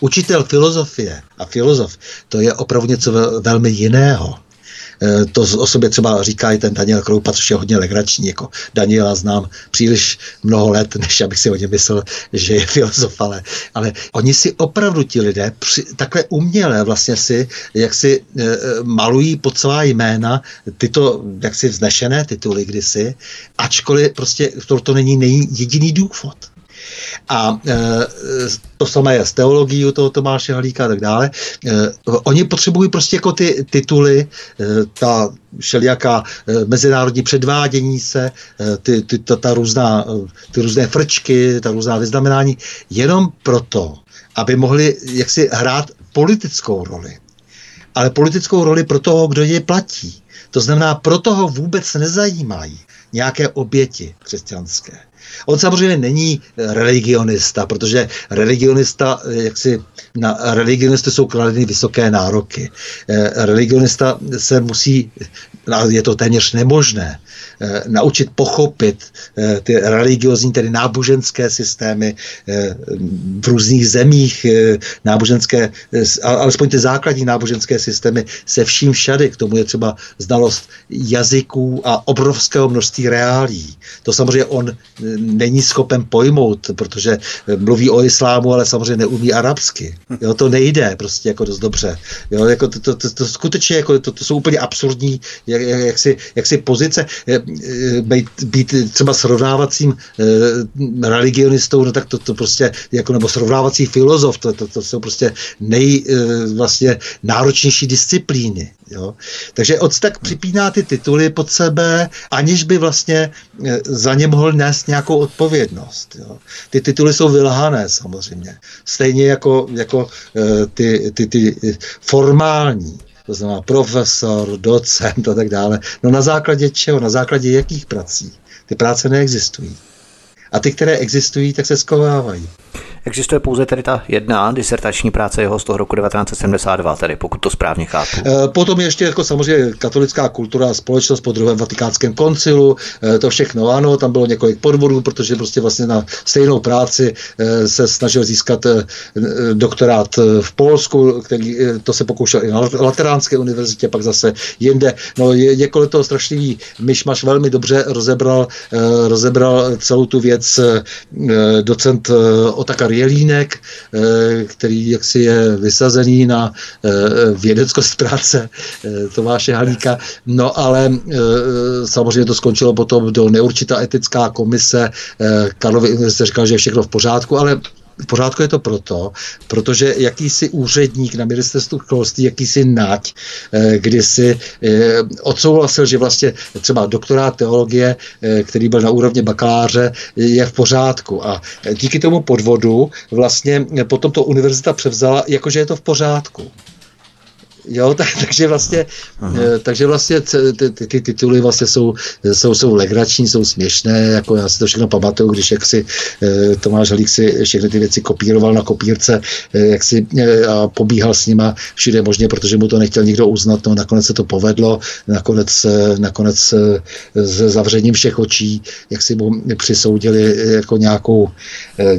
Učitel filozofie a filozof, to je opravdu něco velmi jiného. Eh, to o sobě třeba říká i ten Daniel Kroupa, což je hodně legrační. Jako Daniela znám příliš mnoho let, [laughs] než abych si o něm myslel, že je filozof, ale, ale oni si opravdu ti lidé při, takhle uměle vlastně si, jak si e, malují pod svá jména tyto jaksi vznešené tituly kdysi, ačkoliv prostě to, to není nej, jediný důvod. A e, to samé je s teologií toho Tomáše Halíka a tak dále. E, oni potřebují prostě jako ty tituly, e, ta všelijaká mezinárodní předvádění se, ty, ty, ta, ta různá, ty různé frčky, ta různá vyznamenání, jenom proto, aby mohli jaksi hrát politickou roli. Ale politickou roli pro toho, kdo je platí. To znamená, pro toho vůbec nezajímají nějaké oběti křesťanské. On samozřejmě není religionista, protože religionista, jak si na religionisty jsou kladeny vysoké nároky. Religionista se musí, je to téměř nemožné, Eh, naučit pochopit eh, ty religiozní, tedy náboženské systémy eh, v různých zemích, náboženské, alespoň ty základní náboženské systémy se vším všady. K tomu je třeba znalost jazyků a obrovského množství reálí. To samozřejmě on není schopen pojmout, protože mluví o islámu, ale samozřejmě neumí arabsky. Jo, to nejde prostě jako dost dobře. Jo, jako to, to, to, to skutečně jako to, to jsou úplně absurdní jak, jak, jak, si, jak si pozice. Eh, být, být třeba srovnávacím e, religionistou, no tak to, to prostě, jako, nebo srovnávací filozof, to, to, to jsou prostě nej vlastně náročnější disciplíny. Jo? Takže od tak připíná ty tituly pod sebe, aniž by vlastně za ně mohl nést nějakou odpovědnost. Jo? Ty tituly jsou vylhané samozřejmě. Stejně jako, jako ty, ty, ty formální to znamená profesor, docent a tak dále. No na základě čeho? Na základě jakých prací? Ty práce neexistují. A ty, které existují, tak se skovávají. Existuje pouze tedy ta jedna disertační práce jeho z toho roku 1972, tedy pokud to správně chápu. Eh, potom ještě jako samozřejmě katolická kultura a společnost po druhém vatikánském koncilu, eh, to všechno ano, tam bylo několik podvodů, protože prostě vlastně na stejnou práci eh, se snažil získat doktorát v Polsku, který to se pokoušel i na Lateránské univerzitě, pak zase jinde. No je, několik toho strašlivý myšmaš velmi dobře rozebral, rozebral celou tu věc docent Otakar Jelínek, eh, který jaksi je vysazený na eh, vědeckost práce eh, Tomáše Halíka. No ale samozřejmě to skončilo potom do neurčitá etická komise. Karlovy univerzitě říkal, že je všechno v pořádku, ale v pořádku je to proto, protože jakýsi úředník na ministerstvu školství, jakýsi nať, eh, kdy si eh, odsouhlasil, že vlastně třeba doktorát teologie, eh, který byl na úrovni bakaláře, je v pořádku. A díky tomu podvodu vlastně potom to univerzita převzala, jakože je to v pořádku. Jo, [laughs] tak, takže vlastně, Aha. Eh, takže vlastně ty, ty, ty tituly vlastně jsou, jsou, jsou legrační, jsou směšné, jako já si to všechno pamatuju, když jak si eh, Tomáš Halík si všechny ty věci kopíroval na kopírce, eh, jak si a pobíhal s nima všude možně, protože mu to nechtěl nikdo uznat, no nakonec se to povedlo, nakonec, nakonec s zavřením všech očí, jak si mu přisoudili jako nějakou,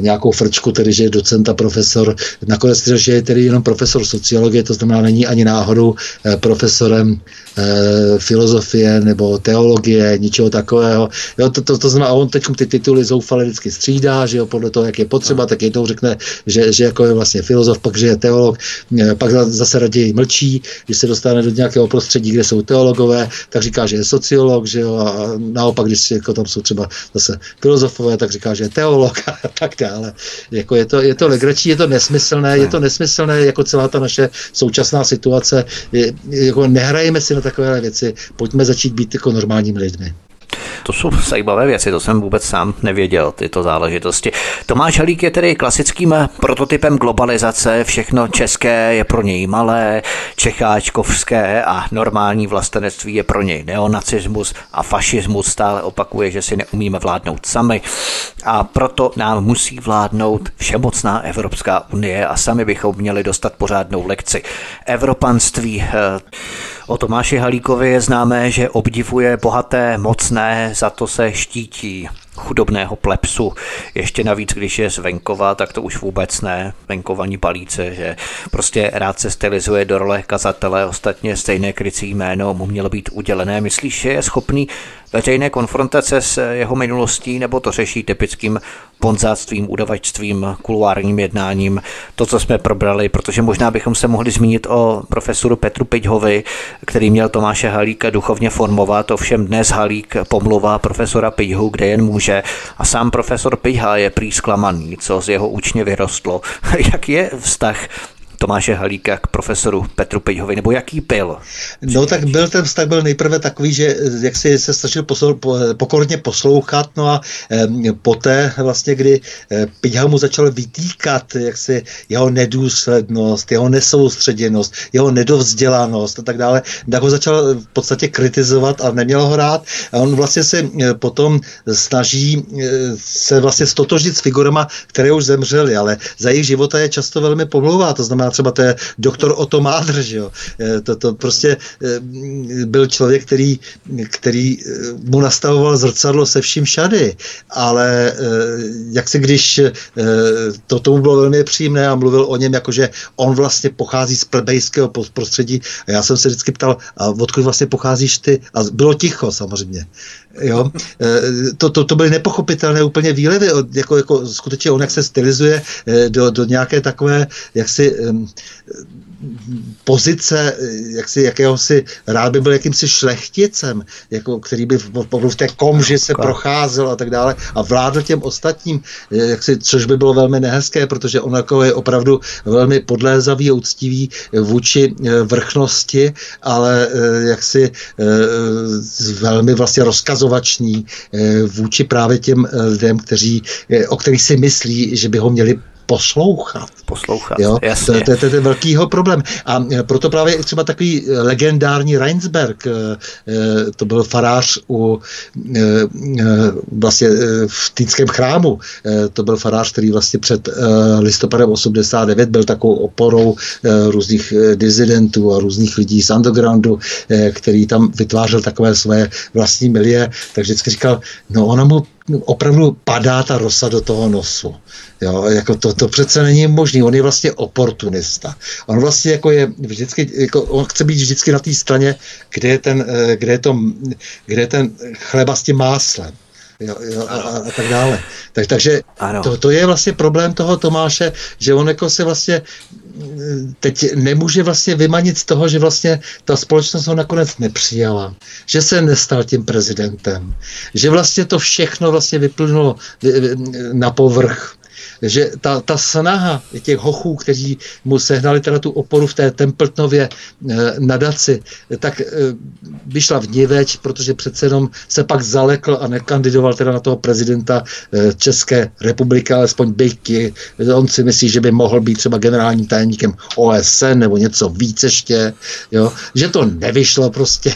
nějakou frčku, tedy že je docent a profesor, nakonec že je tedy jenom profesor sociologie, to znamená není ani na náhodou eh, profesorem eh, filozofie nebo teologie, ničeho takového. Jo, to, to, to znamená, on teď ty tituly zoufale vždycky střídá, že jo, podle toho, jak je potřeba, tak jednou řekne, že, že jako je vlastně filozof, pak že je teolog, eh, pak zase raději mlčí, když se dostane do nějakého prostředí, kde jsou teologové, tak říká, že je sociolog, že jo, a naopak, když jako tam jsou třeba zase filozofové, tak říká, že je teolog [laughs] a tak dále. Jako je to, je to legračí, je to nesmyslné, je to nesmyslné jako celá ta naše současná situace situace, jako nehrajeme si na takové věci, pojďme začít být jako normálními lidmi. To jsou zajímavé věci, to jsem vůbec sám nevěděl, tyto záležitosti. Tomáš Halík je tedy klasickým prototypem globalizace, všechno české je pro něj malé, čecháčkovské a normální vlastenectví je pro něj neonacismus a fašismus stále opakuje, že si neumíme vládnout sami a proto nám musí vládnout všemocná Evropská unie a sami bychom měli dostat pořádnou lekci. Evropanství eh, O Tomáši Halíkovi je známé, že obdivuje bohaté, mocné, za to se štítí chudobného plepsu. Ještě navíc, když je z venkova, tak to už vůbec ne. Venkovaní palíce, že prostě rád se stylizuje do role kazatele, ostatně stejné krycí jméno mu mělo být udělené. Myslíš, že je schopný veřejné konfrontace s jeho minulostí, nebo to řeší typickým bonzáctvím, udavačstvím, kuluárním jednáním, to, co jsme probrali, protože možná bychom se mohli zmínit o profesoru Petru Piťhovi, který měl Tomáše Halíka duchovně formovat, ovšem dnes Halík pomluvá profesora Piťhu, kde jen může. A sám profesor Piťha je prý zklamaný, co z jeho učně vyrostlo. [laughs] Jak je vztah Tomáše Halíka k profesoru Petru Pejhovi, nebo jaký byl? No tak byl ten vztah byl nejprve takový, že jak si se snažil poslou, po, pokorně poslouchat, no a e, poté vlastně, kdy e, Pejha mu začal vytýkat jak si jeho nedůslednost, jeho nesoustředěnost, jeho nedovzdělanost a tak dále, tak ho začal v podstatě kritizovat a neměl ho rád. A on vlastně se potom snaží se vlastně stotožit s figurama, které už zemřely, ale za jejich života je často velmi pomlouvá. To znamená třeba to je doktor Otto Mádr, že jo. To, to prostě byl člověk, který, který mu nastavoval zrcadlo se vším všady, ale jak se když to tomu bylo velmi příjemné a mluvil o něm, jakože on vlastně pochází z plebejského prostředí a já jsem se vždycky ptal, a odkud vlastně pocházíš ty? A bylo ticho samozřejmě. Jo? E, to, to, to byly nepochopitelné úplně výlevy, jako, jako skutečně on, jak se stylizuje e, do, do nějaké takové, jak si pozice jaksi, jakéhosi, rád by byl jakýmsi šlechticem, jako, který by v, v té komži se procházel a tak dále a vládl těm ostatním, jaksi, což by bylo velmi nehezké, protože on jako je opravdu velmi podlézavý a úctivý vůči e, vrchnosti, ale jaksi velmi vlastně rozkazovační vůči právě těm lidem, kteří, o kterých si myslí, že by ho měli poslouchat. Poslouchat, jo? jasně. To, to, to, to je velkýho problém. A e, proto právě třeba takový legendární Reinsberg, e, e, to byl farář u vlastně v Týnském chrámu, to byl farář, který vlastně před listopadem 89 byl takovou oporou různých dizidentů a různých lidí z undergroundu, který tam vytvářel takové své vlastní milie, takže vždycky říkal, no ona mu opravdu padá ta rosa do toho nosu. Jo, jako to, to přece není možný. On je vlastně oportunista. On vlastně jako je vždycky, jako on chce být vždycky na té straně, kde je ten, eh, kde je to, kde je ten chleba s tím máslem. Jo, jo, a, a, tak dále. Tak, takže to, to je vlastně problém toho Tomáše, že on jako se vlastně teď nemůže vlastně vymanit z toho, že vlastně ta společnost ho nakonec nepřijala, že se nestal tím prezidentem, že vlastně to všechno vlastně vyplynulo na povrch že ta, ta snaha těch hochů, kteří mu sehnali teda tu oporu v té Templetnově e, nadaci, tak e, vyšla v niveč, protože přece jenom se pak zalekl a nekandidoval teda na toho prezidenta e, České republiky, alespoň byky. On si myslí, že by mohl být třeba generálním tajemníkem OSN nebo něco víc ještě, jo? že to nevyšlo prostě.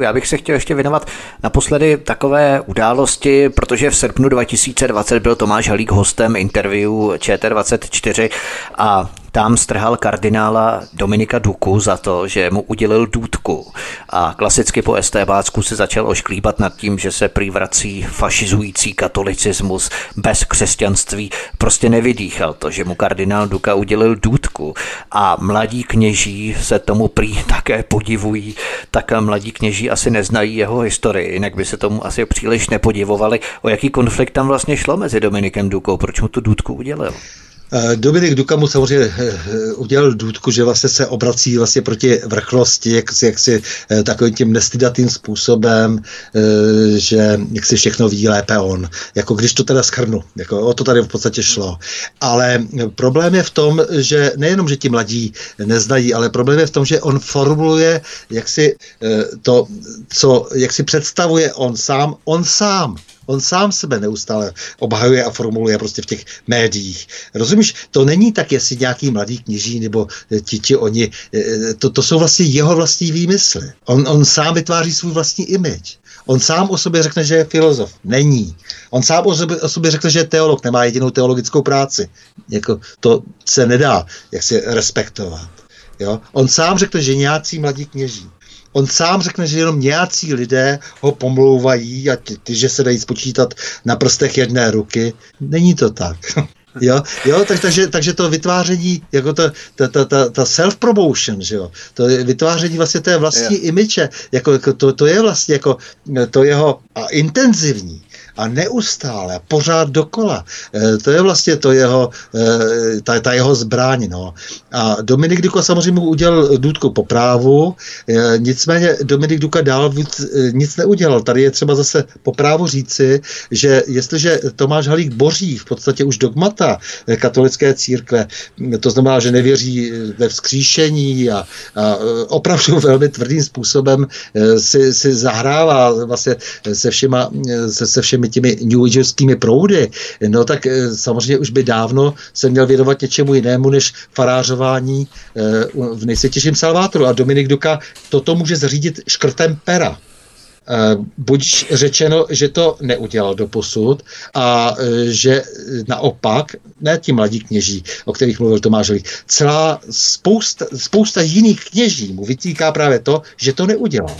Já bych se chtěl ještě věnovat naposledy takové události, protože v srpnu 2020 byl Tomáš Halík hostem interview médiu ČT24 a tam strhal kardinála Dominika Duku za to, že mu udělil důdku. A klasicky po STBácku se začal ošklíbat nad tím, že se prývrací fašizující katolicismus bez křesťanství. Prostě nevydýchal to, že mu kardinál Duka udělil důdku. A mladí kněží se tomu prý [laughs] také podivují, tak mladí kněží asi neznají jeho historii, jinak by se tomu asi příliš nepodivovali. O jaký konflikt tam vlastně šlo mezi Dominikem Dukou, proč mu tu důdku udělil? Eh, Dominik Duka mu samozřejmě eh, eh, udělal důdku, že vlastně se obrací vlastně proti vrchlosti, jak jak si takovým tím nestydatým způsobem, že jak si všechno ví lépe on. Jako když to teda schrnu, jako o to tady v podstatě šlo. Ale problém je v tom, že nejenom, že ti mladí neznají, ale problém je v tom, že on formuluje jak si to, co, jak si představuje on sám, on sám. On sám sebe neustále obhajuje a formuluje prostě v těch médiích. Rozumíš, to není tak, jestli nějaký mladý kněží nebo ti, či oni, eh, to, to jsou vlastně jeho vlastní výmysly. On, on sám vytváří svůj vlastní image. On sám o sobě řekne, že je filozof. Není. On sám o sobě, řekne, že je teolog, nemá jedinou teologickou práci. Jako, to se nedá jak se respektovat. Jo? On sám řekne, že nějací mladí kněží On sám řekne, že jenom nějací lidé ho pomlouvají a ty, ty, že se dají spočítat na prstech jedné ruky. Není to tak. [laughs] Jo, jo tak, takže, takže to vytváření, jako ta, ta, ta, ta, ta self-promotion, že jo, to vytváření vlastně té vlastní yeah. image, jako, jako to, to je vlastně jako to jeho a intenzivní a neustále, pořád dokola. E, to je vlastně to jeho, e, ta, ta jeho zbraň. No. A Dominik Duka samozřejmě udělal důdku po právu, e, nicméně Dominik Duka dál nic neudělal. Tady je třeba zase po právu říci, že jestliže Tomáš Halík boří v podstatě už dogmata katolické církve, to znamená, že nevěří ve vzkříšení a, a opravdu [laughs] velmi tvrdým způsobem si, si zahrává vlastně se všema, se, se všemi těmi New Agerskými proudy, no tak eh, samozřejmě už by dávno se měl věnovat něčemu jinému než farářování eh, v nejsvětějším Salvátoru. A Dominik Duka toto může zařídit škrtem pera. Eh, buď řečeno, že to neudělal do posud a že naopak, ne ti mladí kněží, o kterých mluvil Tomáš Hlík, celá spousta, spousta jiných kněží mu vytýká právě to, že to neudělal.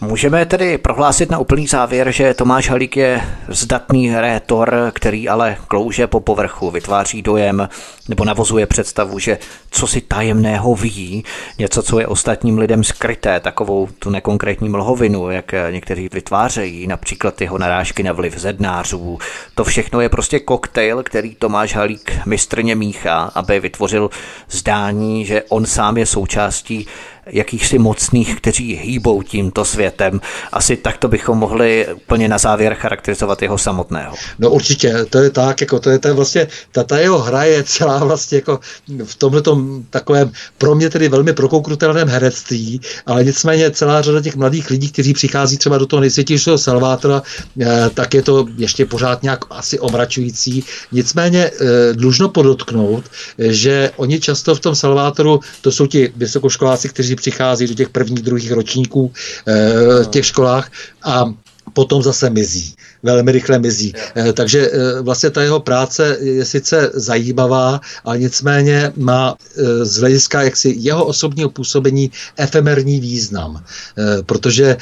Můžeme tedy prohlásit na úplný závěr, že Tomáš Halík je zdatný rétor, který ale klouže po povrchu, vytváří dojem nebo navozuje představu, že co si tajemného ví, něco, co je ostatním lidem skryté, takovou tu nekonkrétní mlhovinu, jak někteří vytvářejí, například jeho narážky na vliv zednářů. To všechno je prostě koktejl, který Tomáš Halík mistrně míchá, aby vytvořil zdání, že on sám je součástí jakýchsi mocných, kteří hýbou tímto světem. Asi takto bychom mohli úplně na závěr charakterizovat jeho samotného. No určitě, to je tak, jako to je, to je vlastně, ta, ta jeho hra je celá vlastně jako v tomhle takovém pro mě tedy velmi prokouknutelném herectví, ale nicméně celá řada těch mladých lidí, kteří přichází třeba do toho nejsvětějšího Salvátora, eh, tak je to ještě pořád nějak asi omračující. Nicméně eh, dlužno podotknout, že oni často v tom Salvátoru, to jsou ti vysokoškoláci, kteří přichází do těch prvních, druhých ročníků eh, v těch školách a potom zase mizí velmi rychle mizí. Yeah. Takže eh, vlastně ta jeho práce je sice zajímavá, ale nicméně má eh, z hlediska jaksi jeho osobního působení efemerní význam. Eh, protože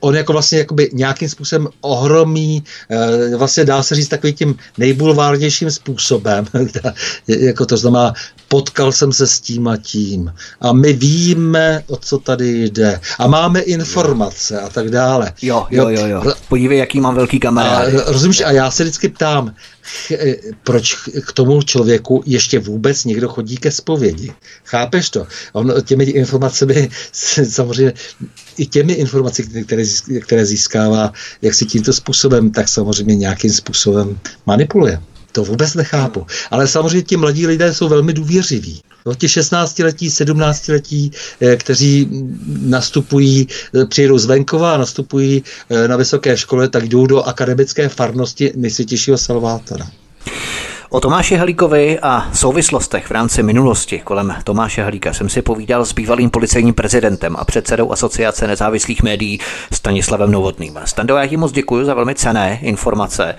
on jako vlastně jakoby nějakým způsobem ohromí, vlastně dá se říct takovým tím nejbulvárnějším způsobem, [laughs] jako to znamená, potkal jsem se s tím a tím a my víme, o co tady jde a máme informace a tak dále. Jo, jo, jo, jo. Podívej, jaký mám velký kamarád. A, rozumíš, a já se vždycky ptám, proč k tomu člověku ještě vůbec někdo chodí ke zpovědi. Chápeš to? On těmi informacemi, samozřejmě i těmi informacemi, které, které získává, jak si tímto způsobem, tak samozřejmě nějakým způsobem manipuluje. To vůbec nechápu. Ale samozřejmě ti mladí lidé jsou velmi důvěřiví. No, ti 16-letí, 17-letí, eh, kteří nastupují, eh, přijedou z venkova a nastupují eh, na vysoké škole, tak jdou do akademické farnosti nejsvětějšího Salvátora. O Tomáši Halíkovi a souvislostech v rámci minulosti kolem Tomáše Halíka jsem si povídal s bývalým policejním prezidentem a předsedou Asociace nezávislých médií Stanislavem Novotným. Stando, já ti moc děkuji za velmi cené informace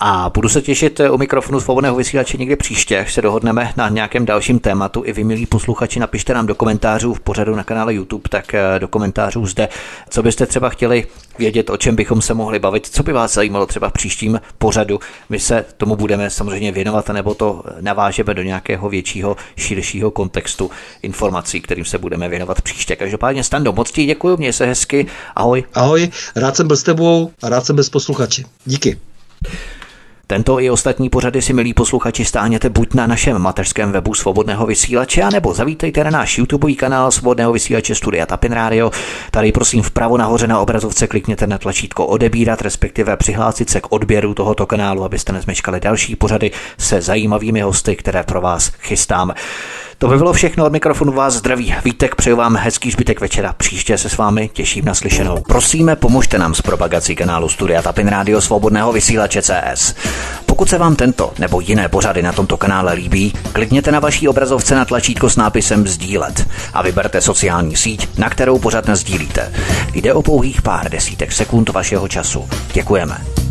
a budu se těšit u mikrofonu svobodného vysílače někdy příště, až se dohodneme na nějakém dalším tématu. I vy, milí posluchači, napište nám do komentářů v pořadu na kanále YouTube, tak do komentářů zde, co byste třeba chtěli vědět, o čem bychom se mohli bavit, co by vás zajímalo třeba v příštím pořadu. My se tomu budeme samozřejmě věnovat, nebo to navážeme do nějakého většího, širšího kontextu informací, kterým se budeme věnovat příště. Každopádně Stando, moc ti děkuji, měj se hezky, ahoj. Ahoj, rád jsem byl s tebou a rád jsem bez posluchači. Díky. Tento i ostatní pořady si, milí posluchači, stáhněte buď na našem mateřském webu Svobodného vysílače, nebo zavítejte na náš YouTube kanál Svobodného vysílače Studia Tapin Radio. Tady prosím vpravo nahoře na obrazovce klikněte na tlačítko odebírat, respektive přihlásit se k odběru tohoto kanálu, abyste nezmeškali další pořady se zajímavými hosty, které pro vás chystám. To by bylo všechno od mikrofonu vás zdraví. Vítek, přeju vám hezký zbytek večera. Příště se s vámi těším na slyšenou. Prosíme, pomožte nám s propagací kanálu Studia Tapin Radio Svobodného vysílače CS. Pokud se vám tento nebo jiné pořady na tomto kanále líbí, klikněte na vaší obrazovce na tlačítko s nápisem Sdílet a vyberte sociální síť, na kterou pořád sdílíte. Jde o pouhých pár desítek sekund vašeho času. Děkujeme.